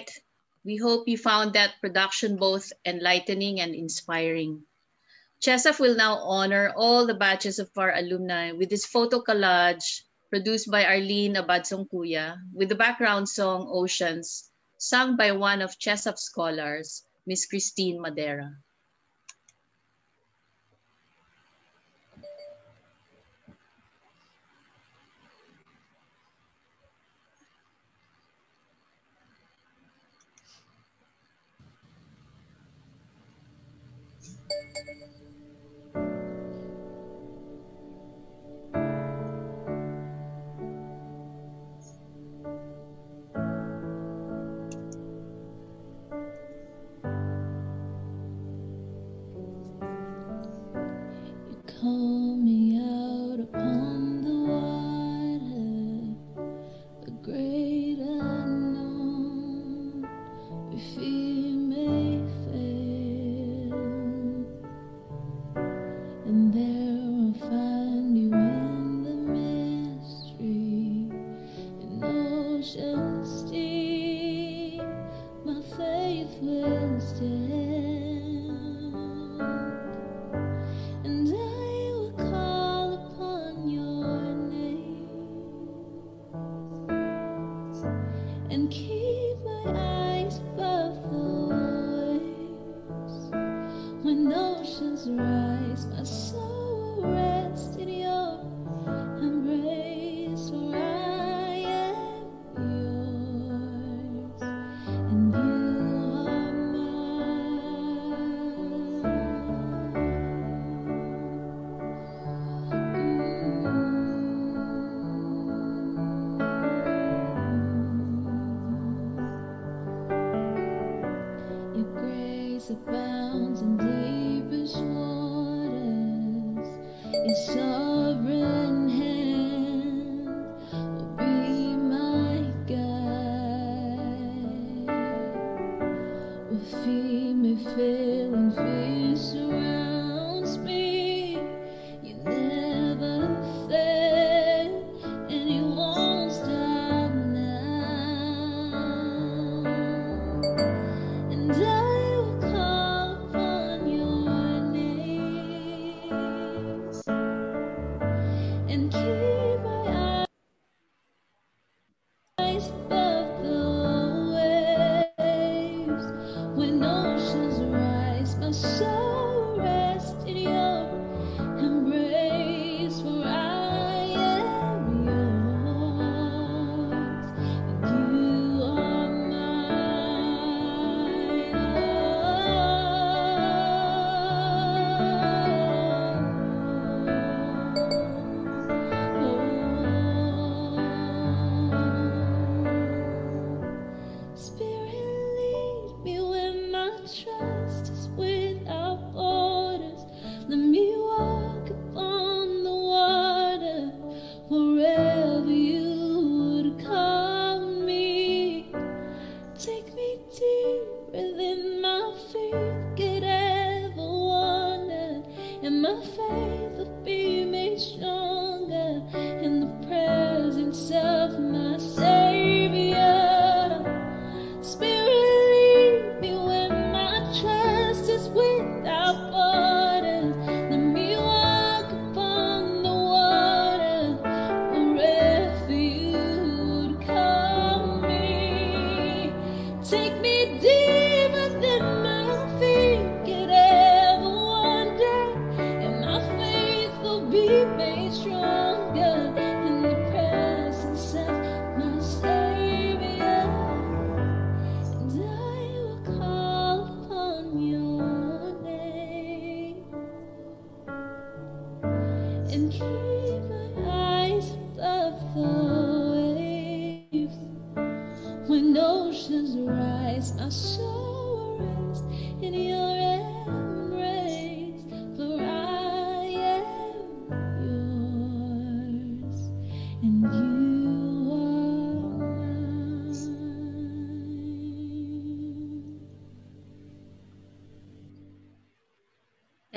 tonight. We hope you found that production both enlightening and inspiring. CHSAF will now honor all the batches of our alumni with this photo collage produced by Arlene Abadzongkuya, with the background song Oceans, sung by one of CHSAF scholars, Miss Christine Madera.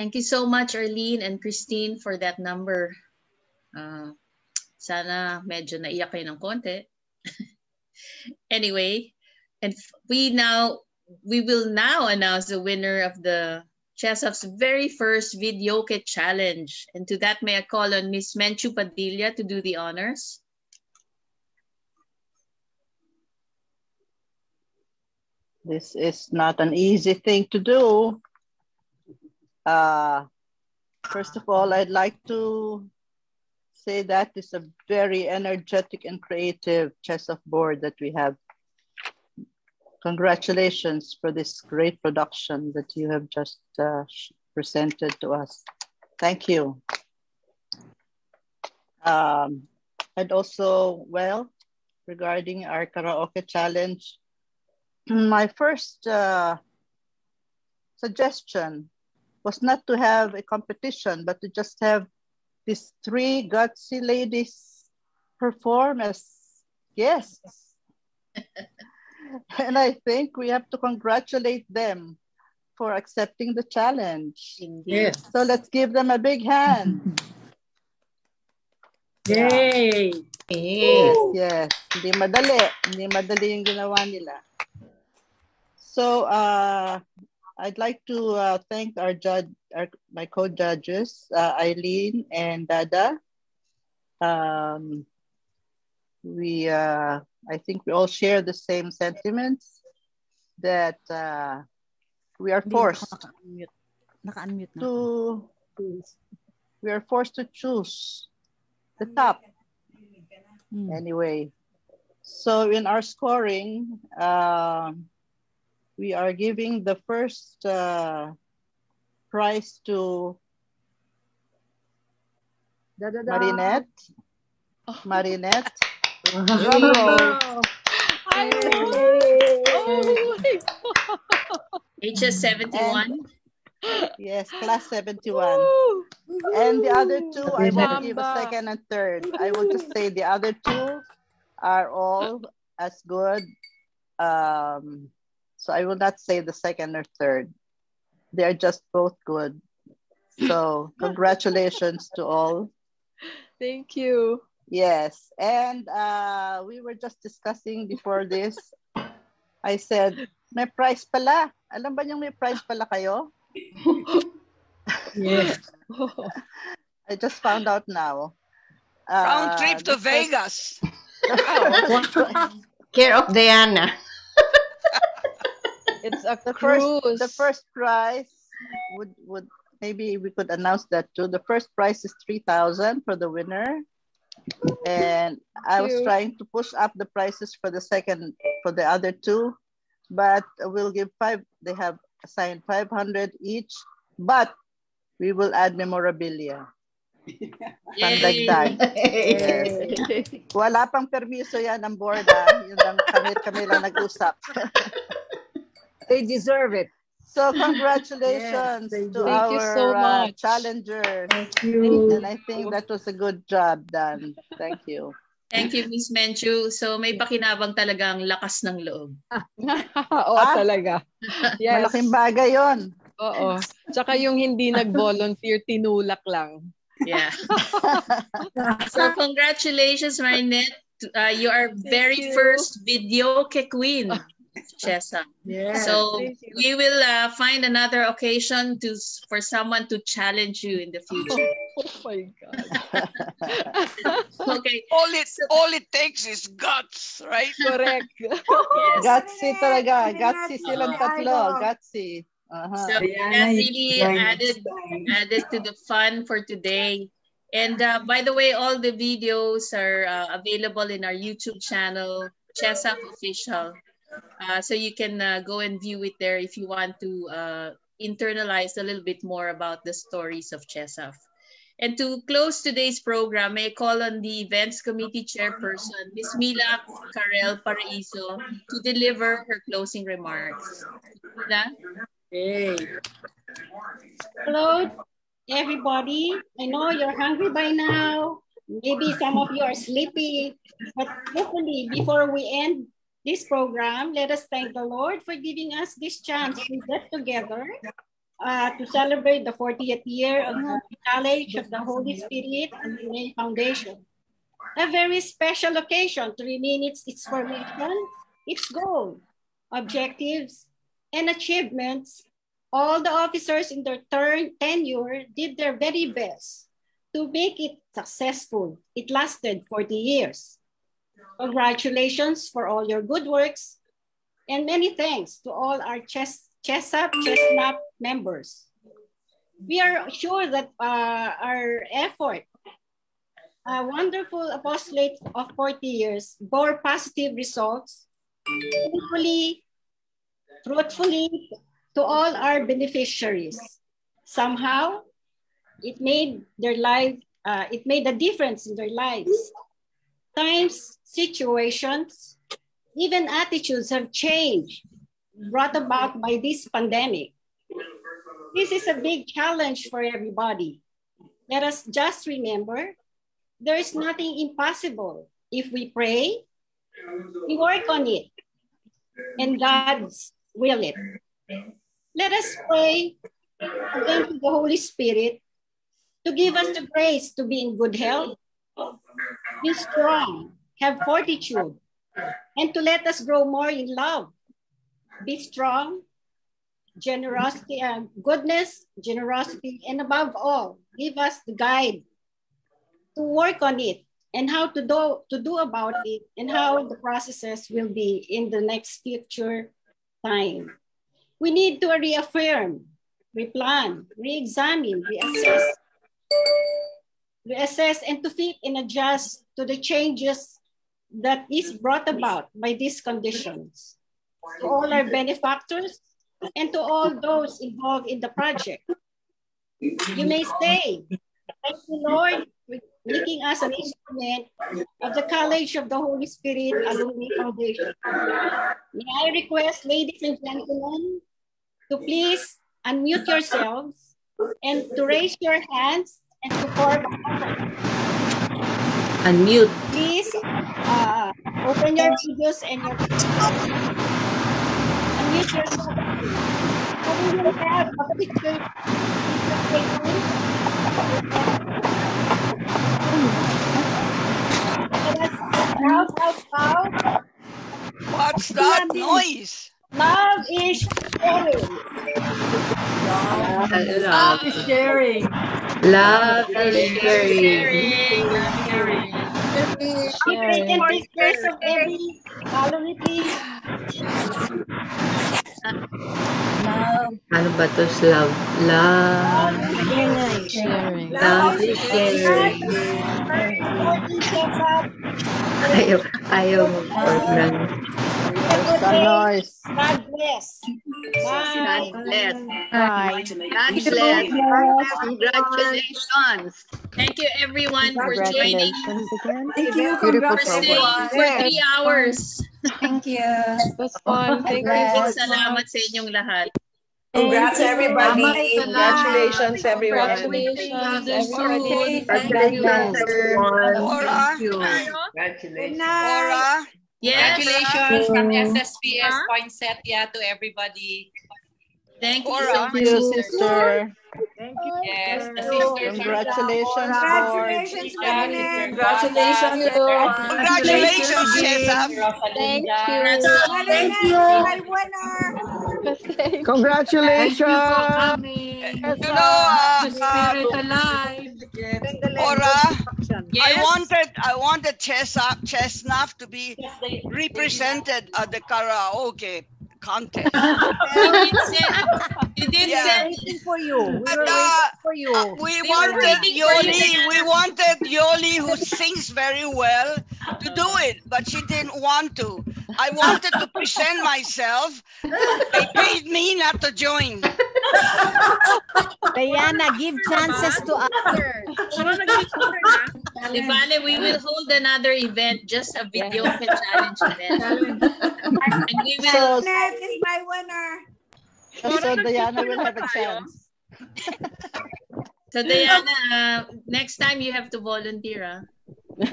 Thank you so much, Arlene and Christine, for that number. Uh, sana medyo naiyak kayo ng konti. [LAUGHS] anyway, and we now, we will now announce the winner of the CHSAF's very first video kit challenge. And to that, may I call on Miss Menchu Padilla to do the honors. This is not an easy thing to do. Uh, first of all, I'd like to say that it's a very energetic and creative chess of board that we have. Congratulations for this great production that you have just uh, presented to us. Thank you. Um, and also, well, regarding our karaoke challenge, [CLEARS THROAT] my first uh, suggestion was not to have a competition, but to just have these three gutsy ladies perform as guests. and I think we have to congratulate them for accepting the challenge. Yes. So let's give them a big hand. [LAUGHS] Yay! Yes, yes. Hindi madali. Hindi madali yung ginawa nila. So, uh, I'd like to uh, thank our judge, our, my co-judges, uh, Eileen and Dada. Um, we, uh, I think we all share the same sentiments that uh, we are forced to, we are forced to choose the top. Anyway, so in our scoring, um, we are giving the first uh, prize to Marinette. Marinette. Drum roll. HS 71. Yes, class 71. And the other two, I won't give a second and third. I will just say the other two are all as good. Um, so I will not say the second or third. They're just both good. So [LAUGHS] congratulations to all. Thank you. Yes, and uh, we were just discussing before this. I said, may prize pala. Alam ba niyong may prize pala kayo? [LAUGHS] Yes. [LAUGHS] I just found out now. Round Uh, trip to the first- Vegas. Care of Diana. It's a the cruise. first the first prize would would maybe we could announce that too. The first prize is three thousand for the winner, and I was you. trying to push up the prices for the second for the other two, but we'll give five. They have assigned five hundred each, but we will add memorabilia. [LAUGHS] Pandagdag. Yes. [LAUGHS] Wala pang permiso yan ng board ah. Yun lang kami, kami lang nag-usap. [LAUGHS] They deserve it. So [LAUGHS] congratulations Yes, to. Thank you our so uh, much. challengers. you. And I think that was a good job done. Thank you. Thank you, Miss Menchu. So may pakinabang talaga ang lakas ng loob. [LAUGHS] Oo, Ah, talaga. [LAUGHS] Yes. Malaking bagay yon. Oo. Tsaka yung hindi nag-volunteer, tinulak lang. Yeah. so congratulations, Marinette. Uh, you are very you. first video ke queen, Chesa. Yes. So we will uh, find another occasion to for someone to challenge you in the future. [LAUGHS] Oh my God. [LAUGHS] Okay. All it all it takes is guts, right? Correct. [LAUGHS] Gatsy talaga. Gatsy silang tatlo. Gatsy. Uh-huh. So that really added added to the fun for today. And uh, by the way, all the videos are uh, available in our YouTube channel, CHSAF Official. Uh, so you can uh, go and view it there if you want to uh, internalize a little bit more about the stories of CHSAF. And to close today's program, may I call on the Events Committee Chairperson, Ms. Mila Carel Paraiso, to deliver her closing remarks. Mila? Hey. Hello, everybody. I know you're hungry by now. Maybe some of you are sleepy. But hopefully, before we end this program, let us thank the Lord for giving us this chance to get together uh, to celebrate the 40th year of the College of the Holy Spirit and the Main Foundation. A very special occasion to remain its, its formation, its goal, objectives, and achievements all the officers in their turn tenure did their very best to make it successful. It lasted 40 years. Congratulations for all your good works. And many thanks to all our chess, CHSAF Chestnut members. We are sure that uh, our effort, a wonderful apostolate of 40 years, bore positive results, fruitfully, fruitfully to all our beneficiaries. Somehow, it made their life, uh, it made a difference in their lives. Times, situations, even attitudes have changed, brought about by this pandemic. This is a big challenge for everybody. Let us just remember there is nothing impossible. If we pray, we work on it, and God's will it. Let us pray again to the Holy Spirit to give us the grace to be in good health, be strong, have fortitude, and to let us grow more in love. Be strong, generosity, uh, goodness, generosity, and above all, give us the guide to work on it and how to do to do about it and how the processes will be in the next future time. We need to reaffirm, replan, re-examine, reassess, reassess and to fit and adjust to the changes that is brought about by these conditions. To all our benefactors and to all those involved in the project. You may say, thank you, Lord, for making us an instrument of the College of the Holy Spirit Alumni Foundation. May I request, ladies and gentlemen, to please unmute yourselves and to raise your hands and to form Unmute. Please uh, open your videos and your unmute yourself. Open your tab, a picture. Out, out, out. What's that noise? Love is sharing. Love is sharing. Love is sharing. Okay, can pictures of every gallery, please. Ano ba to? Love. Love. Sharing. Love is sharing. Ayaw, ayaw mag-org ng... Some noise. God bless. God bless. God bless. Congratulations. Thank you everyone for joining. Thank you. Congratulations for three hours. Thank you. It was fun. Thank you. Salamat sa inyong lahat. Congrats, everybody. Congratulations, everyone. Congratulations, everybody. Congratulations, Aura. Congratulations. Aura. Yes. Congratulations from SSPS Poinsettia to everybody. Thank you so much, sister. Thank you. Yes, the sisters. Congratulations, Congratulations, Congratulations, everyone. Congratulations, Chesam. Thank you. Thank you. My winner. Congratulations. You know, uh, uh, alive. Aura, I wanted I wanted Chesnut Chestnut to be represented at the karaoke contest. You [LAUGHS] didn't say, you didn't Yeah. say Waiting for you. We And, uh, for you. Uh, we We wanted waiting for you, Yoli. We wanted Yoli, who sings very well, to do it, but she didn't want to. I wanted to present myself. They paid me not to join. Diana, give chances to others. Divale, we will hold another event, just a video challenge event. [LAUGHS] And we will Net is my winner. So Diana will have a chance. So Diana, uh, next time you have to volunteer. ah. [LAUGHS]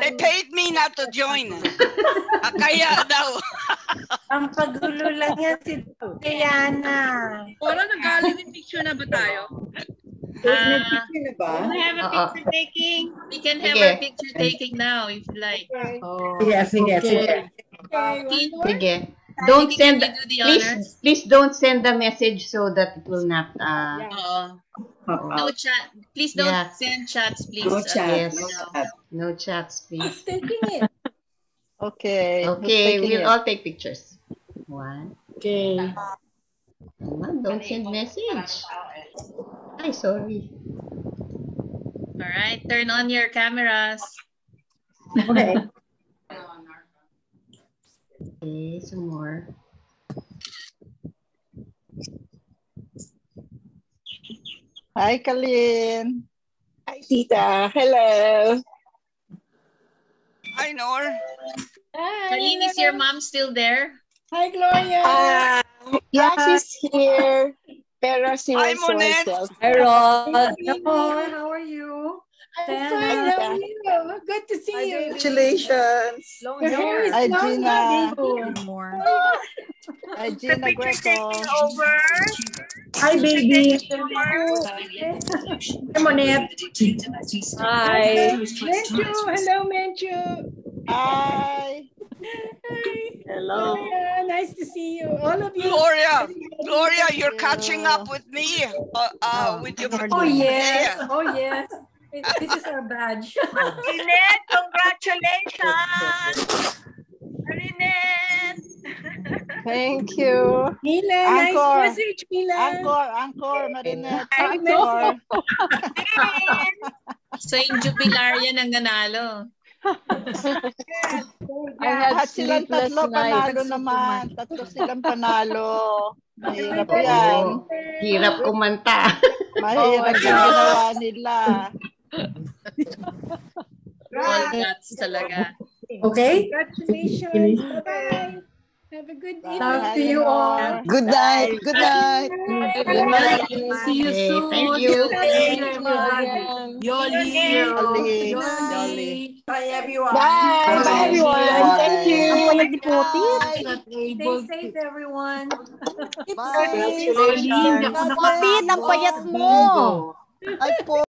They paid me not to join. Ah, Kaya daw. [LAUGHS] Ang pagulo lang yan si Diana. Wala nag-gallery picture na ba tayo? Ah, Can I have a Oo. picture taking? we can have Sige. a picture taking now if you like. Sige, sige, sige. Sige. Don't send, do the please, honors? please don't send the message so that it will not, uh, Oo. No chat. Please don't Yeah. send chats, please. No Uh, chats. no. no chats, please. Taking it. [LAUGHS] Okay. Okay, we'll it? all take pictures. One. Okay. Naman, don't send message. Ay, sorry. All right, turn on your cameras. Okay. [LAUGHS] Okay, some more. Hi, Kalin. Hi, Tita. Hello. Hi, Nor. Colleen, is your mom still there? Hi, Gloria. Uh, yeah, she's here. Pero she Hi, went to Monet. herself. Hello. How are you? I'm Tana. fine. How are you? Good to see you. Congratulations. Long Your hair is Hi, long, Gina. baby. More. Hi, Gina Greco. over. Hi, baby. Hi, Monette. Hi. Menchu. Hello, Menchu. Hi. Hello. Gloria, nice to see you. All of you. Gloria, Gloria, you're catching up with me. Uh, uh, with your Oh, yes. Yeah. Oh, yes. This is our badge. [LAUGHS] Lynette, congratulations! Lynette! Thank you. Mila, nice Anchor. message, Mila. Anchor, Anchor, Marinette. Hi, Anchor. [LAUGHS] Saint Jubilaria ang nanalo. I had silang tatlo panalo naman. Tatlo silang panalo. Mahirap yan. Hirap kumanta. Mahirap yung ginawa nila. All guts talaga. Okay? Congratulations. Bye-bye. Have a good evening. Love to you all. Good night. Good night. Good night. See you soon. thank you. Thank you. Yoli. Yoli. Yoli. Bye, everyone. Bye. Bye, everyone. Thank you. Ang. Not Stay safe, everyone. Bye. Yoli, Putit, ang payat mo. Ay po.